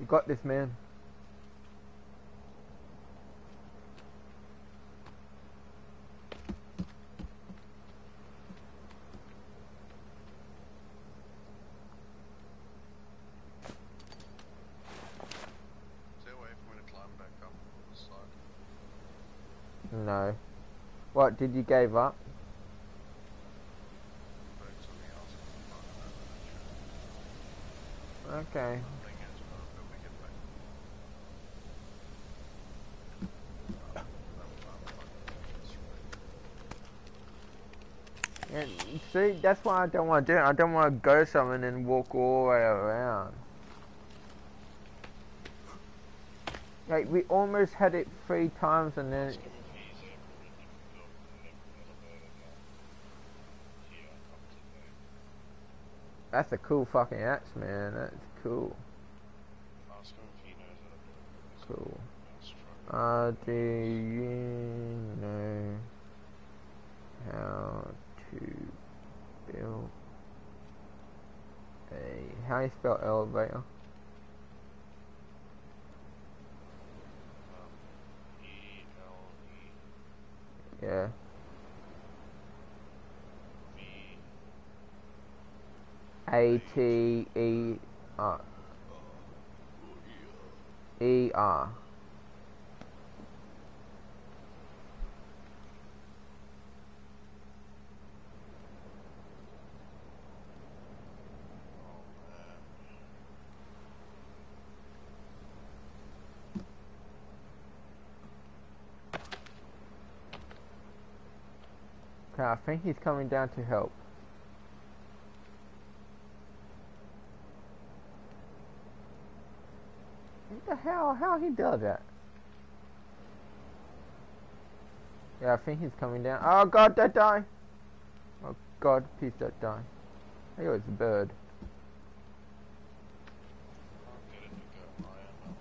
You got this, man. Stay away from me to climb back up. No. What, did you gave up? But it's something else. I'm not Okay. sure. Thing is, we'll probably get back. I'm- I'm fucking this way. Yeah, see, that's why I don't want to do it. I don't want to go somewhere and then walk all the way around. Like, we almost had it three times and then... It's gonna be easier if we can build an elevator now. Here, up to there. That's a cool fucking axe, man. That's cool. Ask him if he knows how to do it. Cool. Uh, do you know how to build How you spell elevator? Yeah. A T E R E R. I think he's coming down to help. What the hell? How he does that? Yeah, I think he's coming down. Oh god, that die! Oh god, please don't die. Hey, it's a bird. Can't get it to go high enough.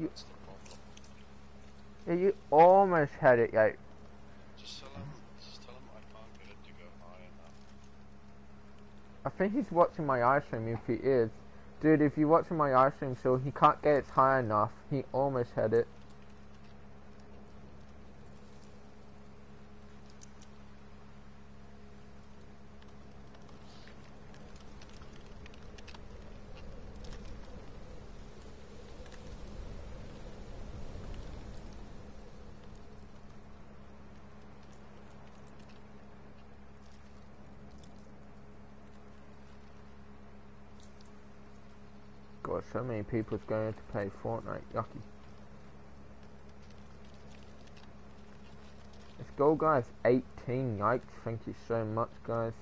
You- That's the problem. Yeah, you almost had it, yeah. Just tell him. Just tell him I can't get it to go high enough. I think he's watching my ice stream if he is. Dude, if you're watching my ice stream so he can't get it high enough, he almost had it. God, so many people's going to play Fortnite. Yucky. Let's go, guys. 18 yikes. Thank you so much, guys.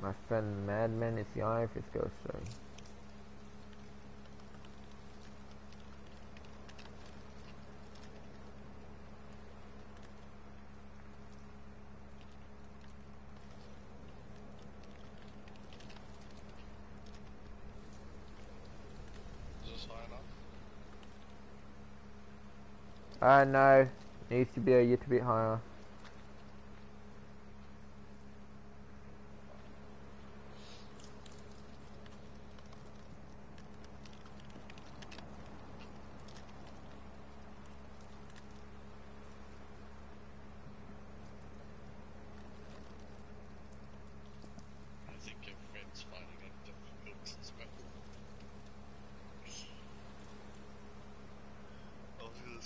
My friend Madman is the Ghost, sorry. No. Needs to be a little bit higher.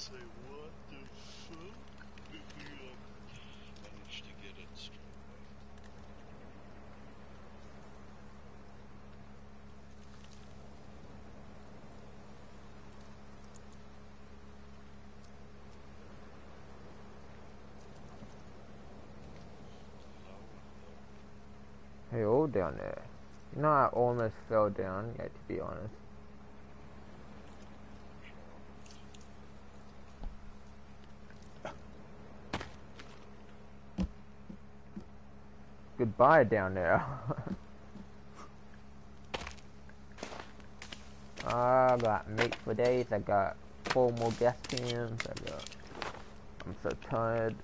say, what the fuck? If we um, managed to get it straight away. Low and low. Hey, all down there. You know, I almost fell down, yeah, to be honest. Goodbye down there. I got meat for days, I got four more gas cans, I got... I'm so tired.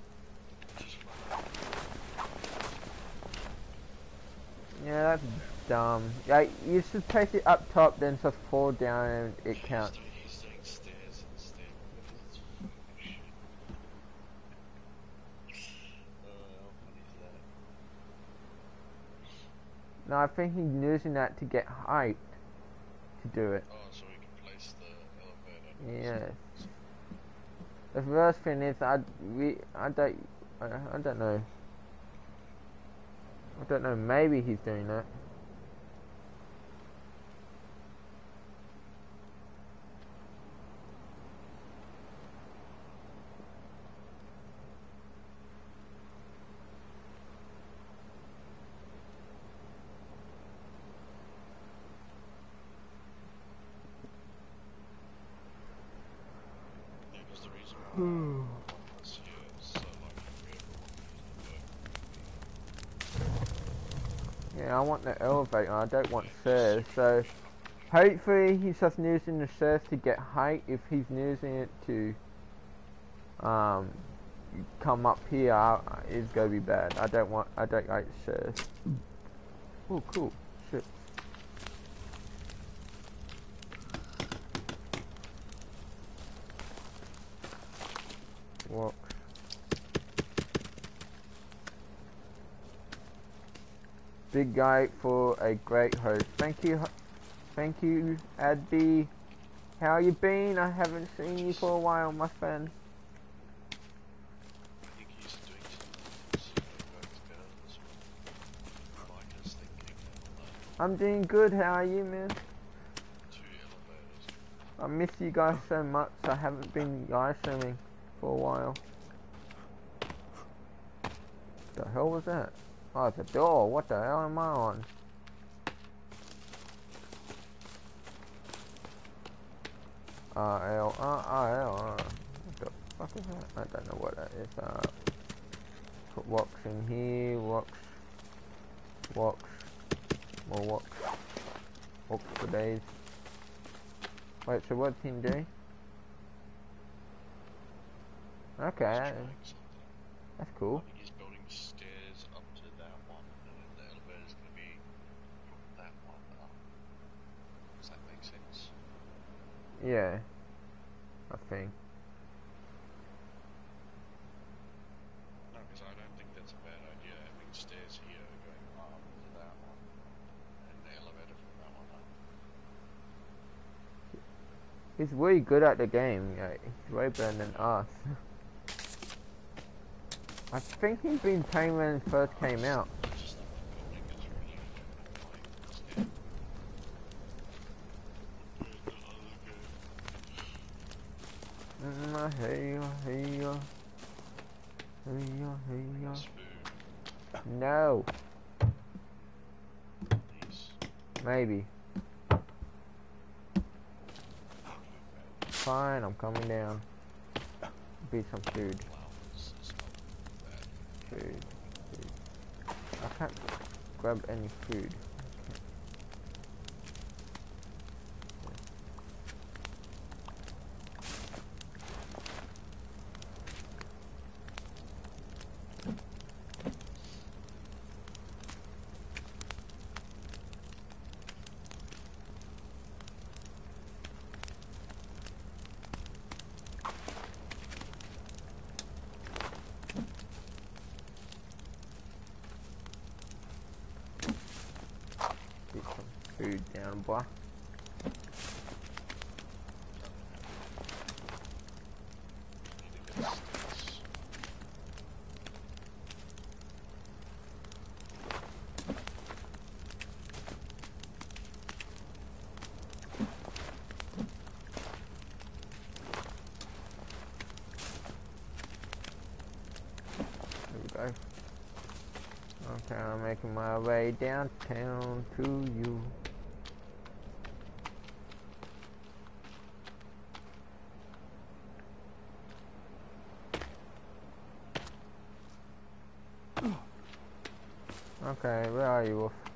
Yeah, that's dumb. Yeah, you should place it up top, then just fall down and it counts. doing- He's doing stairs instead. What is this fucking shit? How funny is that? No, I think he's using that to get height to do it. Oh, so we can place the elevator. Yes. The first thing is, I we I don't I, I don't know. I don't know. Maybe he's doing that. Yeah, 'cause the reason why one was here is so like we Yeah, I want the elevator. I don't want stairs. So hopefully he's just using the stairs to get height. If he's using it to um come up here, it's gonna be bad. I don't want. I don't like stairs. Oh, cool. Shit. Walk. Big guy for a great host. Thank you, thank you, Adby. How you been? I haven't seen you for a while, my friend. I'm doing good. How are you, man? I miss you guys so much. I haven't been live streaming for a while. The hell was that? Oh, it's a door. What the hell am I on? R L R R L. What the fuck is that? I don't know what that is. Uh, put rocks in here. Rocks. Rocks. More rocks. Rocks for days. Wait, so what's he doing? Okay, that's cool. I think he's building stairs up to that one, and then the elevator's gonna be from that one up. Does that make sense? Yeah, I think. No, because I don't think that's a bad idea. Having stairs here going up to that one, and the elevator from that one up. He's really good at the game. Yeah, he's way better than us. [laughs] I think he's been playing when it first came out. It's just that my building is really fucking annoying this game. Where's the other game? Mm, hey, hey. Hey, hey. No, maybe. Fine, I'm coming down. Be some food. Flowers is not bad. Food. food. I can't grab any food. Get some food down, boy. Okay, I'm making my way downtown to you. Oh. Okay, where are you, Wolf?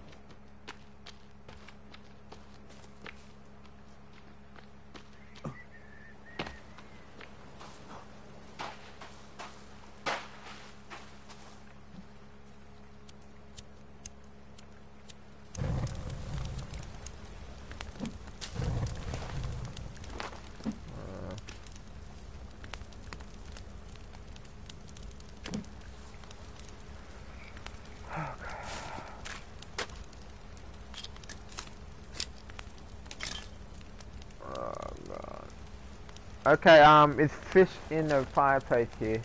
Okay, um, it's fish in the fireplace here.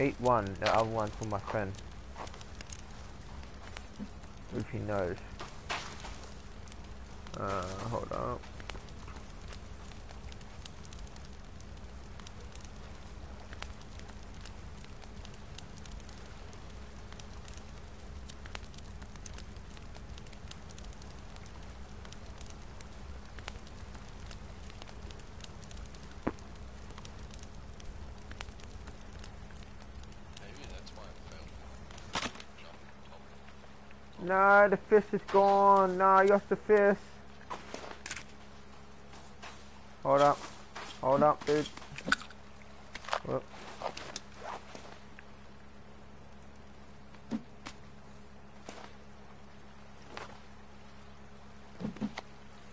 Eat one, the other one for my friend. He knows. Uh, hold up. Maybe that's why I failed. No, the fish is gone. No, you lost the fish. Hold up. Hold up, dude. Whoop.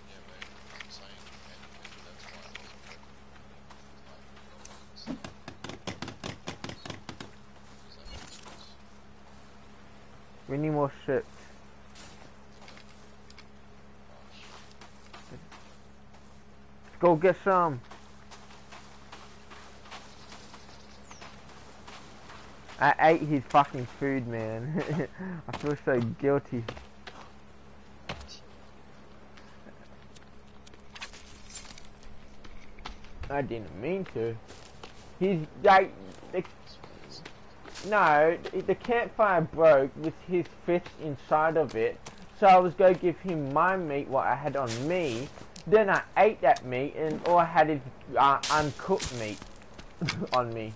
Yeah, maybe. I'm saying maybe that's why I wasn't good. Does that make sense? We need more ships. Let's go get some. I ate his fucking food, man. [laughs] I feel so guilty. I didn't mean to. He's like, the, no, the campfire broke with his fish inside of it. So I was going to give him my meat, what I had on me. Then I ate that meat, and all I had is uh, uncooked meat [coughs] on me.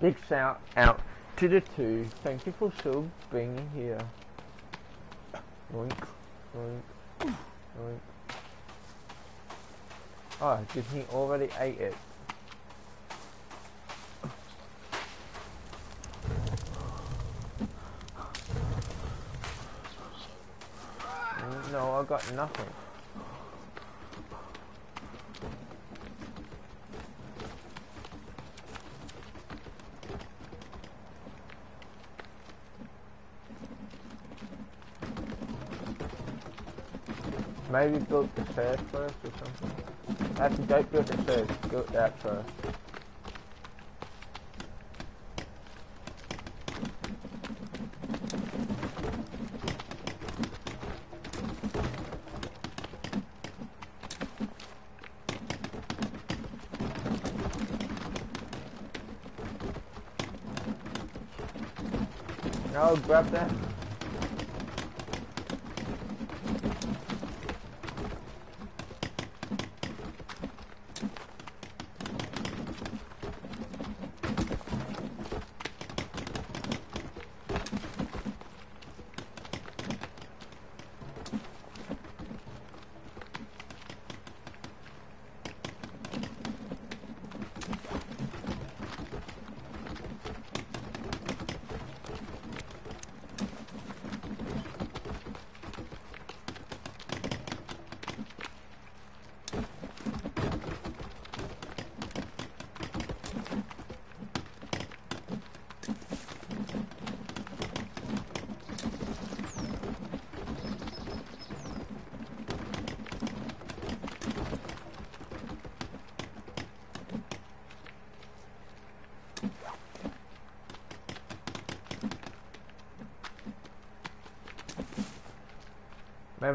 Big shout out to the two. Thank you for still being here. Yoink, yoink, Oh, did he already ate it? No, I got nothing. Maybe build the stairs first or something. Actually, don't build the stairs. Build that first. No, grab that.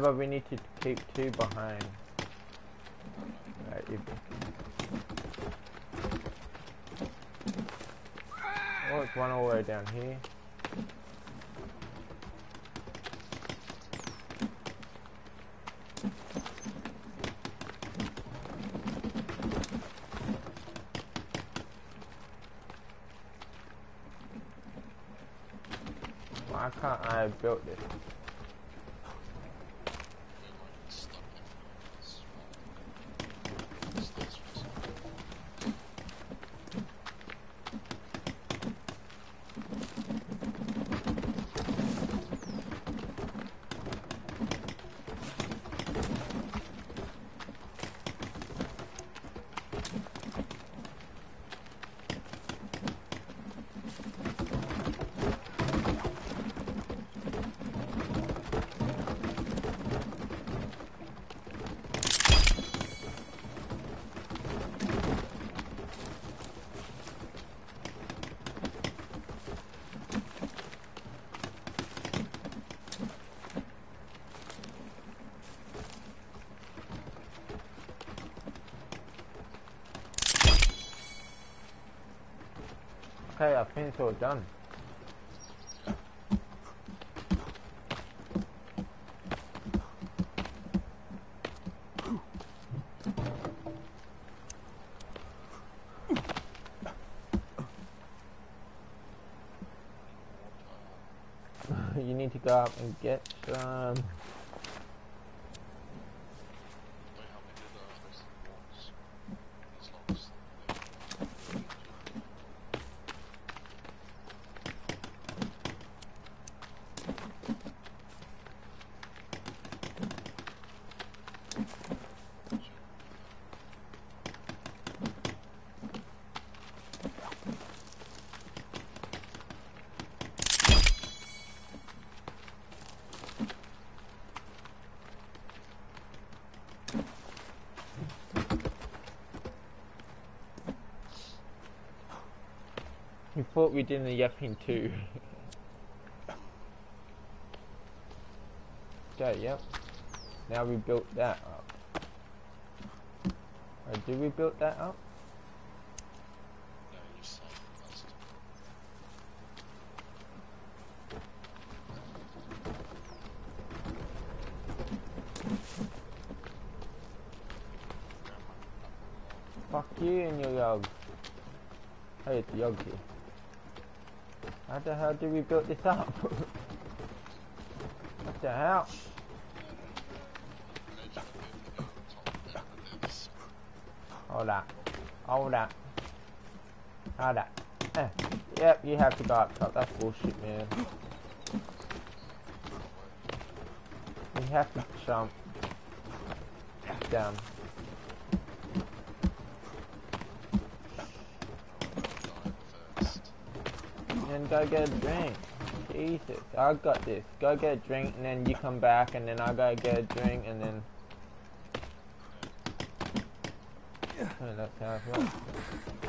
Remember, we need to keep two behind. Right. Oh, it's one all the way down here. Why can't I build this? Think it's all done. [sighs] you need to go up and get some. Thought we did in the yapping too. [laughs] okay, yep. Now we built that up. Or did we build that up? Yeah, you saw it first. Fuck you and your yog. Hey, it's yog here. The hell did we build this up? [laughs] what the hell? Hold up. Hold up. Hold up. Eh. Yep, you have to go up top. That's bullshit, man. You have to jump down. Die first. And go get a drink. Jesus, I got this. Go get a drink and then you come back and then I go get a drink and then... Oh, that's how it works.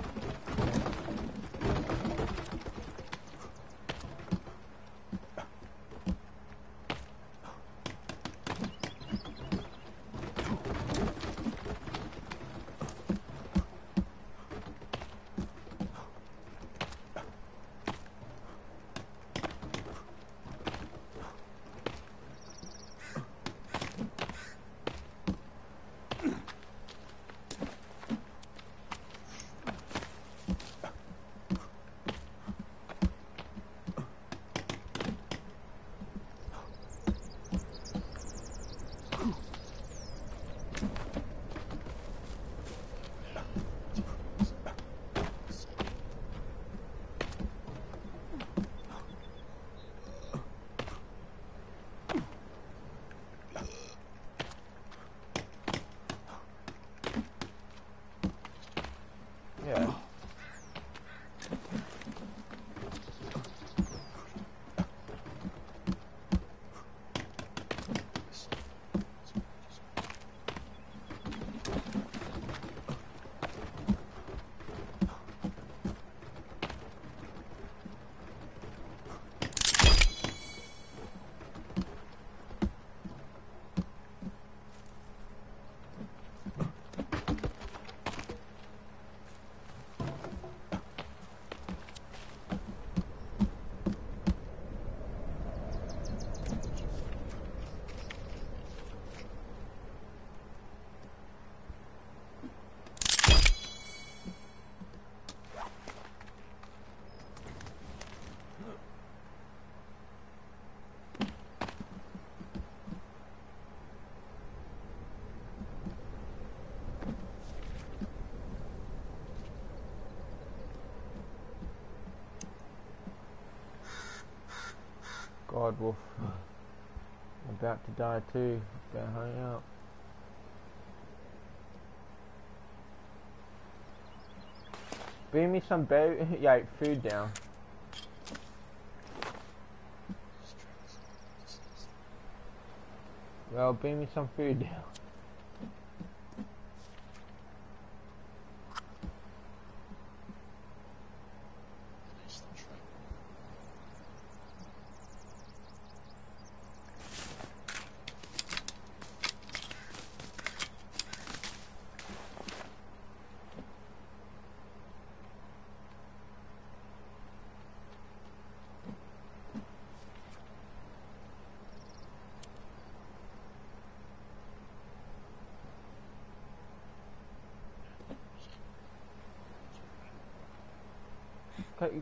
God, Wolf. I'm about to die too. Better hurry up. Bring me some [laughs] yeah, food down. Well, bring me some food down.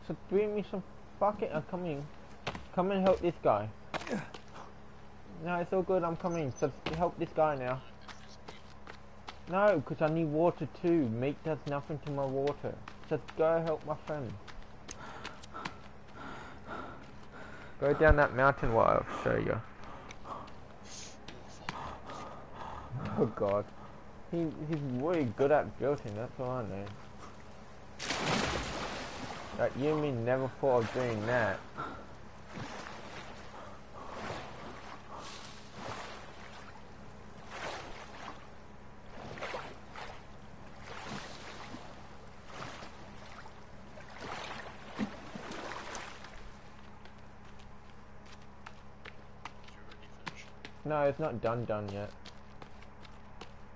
So bring me some bucket. I'm coming. Come and help this guy. No, it's all good. I'm coming. So help this guy now. No, because I need water too. Meat does nothing to my water. So go help my friend. Go down that mountain while I'll show you. Oh god. He, he's really good at building, that's all I know. You me never thought of doing that. No, it's not done done yet.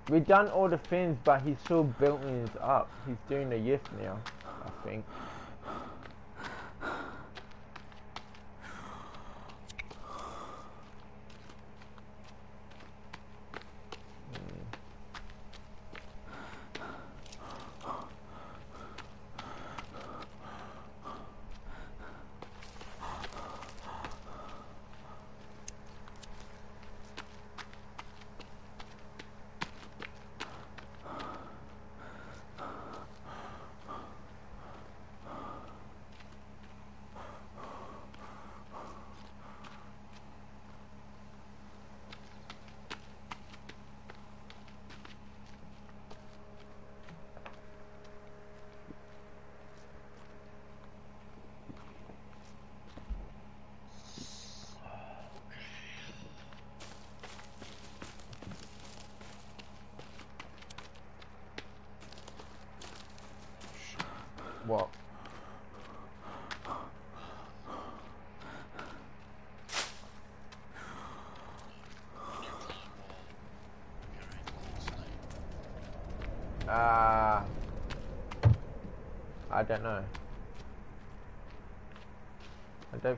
We've done all the things, but he's still building it up. He's doing the yift now, I think.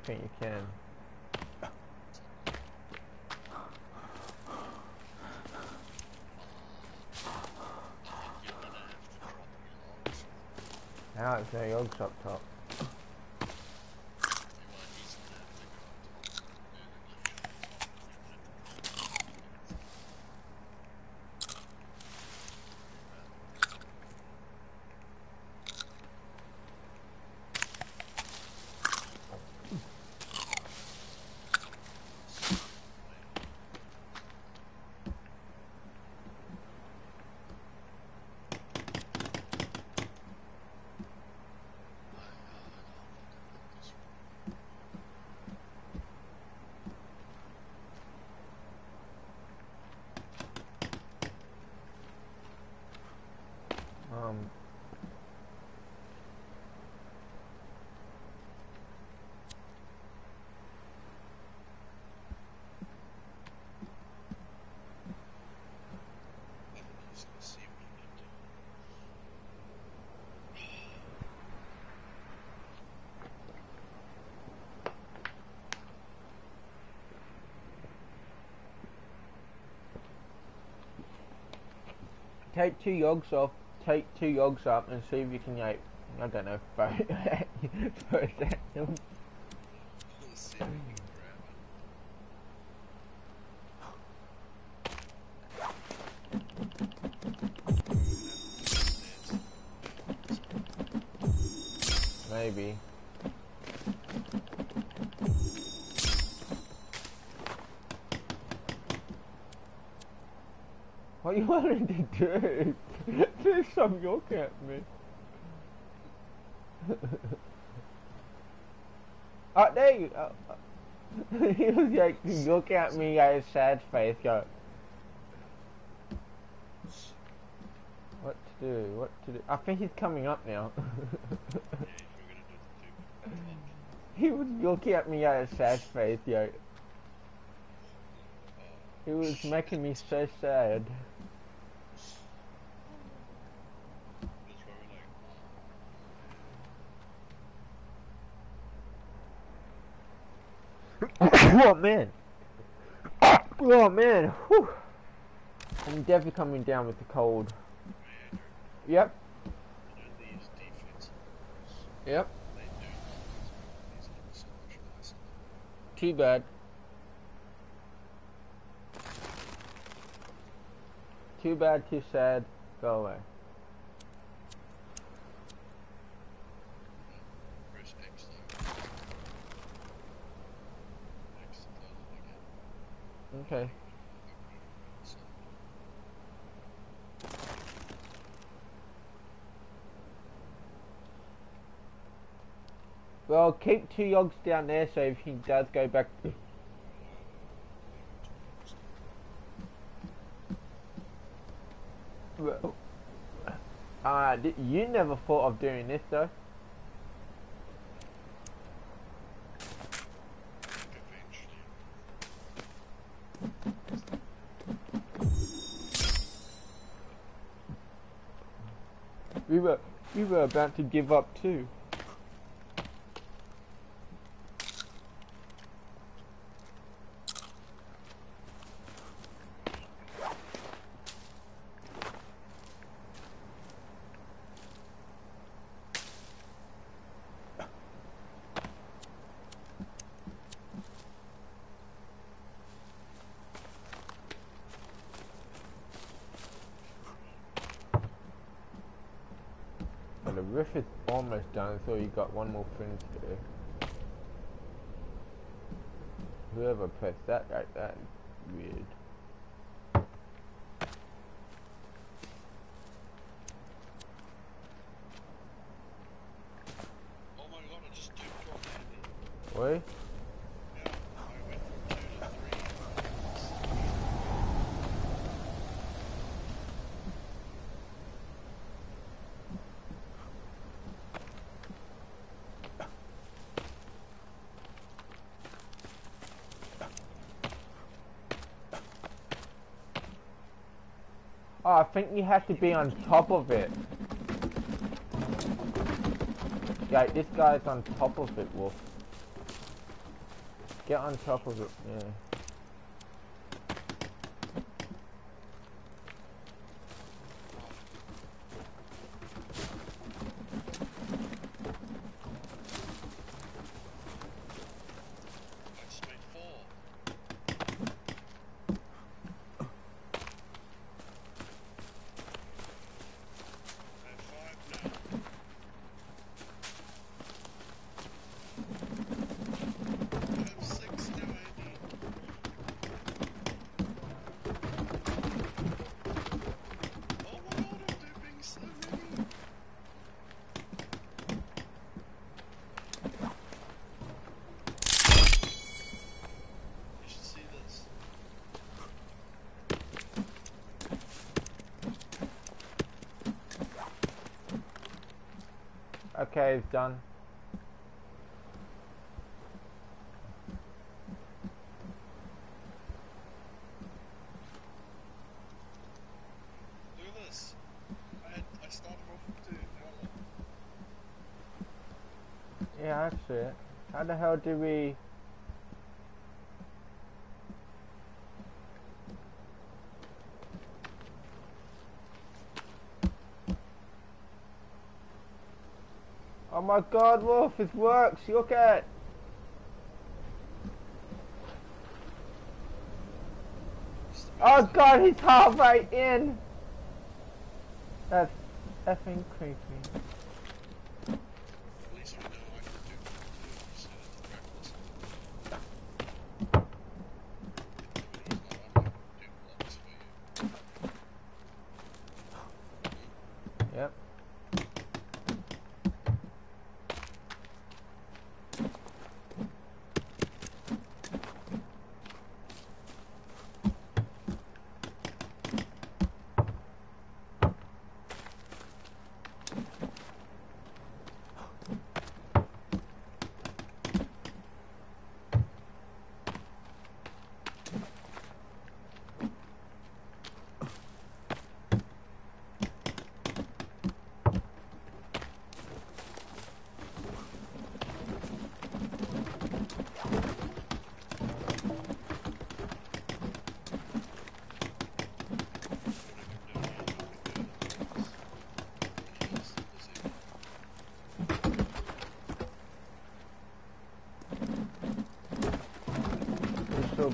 Think you can. Now it's no yogs up top. Take two yogs off, take two yogs up and see if you can, like, I don't know, [laughs] throw, throw What wanting to do? Do some look at me. [laughs] oh, there you go. [laughs] he was like, look at me, his sad face, go. What to do? What to do? I think he's coming up now. The [laughs] he was looking at me at his sad face, yo. He was making me so sad. That's why we're like, oh man. Oh man. Whew. I'm definitely coming down with the cold. Yep. Yep. Too bad. Too bad, too sad. Go away. Press X though. X to close it again. Okay. So, Well, keep two yogs down there so if he does go back. Well, uh, you never thought of doing this though. We were we were about to give up too. Well, the roof is almost done, so you got one more thing to. Whoever pressed that like that weird. Oh my god, I just duped one Andy. Wait, Yeah, I went from two to three. oh, I think you have to be on top of it. Yeah, this guy's on top of it, Wolf. Get on top of it, yeah. I just made four. I have five now. I have six now, Andy. Oh my god, I'm duping so many. You should see this. Okay, it's done. Look at this. I had I started off with two. Now look. Yeah, that's it. How the hell do we... my god, Wolf, it works, look at. Oh god, he's halfway in. That's effing creepy. At least we know I can do two instead of the practice. It was like, I'm gonna do blocks for you.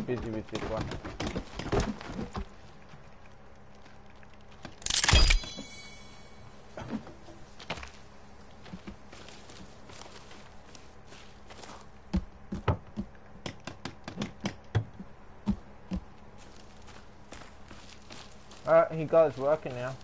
busy with this one. Alright, he got his working now.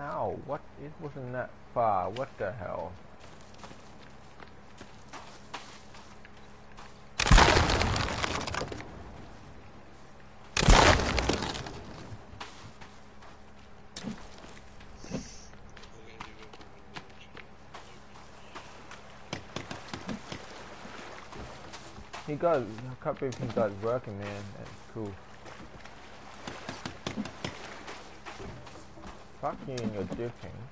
Ow, what? It wasn't that far. What the hell? He got, I can't believe he got working, man. That's cool. Fuck you and your dipping.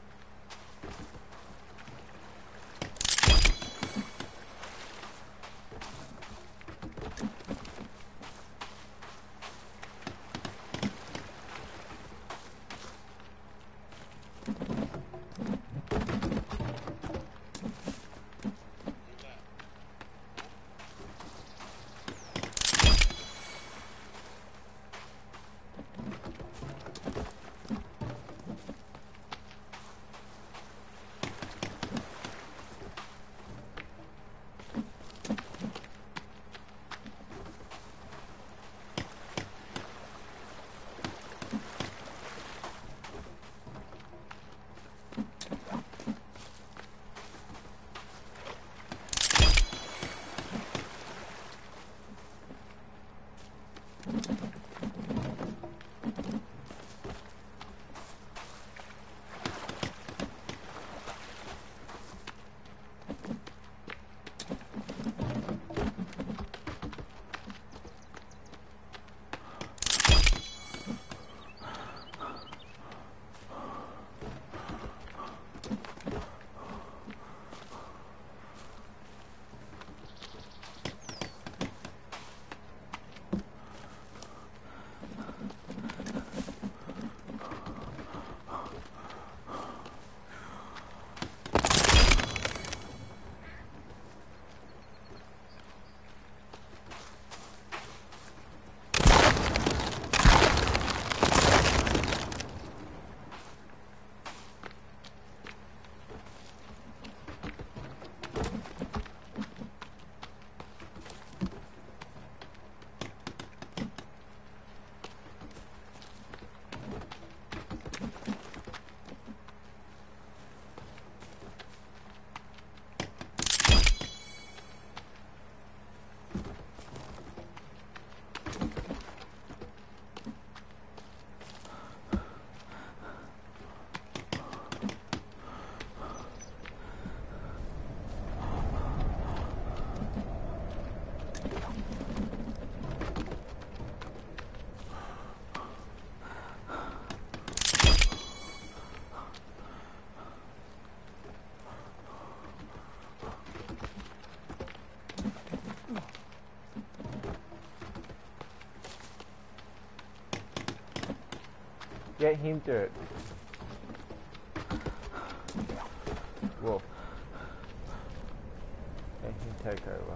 Get him dirt. Whoa. take over.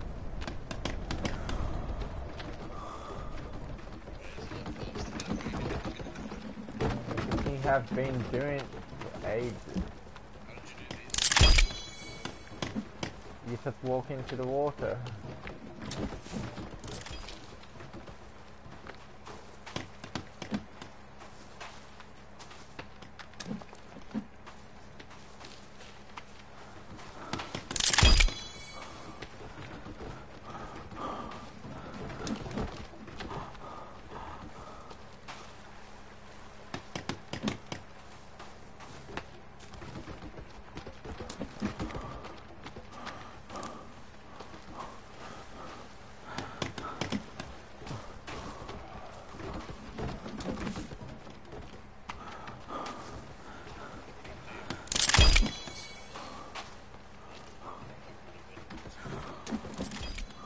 We have been doing for ages. You just walk into the water.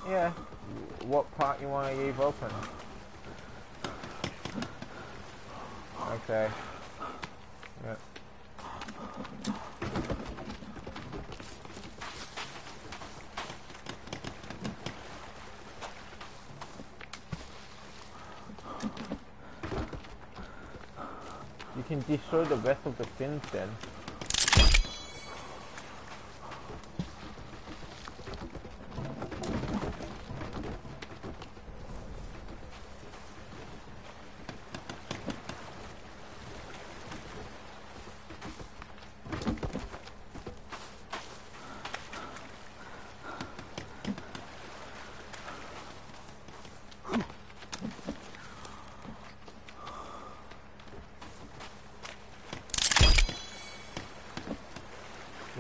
Yeah. What part you want to leave open? Okay. Yep. You can destroy the rest of the fins then.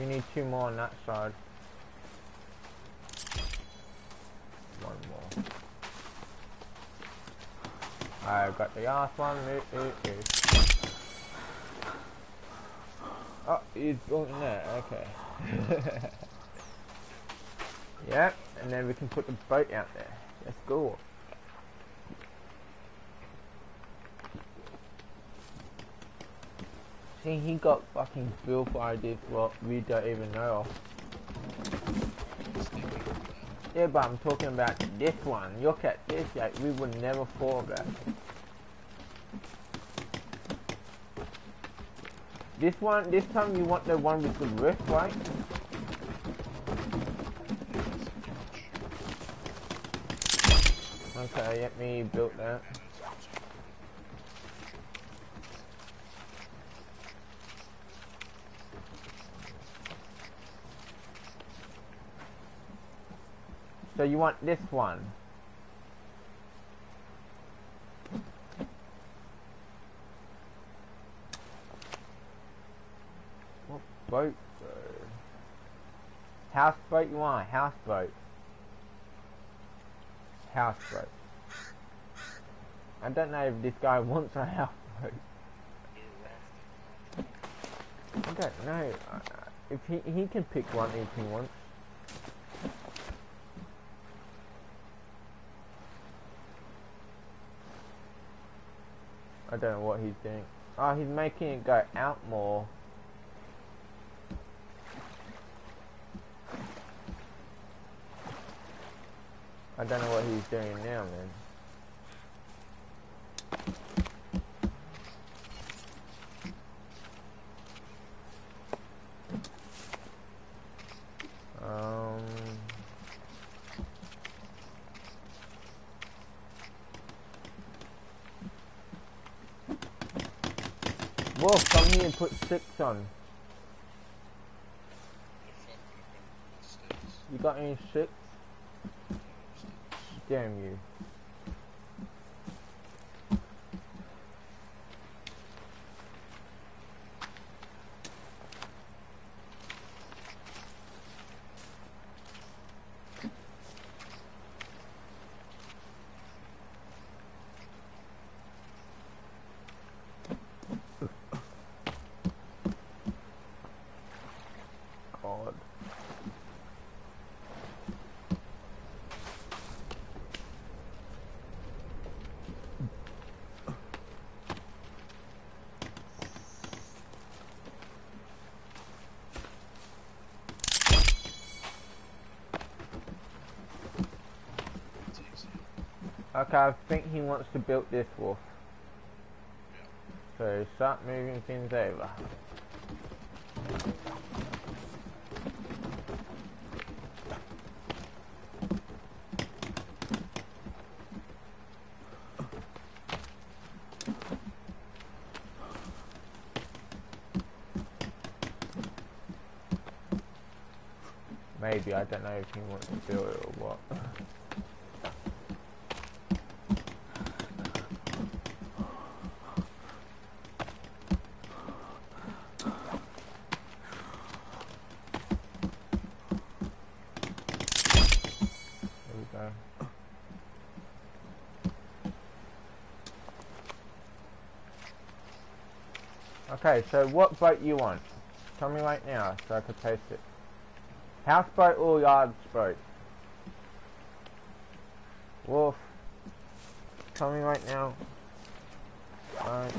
We need two more on that side. One more. I've got the last one. Ooh, ooh, ooh. Oh, he's going there. Okay. [laughs] yep, and then we can put the boat out there. Let's go. See, he got fucking built for ideas what we don't even know of. Yeah, but I'm talking about this one. Look at this, like, we would never fall that. This one, this time you want the one with the roof, right? Okay, let me build that. So you want this one? What boat though? Houseboat you want? Houseboat. Houseboat. I don't know if this guy [laughs] wants a houseboat. I don't know. If he he can pick one if he wants. I don't know what he's doing. Oh, he's making it go out more. I don't know what he's doing now, man. Um. Wolf, come here and put six on. You got any six? Damn you. God. Okay, I think he wants to build this wolf. So start moving things over. Maybe, I don't know if he wants to build it or what. There we go. Okay, so what boat you want? Tell me right now so I can post it. Houseboat or yard boat? Wolf. Tell me right now. Alright.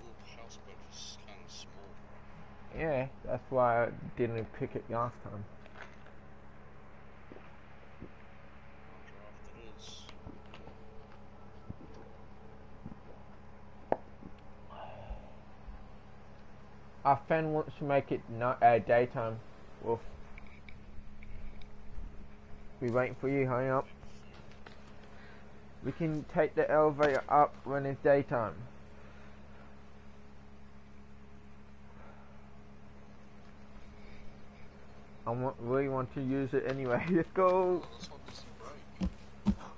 Ooh, houseboat is kind of small. Yeah, that's why I didn't pick it last time. Our fan wants to make it no uh, daytime. Wolf. We waiting for you, hurry up. We can take the elevator up when it's daytime. Really want to use it anyway. [laughs] Let's go.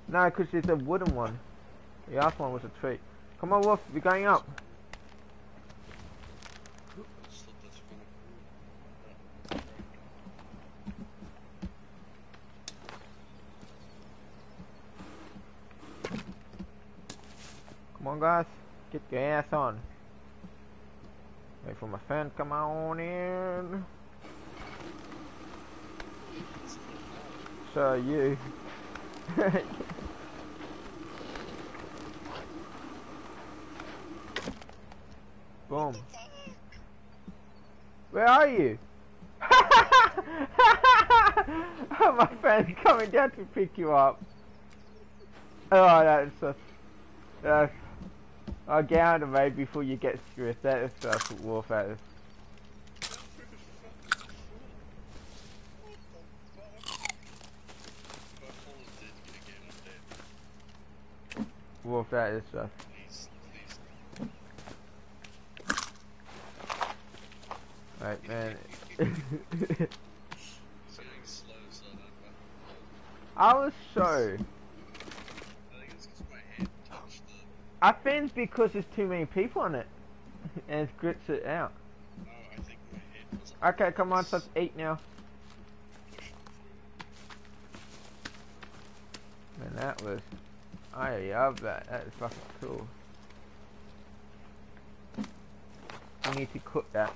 No, because it's a wooden one. The last one was a tree. Come on, Wolf. We're going up. Come on, guys. Get your ass on. Wait for my friend. Come on in. So are you. [laughs] Boom. Where are you? [laughs] my friend's coming down to pick you up. Oh, that's just, that's, I'll get out of the way before you get stressed. That is just wolf that is. If I fall and dead, get again, I'm dead. That is just. Please, please. Right, man. [laughs] I was so. I think it's because there's too many people on it. and it grits it out. Okay, come on, let's eat now. Man, that was. I love that. That is fucking cool. We need to cook that.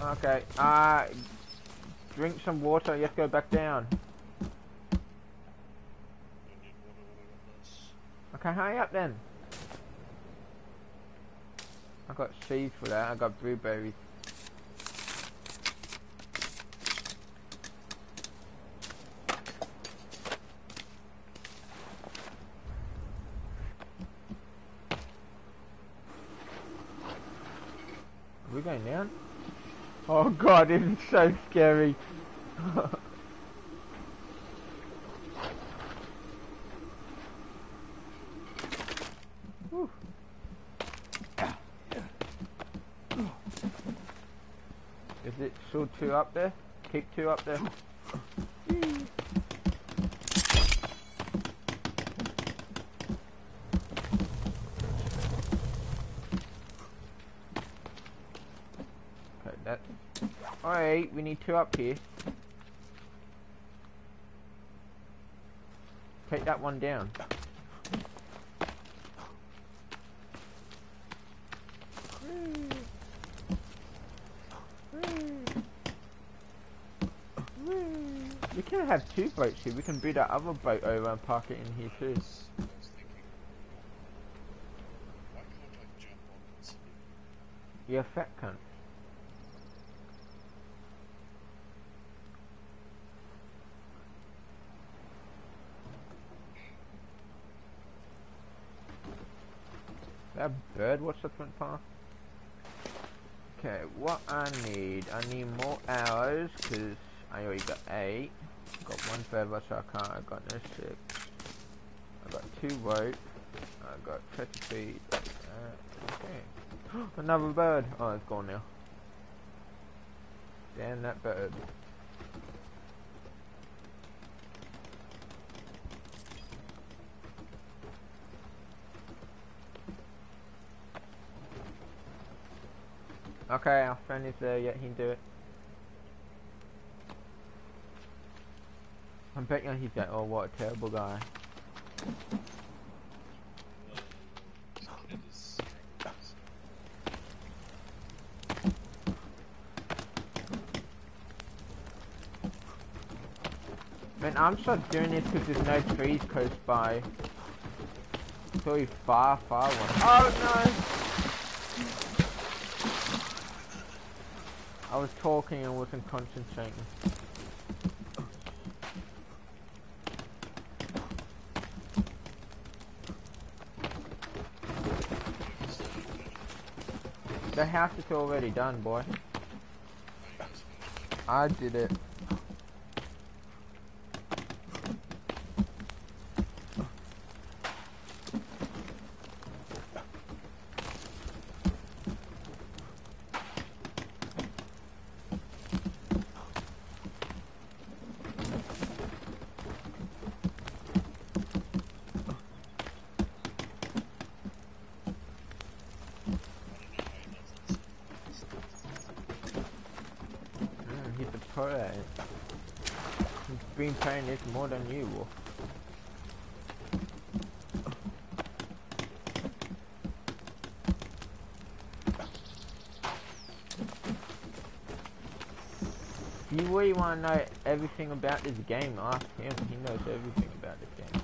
Okay, uh. Drink some water, let's go back down. I I. Okay, hurry up then. I got seeds for that, I got blueberries. Are we going down? Oh god, this is so scary. Is it still two up there? Keep two up there. Okay, that. Alright, we need two up here. Take that one down. We can have two boats here. We can bring that other boat over and park it in here too. I was thinking, why can't I jump on and sleep? You're a fat cunt. That front path? Okay, what I need, I need more arrows, because I already got eight. Got one feather, so I can't, I've got no six. I've got two rope. I've got 30 feet. Uh, okay. [gasps] Another bird. Oh, it's gone now. Damn that bird. Okay, our friend is there yet, he can do it. I'm betting he's like, oh what a terrible guy. Man, I'm just doing this because there's no trees close by. It's really far, far one. Oh no! I was talking and wasn't concentrating. The house is already done, boy. I did it. Mm, he's a pro at it. He's been playing this more than you, you really want to know everything about this game, ask him. He knows everything about this game.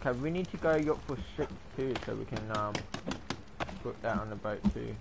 Okay, we need to go look for six too, so we can um put that on the boat too.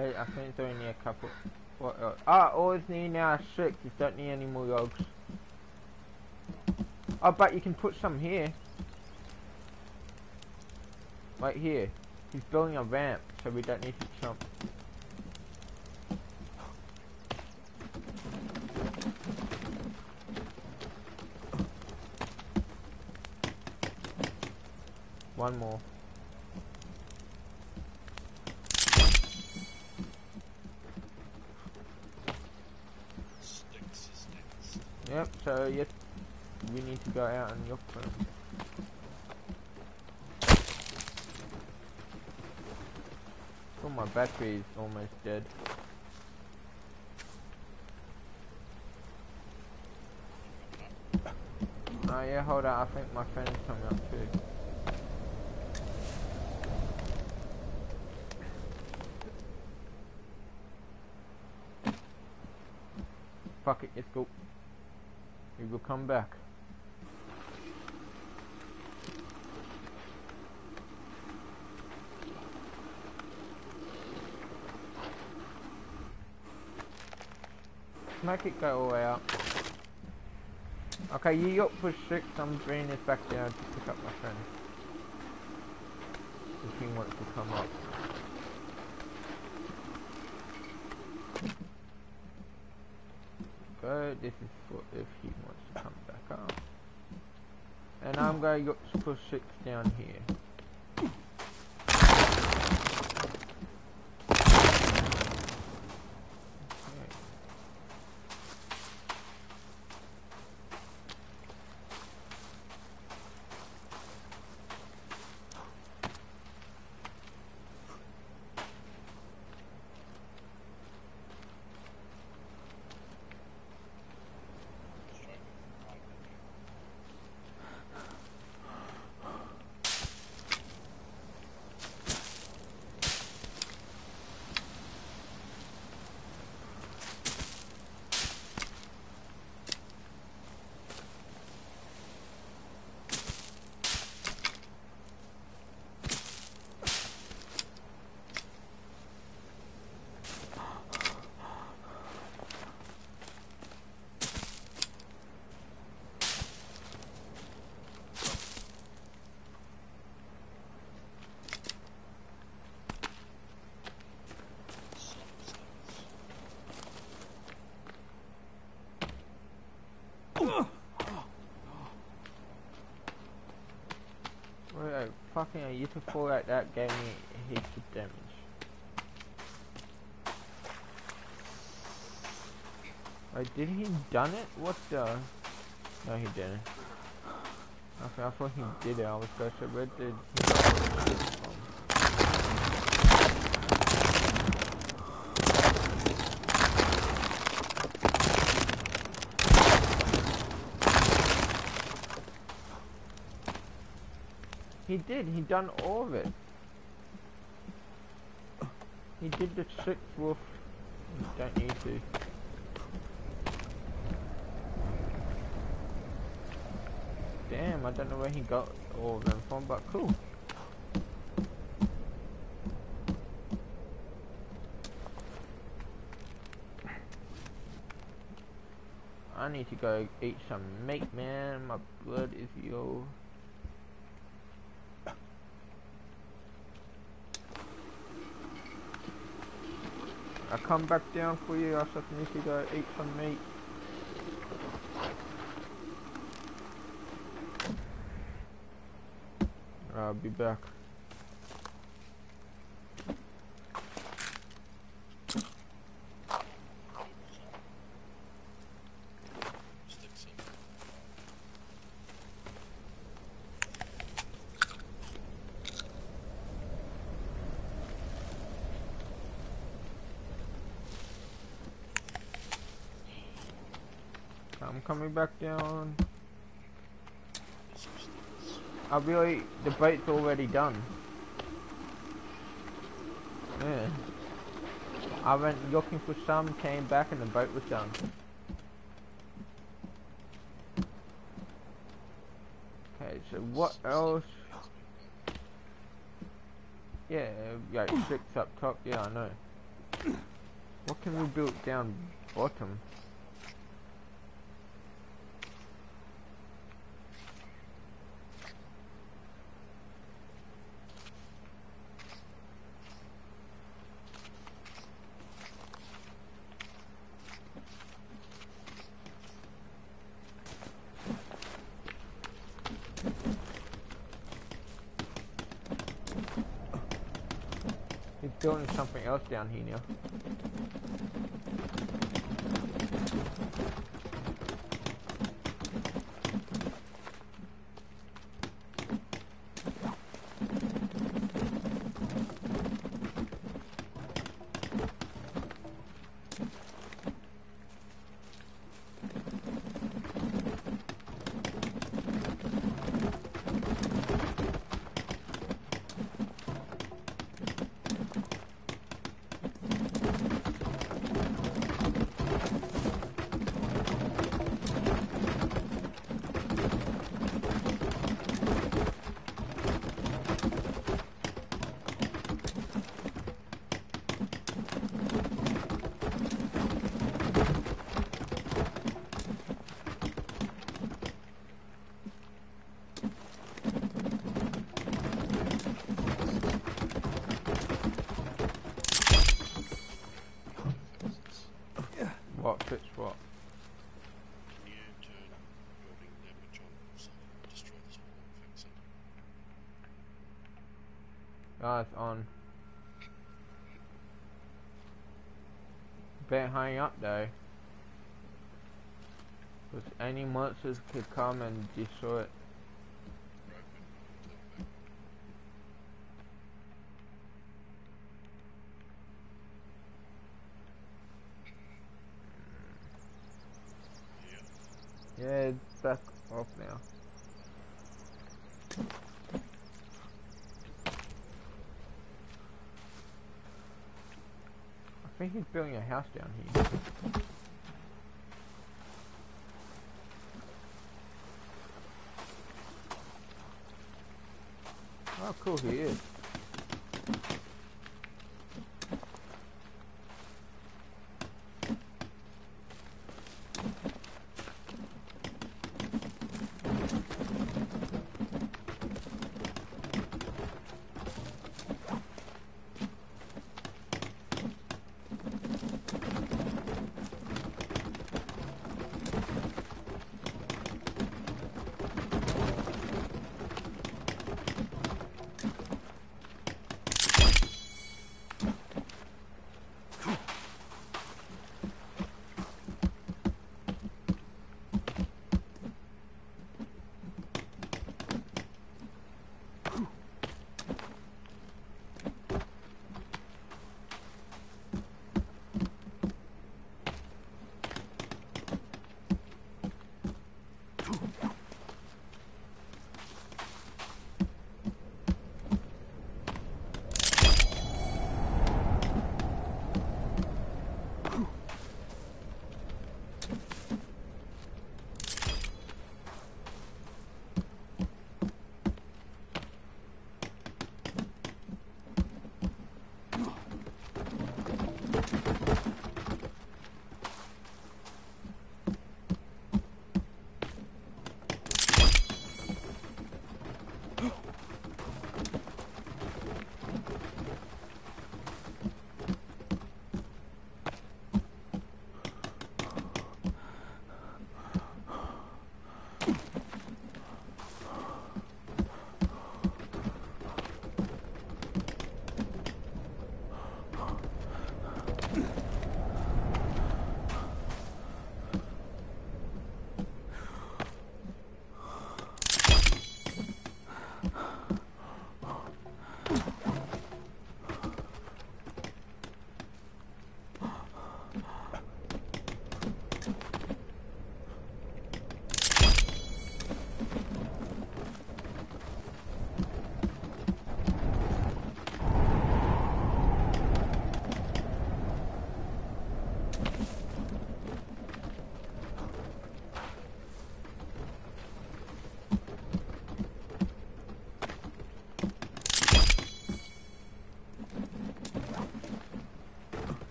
I think it's only a couple. What? Uh, ah, need now six. Just don't need any more logs. Oh, but you can put some here. Right here. He's building a ramp, so we don't need to jump. One more. Sticks, sticks. Yep, so yes, we need to go out and look for them. Oh, my battery is almost dead. Oh yeah, hold on, I think my friend's coming up too. Fuck it, let's go. We will come back. Make it go all the way up. Okay, you got push six, I'm bringing this back down to pick up my friend. If he wants to come up. Go, this is for if he wants to come back up. And I'm going to push six down here. Fucking hell, you to fall out that gave me heaps of damage. Wait, did he done it? What the? No, he didn't. Okay, I thought he did it. I was to say, where did he get this from? He did. He done all of it. He did the sixth wolf. You don't need to. Damn, I don't know where he got all of them from, but cool. I need to go eat some meat, man. My blood is yo. I come back down for you. I just need to go eat some meat. I'll be back. Coming back down. I really, the boat's already done. Yeah. I went looking for some, came back and the boat was done. Okay, so what else? Yeah, yeah, six up top, yeah, I know. What can we build down bottom? He's building something else down here now. On. Better hang up though. Because any monsters could come and destroy it. Yeah. Yeah, it's back off now. I think he's building a house down here. Oh, cool, he is.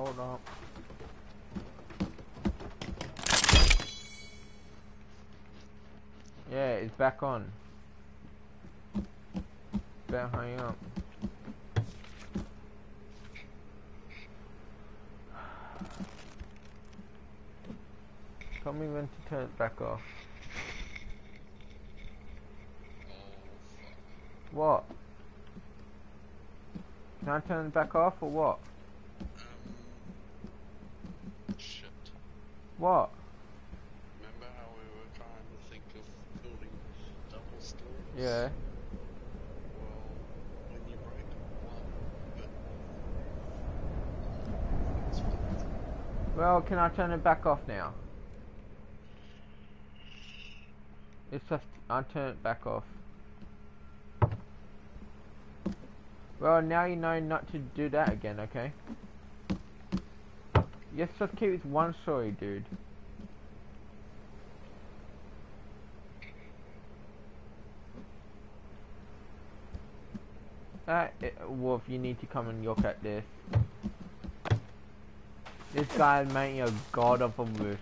Hold on. Yeah, it's back on. Better hang up. Tell me when to turn it back off. What? Can I turn it back off or what? can I turn it back off now? It's just, I turn it back off. Well, now you know not to do that again, okay? Yes, just keep it one story, dude. Uh, eh, Wolf, you need to come and look at this. This guy is making a god of a roof.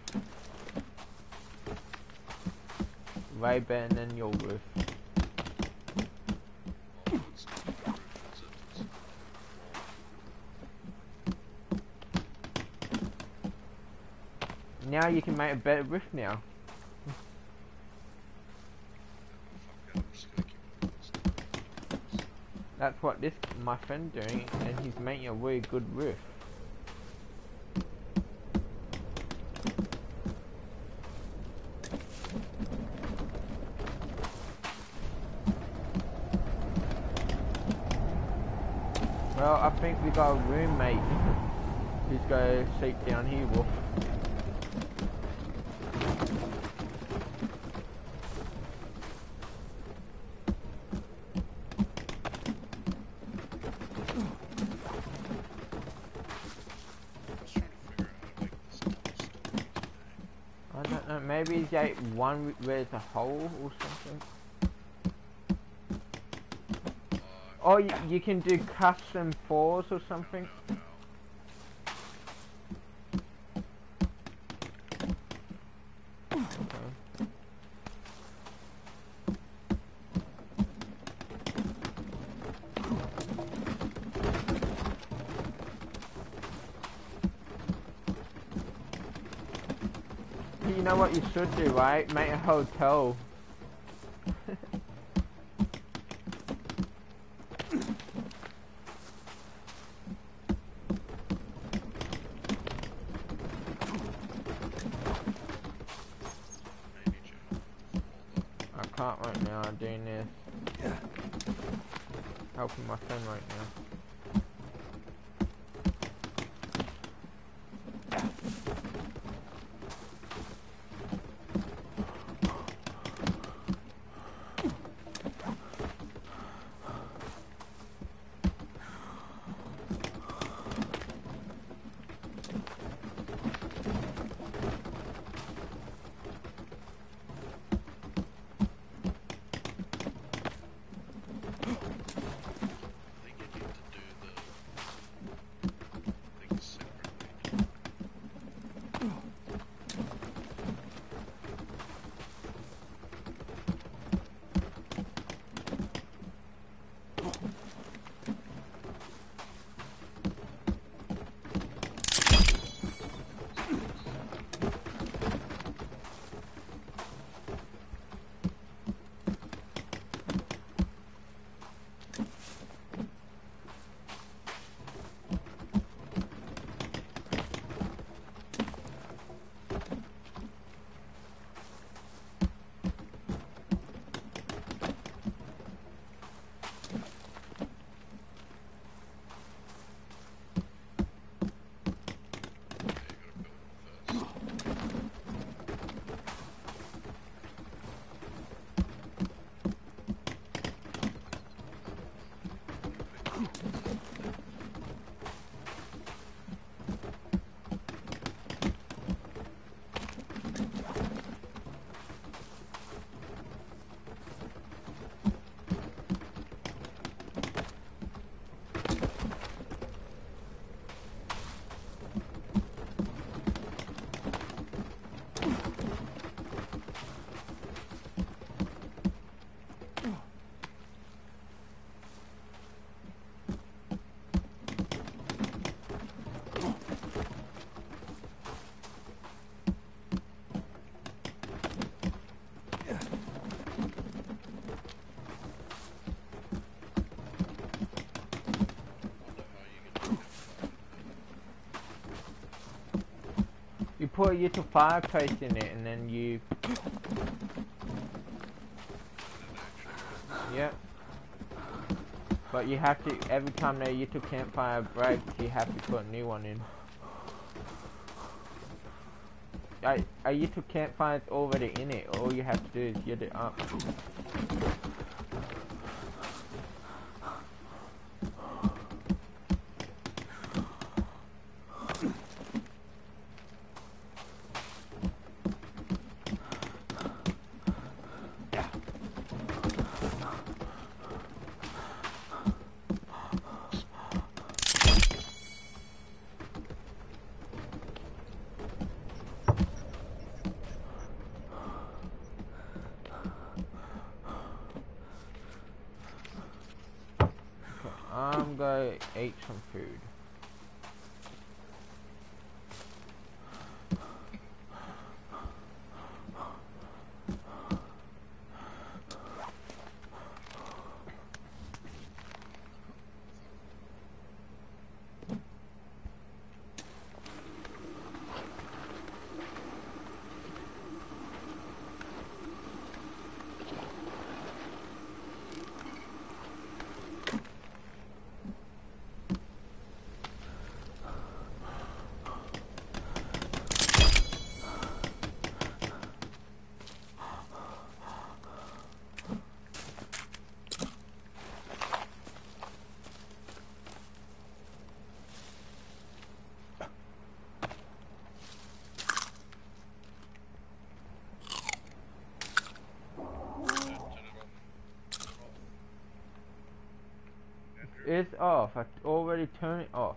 Way better than your roof. Now you can make a better roof now. That's what this my friend doing, and he's making a really good roof. Well, I think we got a roommate who's got a seat down here, Wolf. I to to don't know, maybe he's got one where there's a hole or something. Oh, you, you can do custom floors or something. You know what you should do, right? Make a hotel. Put a little fireplace in it and then you, yep. But you have to, every time the little campfire breaks, you have to put a new one in. A, a little campfire's already in it, all you have to do is get it up. go eat some food. Turn it on. Turn it off. It's off. I already turned it off.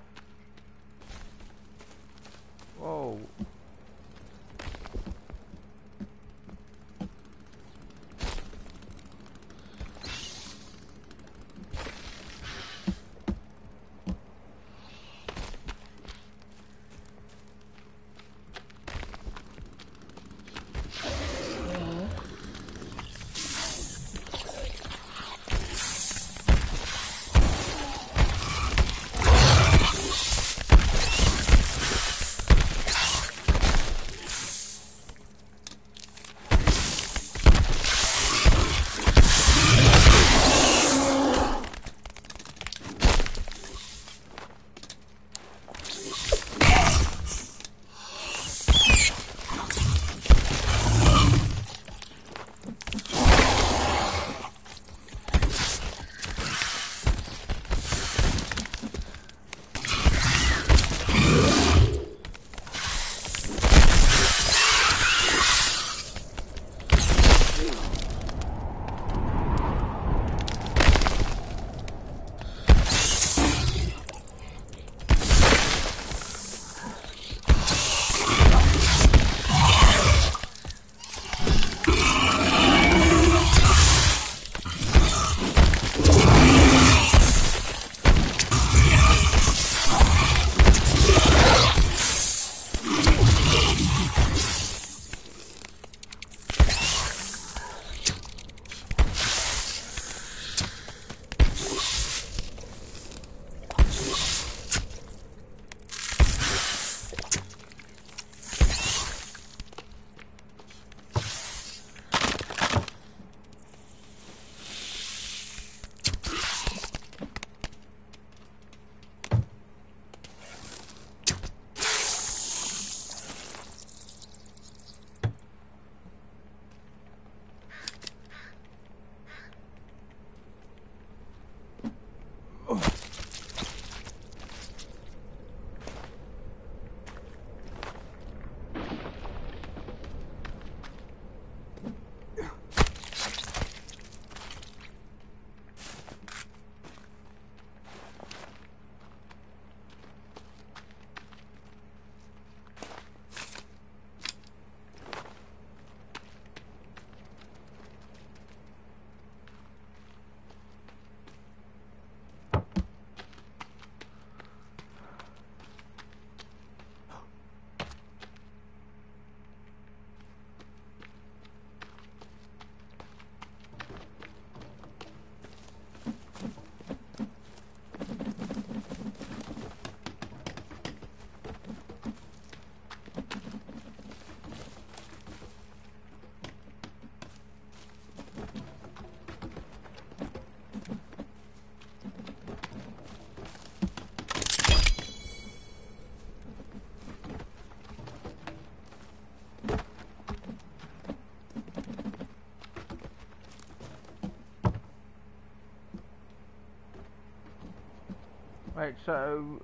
Wait, so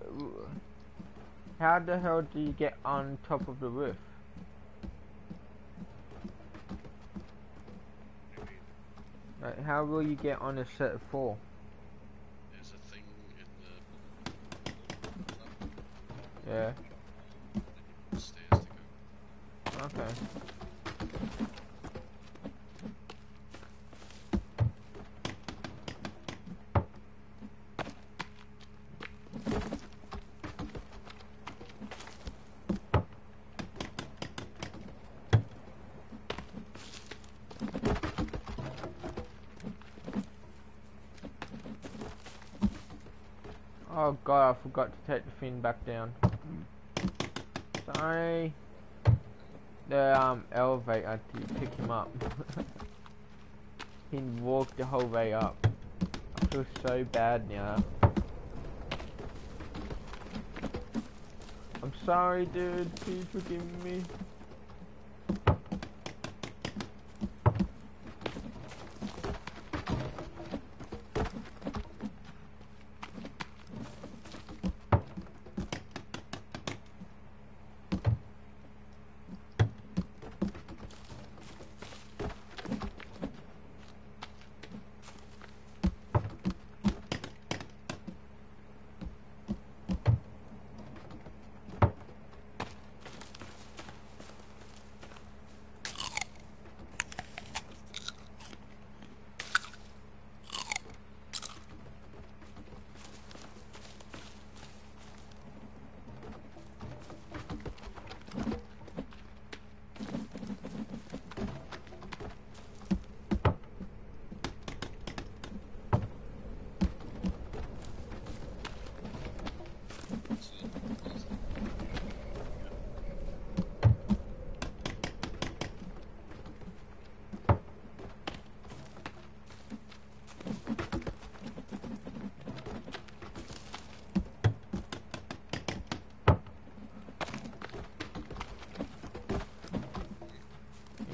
how the hell do you get on top of the roof? Like, how will you get on a set of four? there's a thing in the. Yeah. Stairs to go. Okay. Oh god, I forgot to take the fin back down. Sorry. The um elevator to pick him up. [laughs] he walked the whole way up. I feel so bad now. I'm sorry, dude. Please forgive me.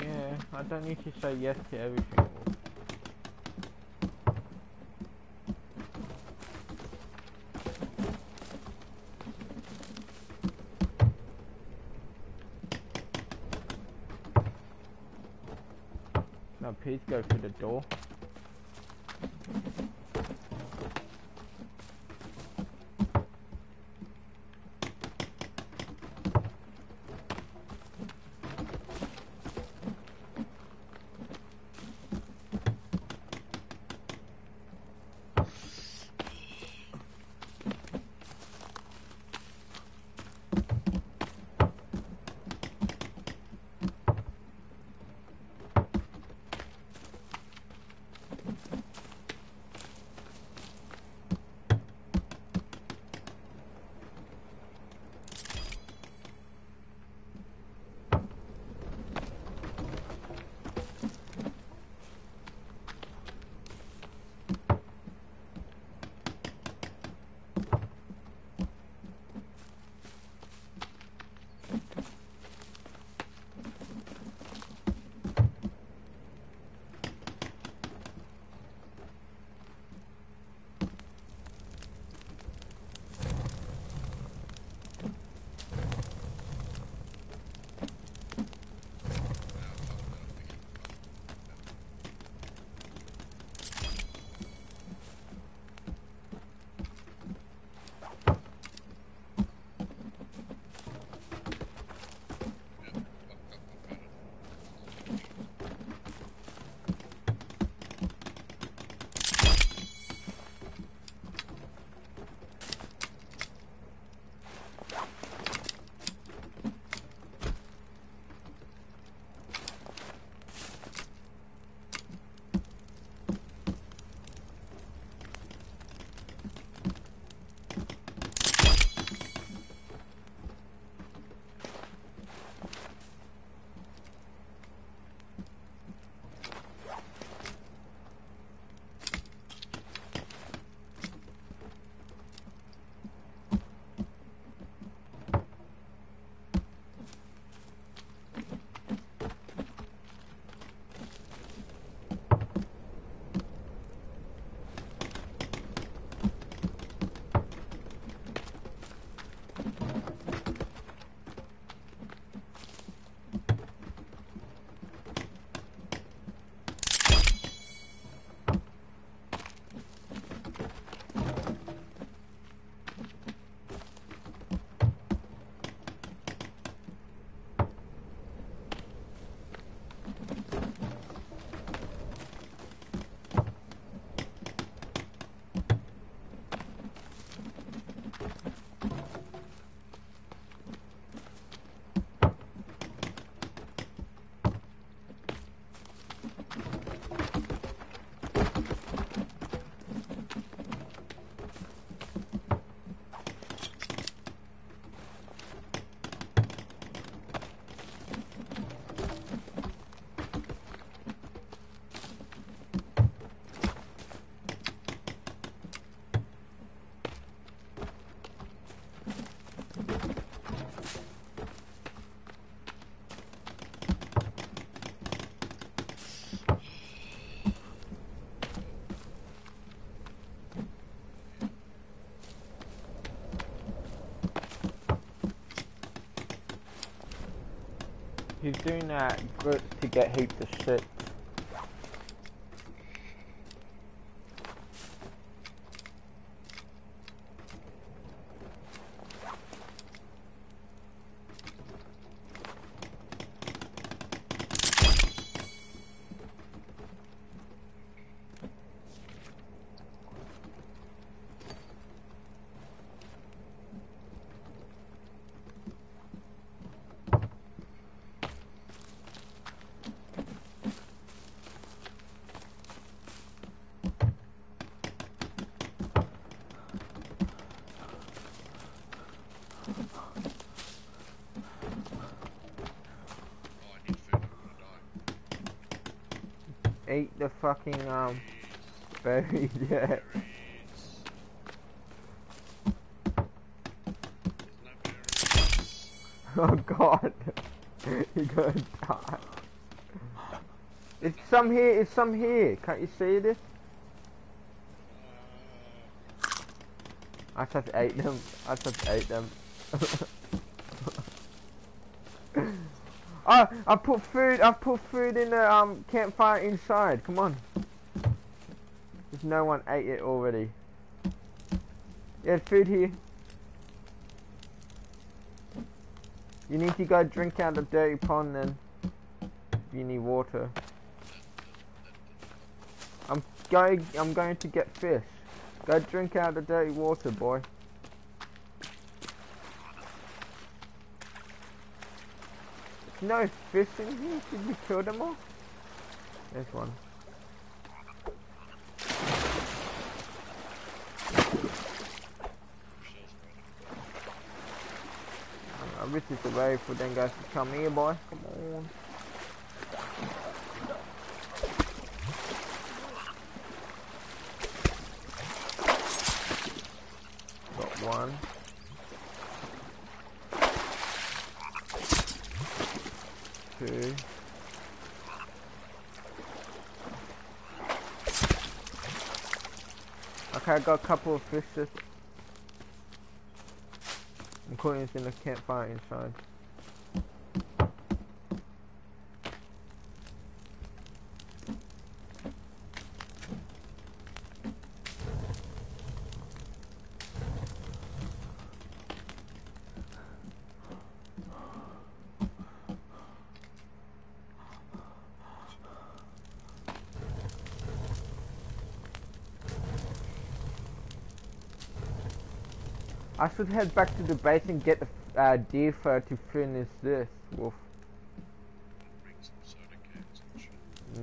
Yeah, I don't need to say yes to everything. Now please go through the door. He's doing that good to get heaps of shit. The fucking um berry. [laughs] There's. [laughs] Oh god. [laughs] You're gonna die. It's some here, it's some here. Can't you see this? I just ate them. I just ate them. I put food. I've put food in the um campfire inside. Come on. If no one ate it already. Yeah, food here. You need to go drink out the dirty pond then. If you need water. I'm going. I'm going to get fish. Go drink out the dirty water, boy. No fish in here? Did you kill them all? There's one. Uh, this is the way for them guys to come here, boy. Come on. Got one. Two. Okay, I got a couple of fishes. I'm putting this in the campfire inside. Should head back to the base and get the uh, deer fur to finish this wolf.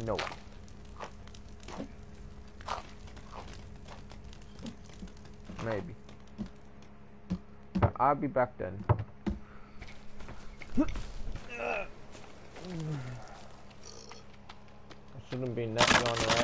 No. Maybe. I'll be back then. I shouldn't be that gone away.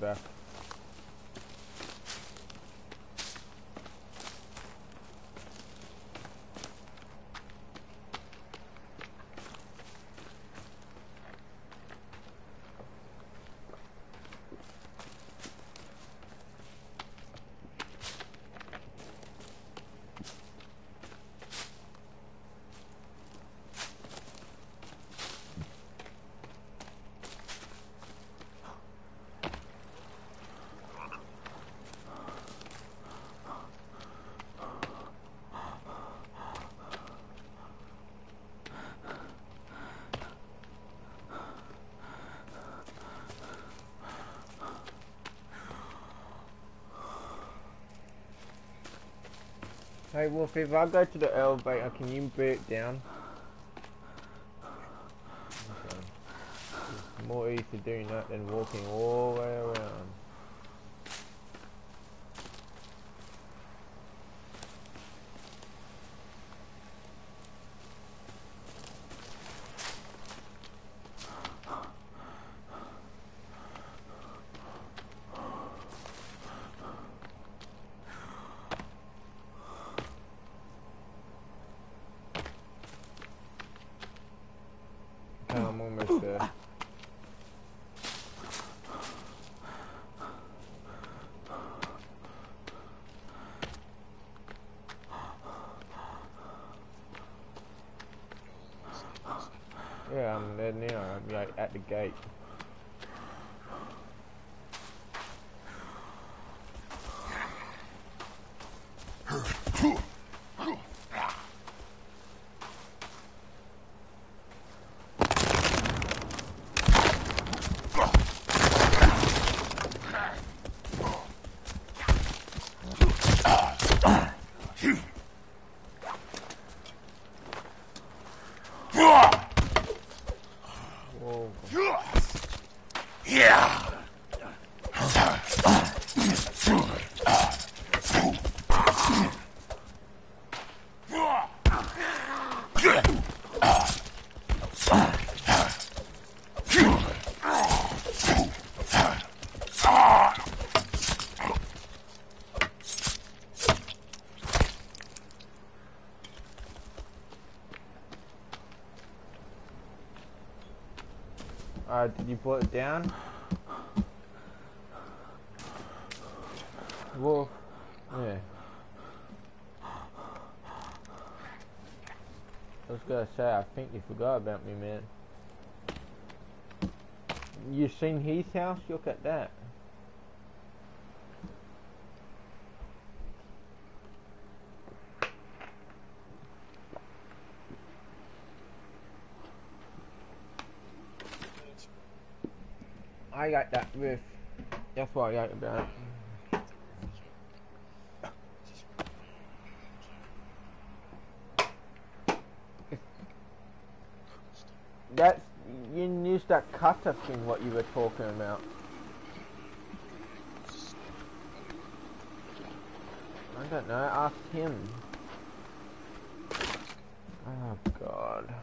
Back. Hey Wolf, if I go to the elevator, can you boot it down? Okay. It's more easy doing that than walking all the way around. Okay, I'm almost there. Yeah, I'm there now. I'm like at the gate. Uh, did you put it down? Wolf. Yeah. I was gonna say, I think you forgot about me, man. You seen his house? Look at that. Got roof. That's what I about it. That's you use that cutter thing. What you were talking about. I don't know. Ask him. Oh God.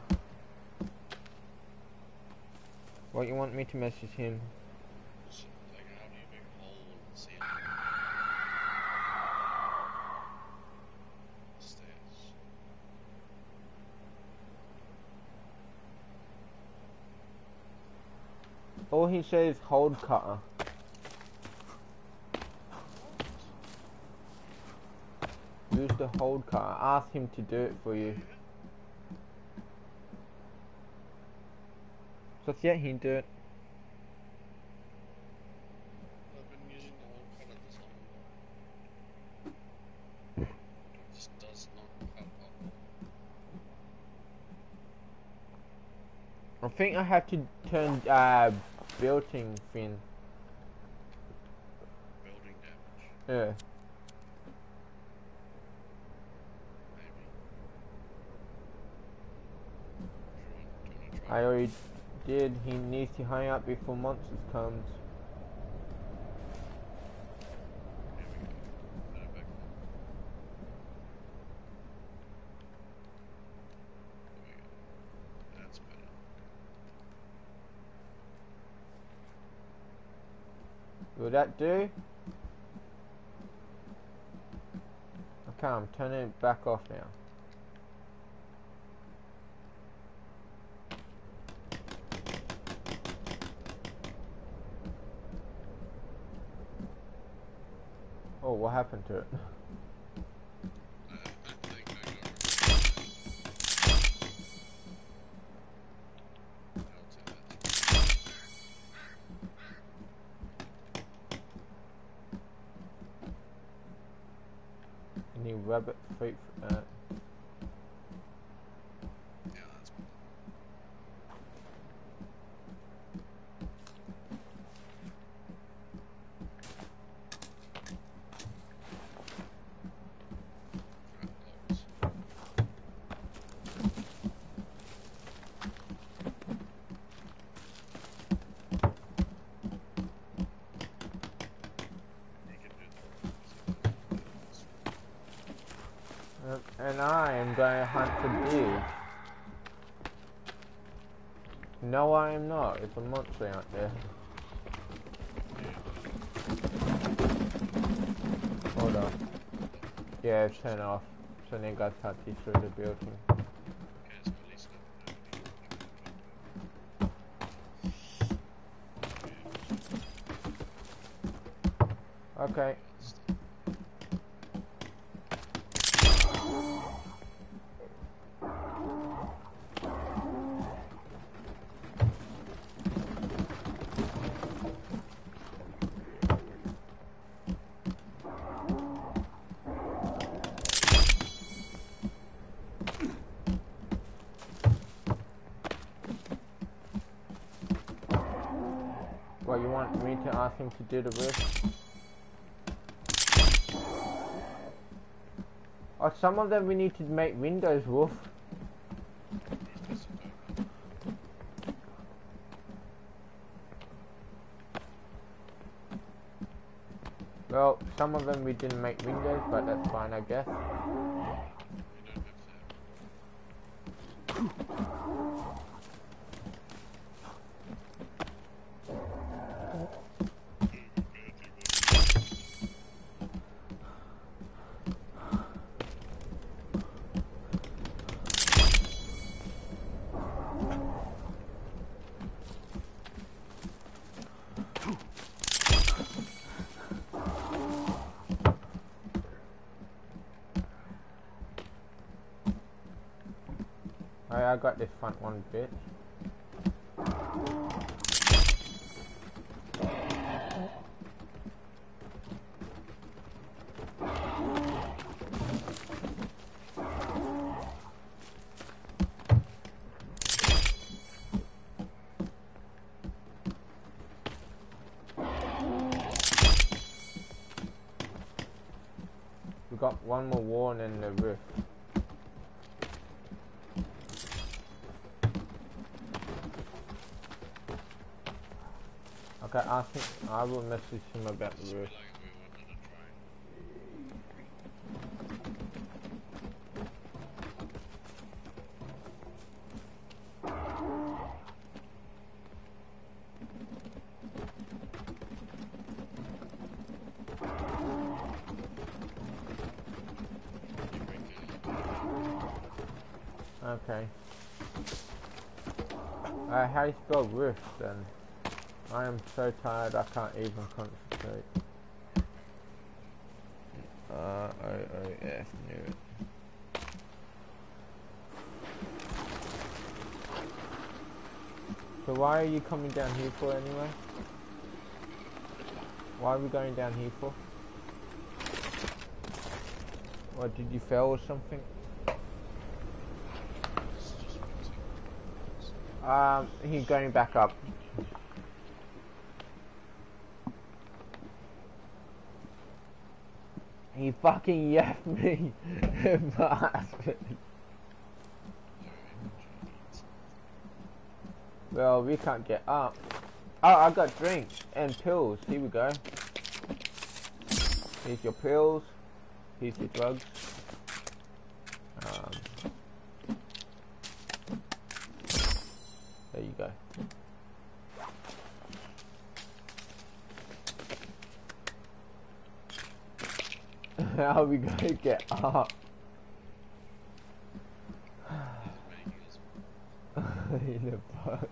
What you want me to message him? Like, how do you make a hole in the ceiling? Stairs. All he says hole cutter. Use the hole cutter. Ask him to do it for you. So yeah, he do it. I've been using the hole cutter this whole It just does not cut up. I think I have to turn uh building thing. Building damage, Yeah. maybe. Do you want, do you want to try? I already did. He needs to hang up before monsters comes. Here we go. Put it back on. There we go. That's better. Will that do? Okay, I'm turning it back off now. Oh, what happened to it? [laughs] Uh, that thing no longer. I'll tell that. Any rabbit feet? Uh, Yeah, that's Trap dogs. You can do that. uh, and I am going to hunt for deer. No, I am not. It's a monster out there. Hold on. Yeah, turn off. So then got touchy through the building. Okay, so at least not Okay. What, you want me to do roof? Oh, some of them we need to make windows, Wolf. Well, some of them we didn't make windows, but that's fine, I guess. I got this front one bit. We got one more and then the roof. Okay, I think I will message him about the roof. Okay. Uh, how do you spell roof then? I am so tired I can't even concentrate. R O O F knew it. So why are you coming down here for anyway? Why are we going down here for? What, did you fail or something? Um, he's going back up. He fucking yapped [laughs] me, bastard. Well, we can't get up. Oh, I got drinks and pills. Here we go. Here's your pills. Here's your drugs. Um, there you go. How are we [laughs] gonna get up? [laughs] In the bus.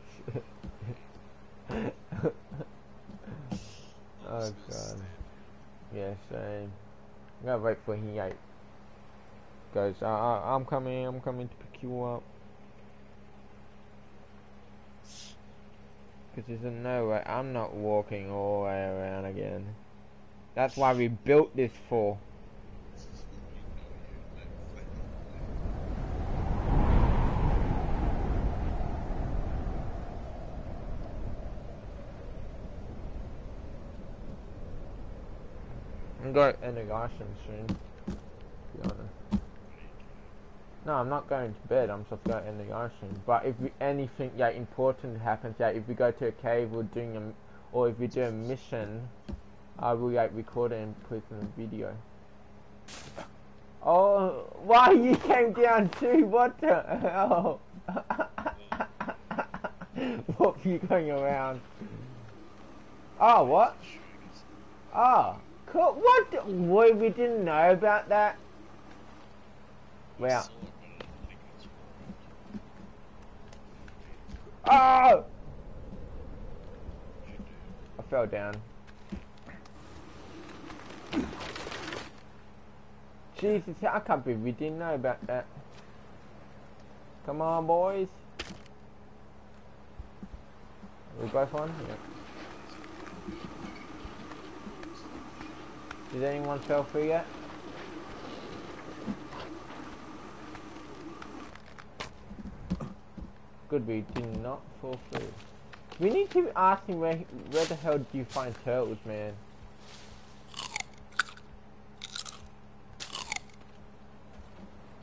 [laughs] oh god. Yeah, same. I gotta wait for he like goes, uh, uh, I'm coming, I'm coming to pick you up. Cause there's no way, I'm not walking all the way around again. That's why we built this for. I'm going to end the license soon. To be honest. No, I'm not going to bed. I'm just going to end the license. But if we, anything yeah important happens, yeah, if we go to a cave, we're doing a, or if we do a mission, I will like record it and put it in a video. Oh, why you came down too? What the hell? [laughs] what are you going around? Oh, what? Oh, What? What? We didn't know about that. Was Oh! I fell down. Jesus, I can't believe we didn't know about that. Come on, boys. We both on? Yep. Did anyone fell through yet? Good, we did not fall through. We need to ask him where, where the hell do you find turtles, man?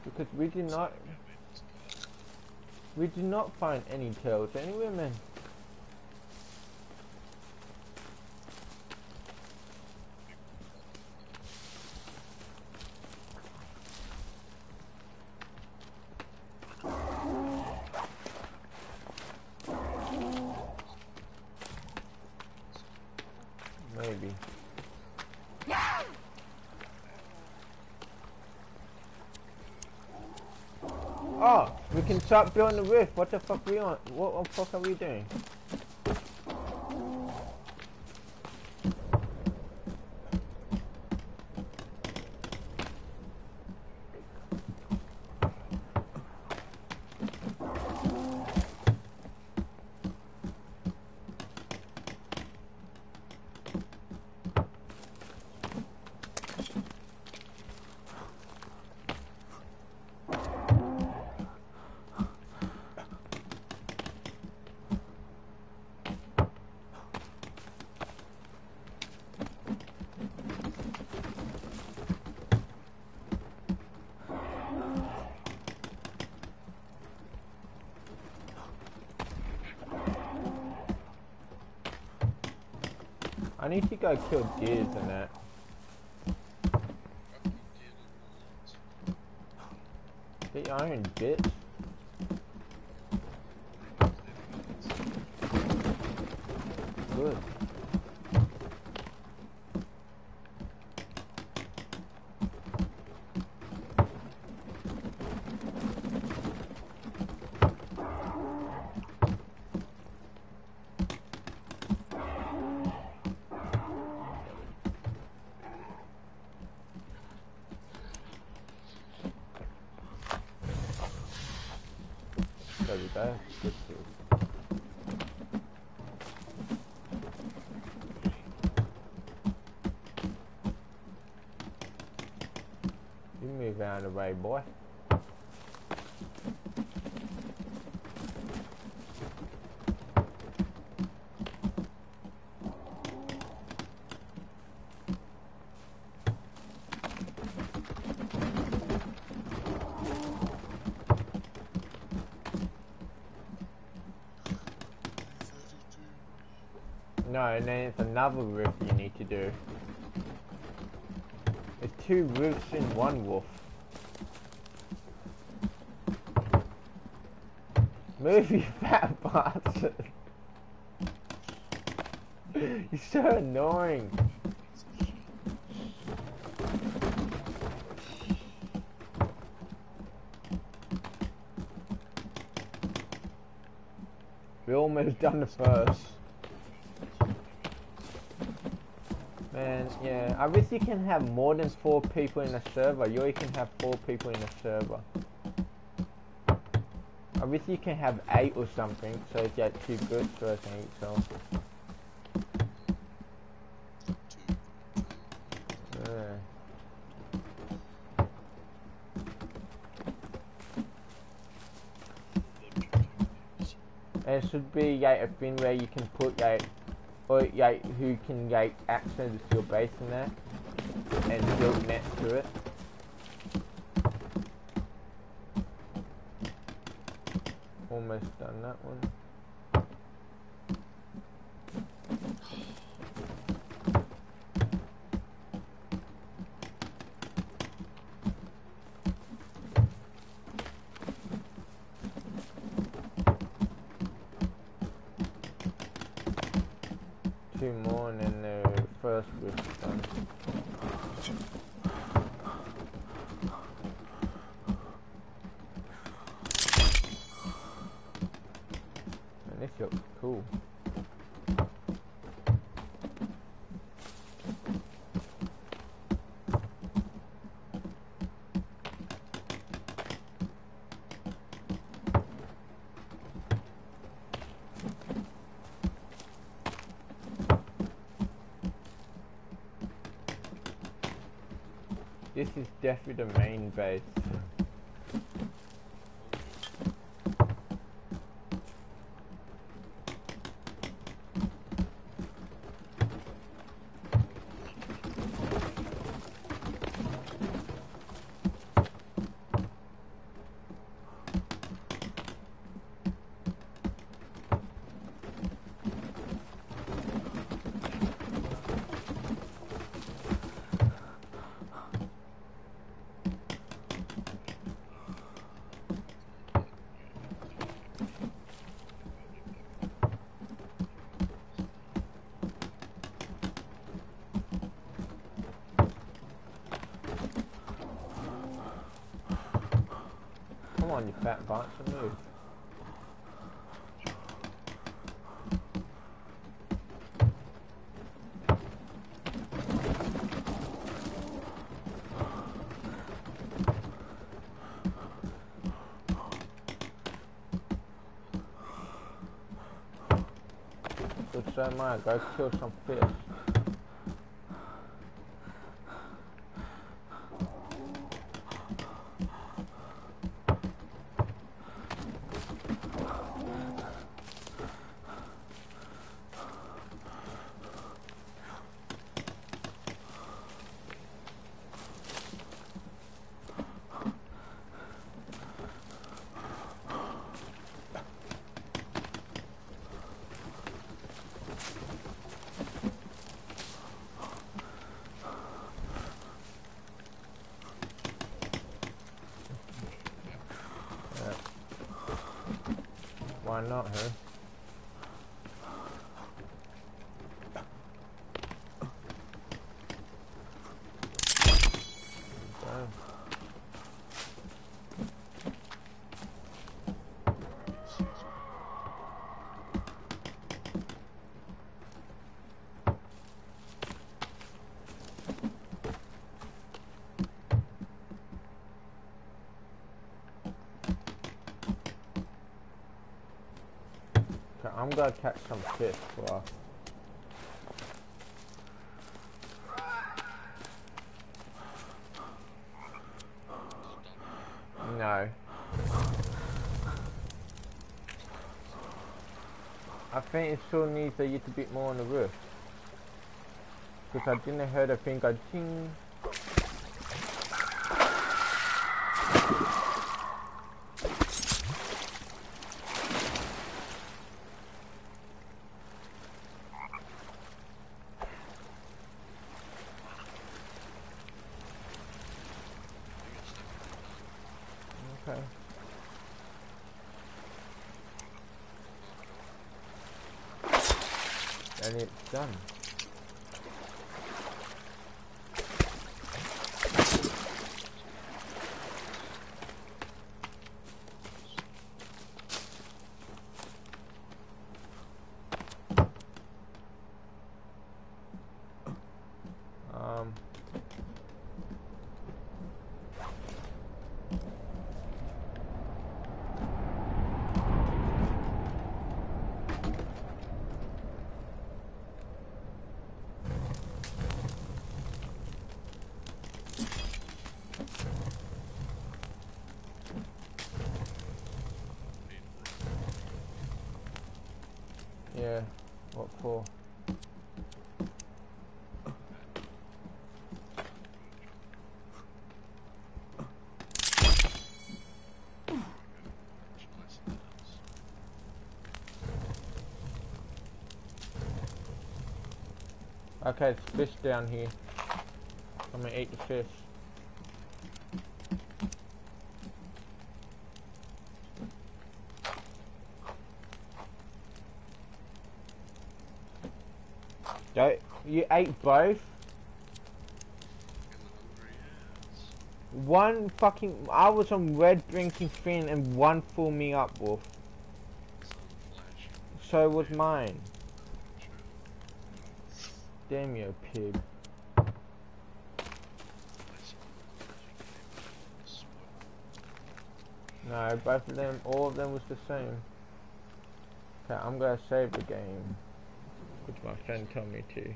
Because we did not, we did not find any turtles anywhere, man. Maybe. Oh, start building the roof. What the fuck we on? What the fuck are we doing? I need to go kill deers and that. Get your own bitch. Good. There we go. Good food. You way, boy. No, and then it's another roof you need to do. It's two roofs in one wolf. Move, you [laughs] fat bastard. You're so annoying. We almost done the first. Man, yeah, I wish you can have more than four people in a server. You only can have four people in a server. I wish you can have eight or something, so it's like two good so. Live two things. And it should be like a thing where you can put like, or like who can like access to your base in that, and build next to it. Almost done that one. Two more and then the first rift's done. Looks cool. This is definitely the main base. Come on, you fat bastard, move. So man, go kill some fish. Not, huh? Okay. Okay, I'm gonna catch some fish for us. No. I think it still needs a little bit more on the roof. Because I didn't hear the thing go ching. Okay. And it's done. for? Nice in the house. Okay, it's fish down here. I'm gonna eat the fish. Don't, you ate both? One fucking, I was on red drinking fin and one full me up, Wolf. So was mine. Damn you, pig. No, both of them, all of them was the same. Okay, I'm gonna save the game. Which my friend told me to.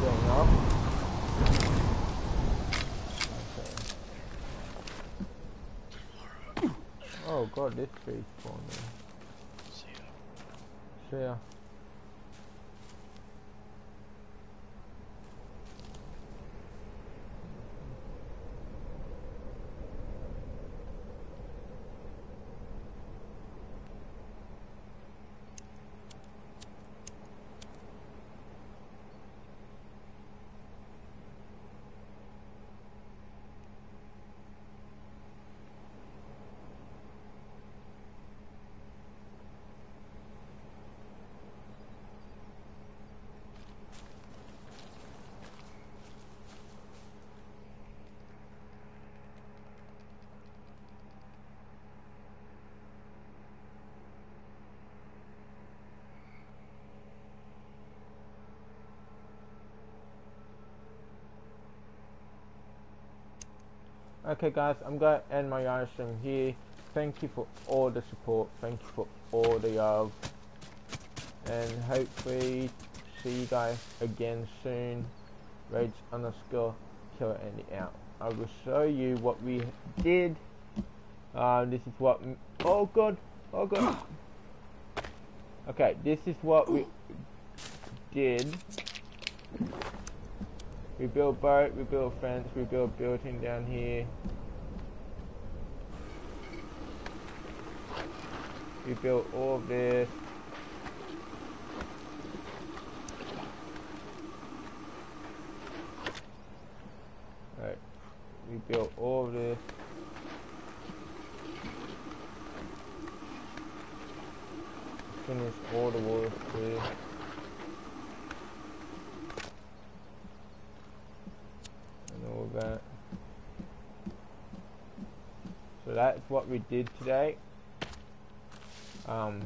Going off. Okay. Oh god, this tree's falling. See ya. See ya. Okay guys, I'm gonna end my yarn stream here. Thank you for all the support. Thank you for all the love. And hopefully see you guys again soon. Rage underscore killer Andy out. I will show you what we did. Uh, this is what. Oh god! Oh god! [coughs] Okay, this is what we did. We built boat, we built fence, we built building down here. We built all of this. Right. We built all of this. Finished all the water clear. and all that. So that's we did today. Um,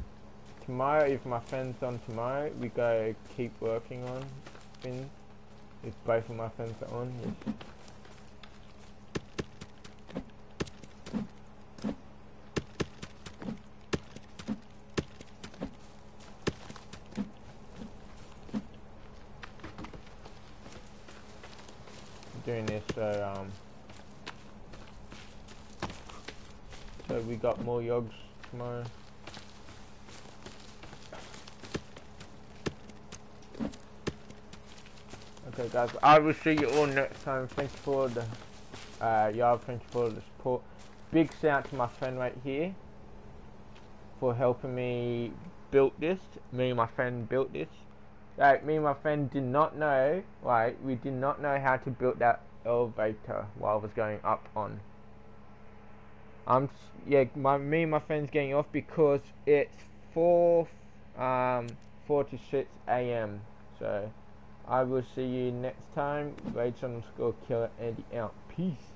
tomorrow, if my friend's on tomorrow, we go keep working on things. If both of my friends are on. doing this so um so we got more yogs tomorrow. Okay guys I will see you all next time. Thanks for the uh y'all thank you for the support. Big shout out to my friend right here for helping me build this. Me and my friend built this. Like me and my friend did not know, like we did not know how to build that elevator while I was going up on. I'm yeah, my me and my friend's getting off because it's four um four to six a.m. So I will see you next time. Rage underscore killer Andy out. Peace.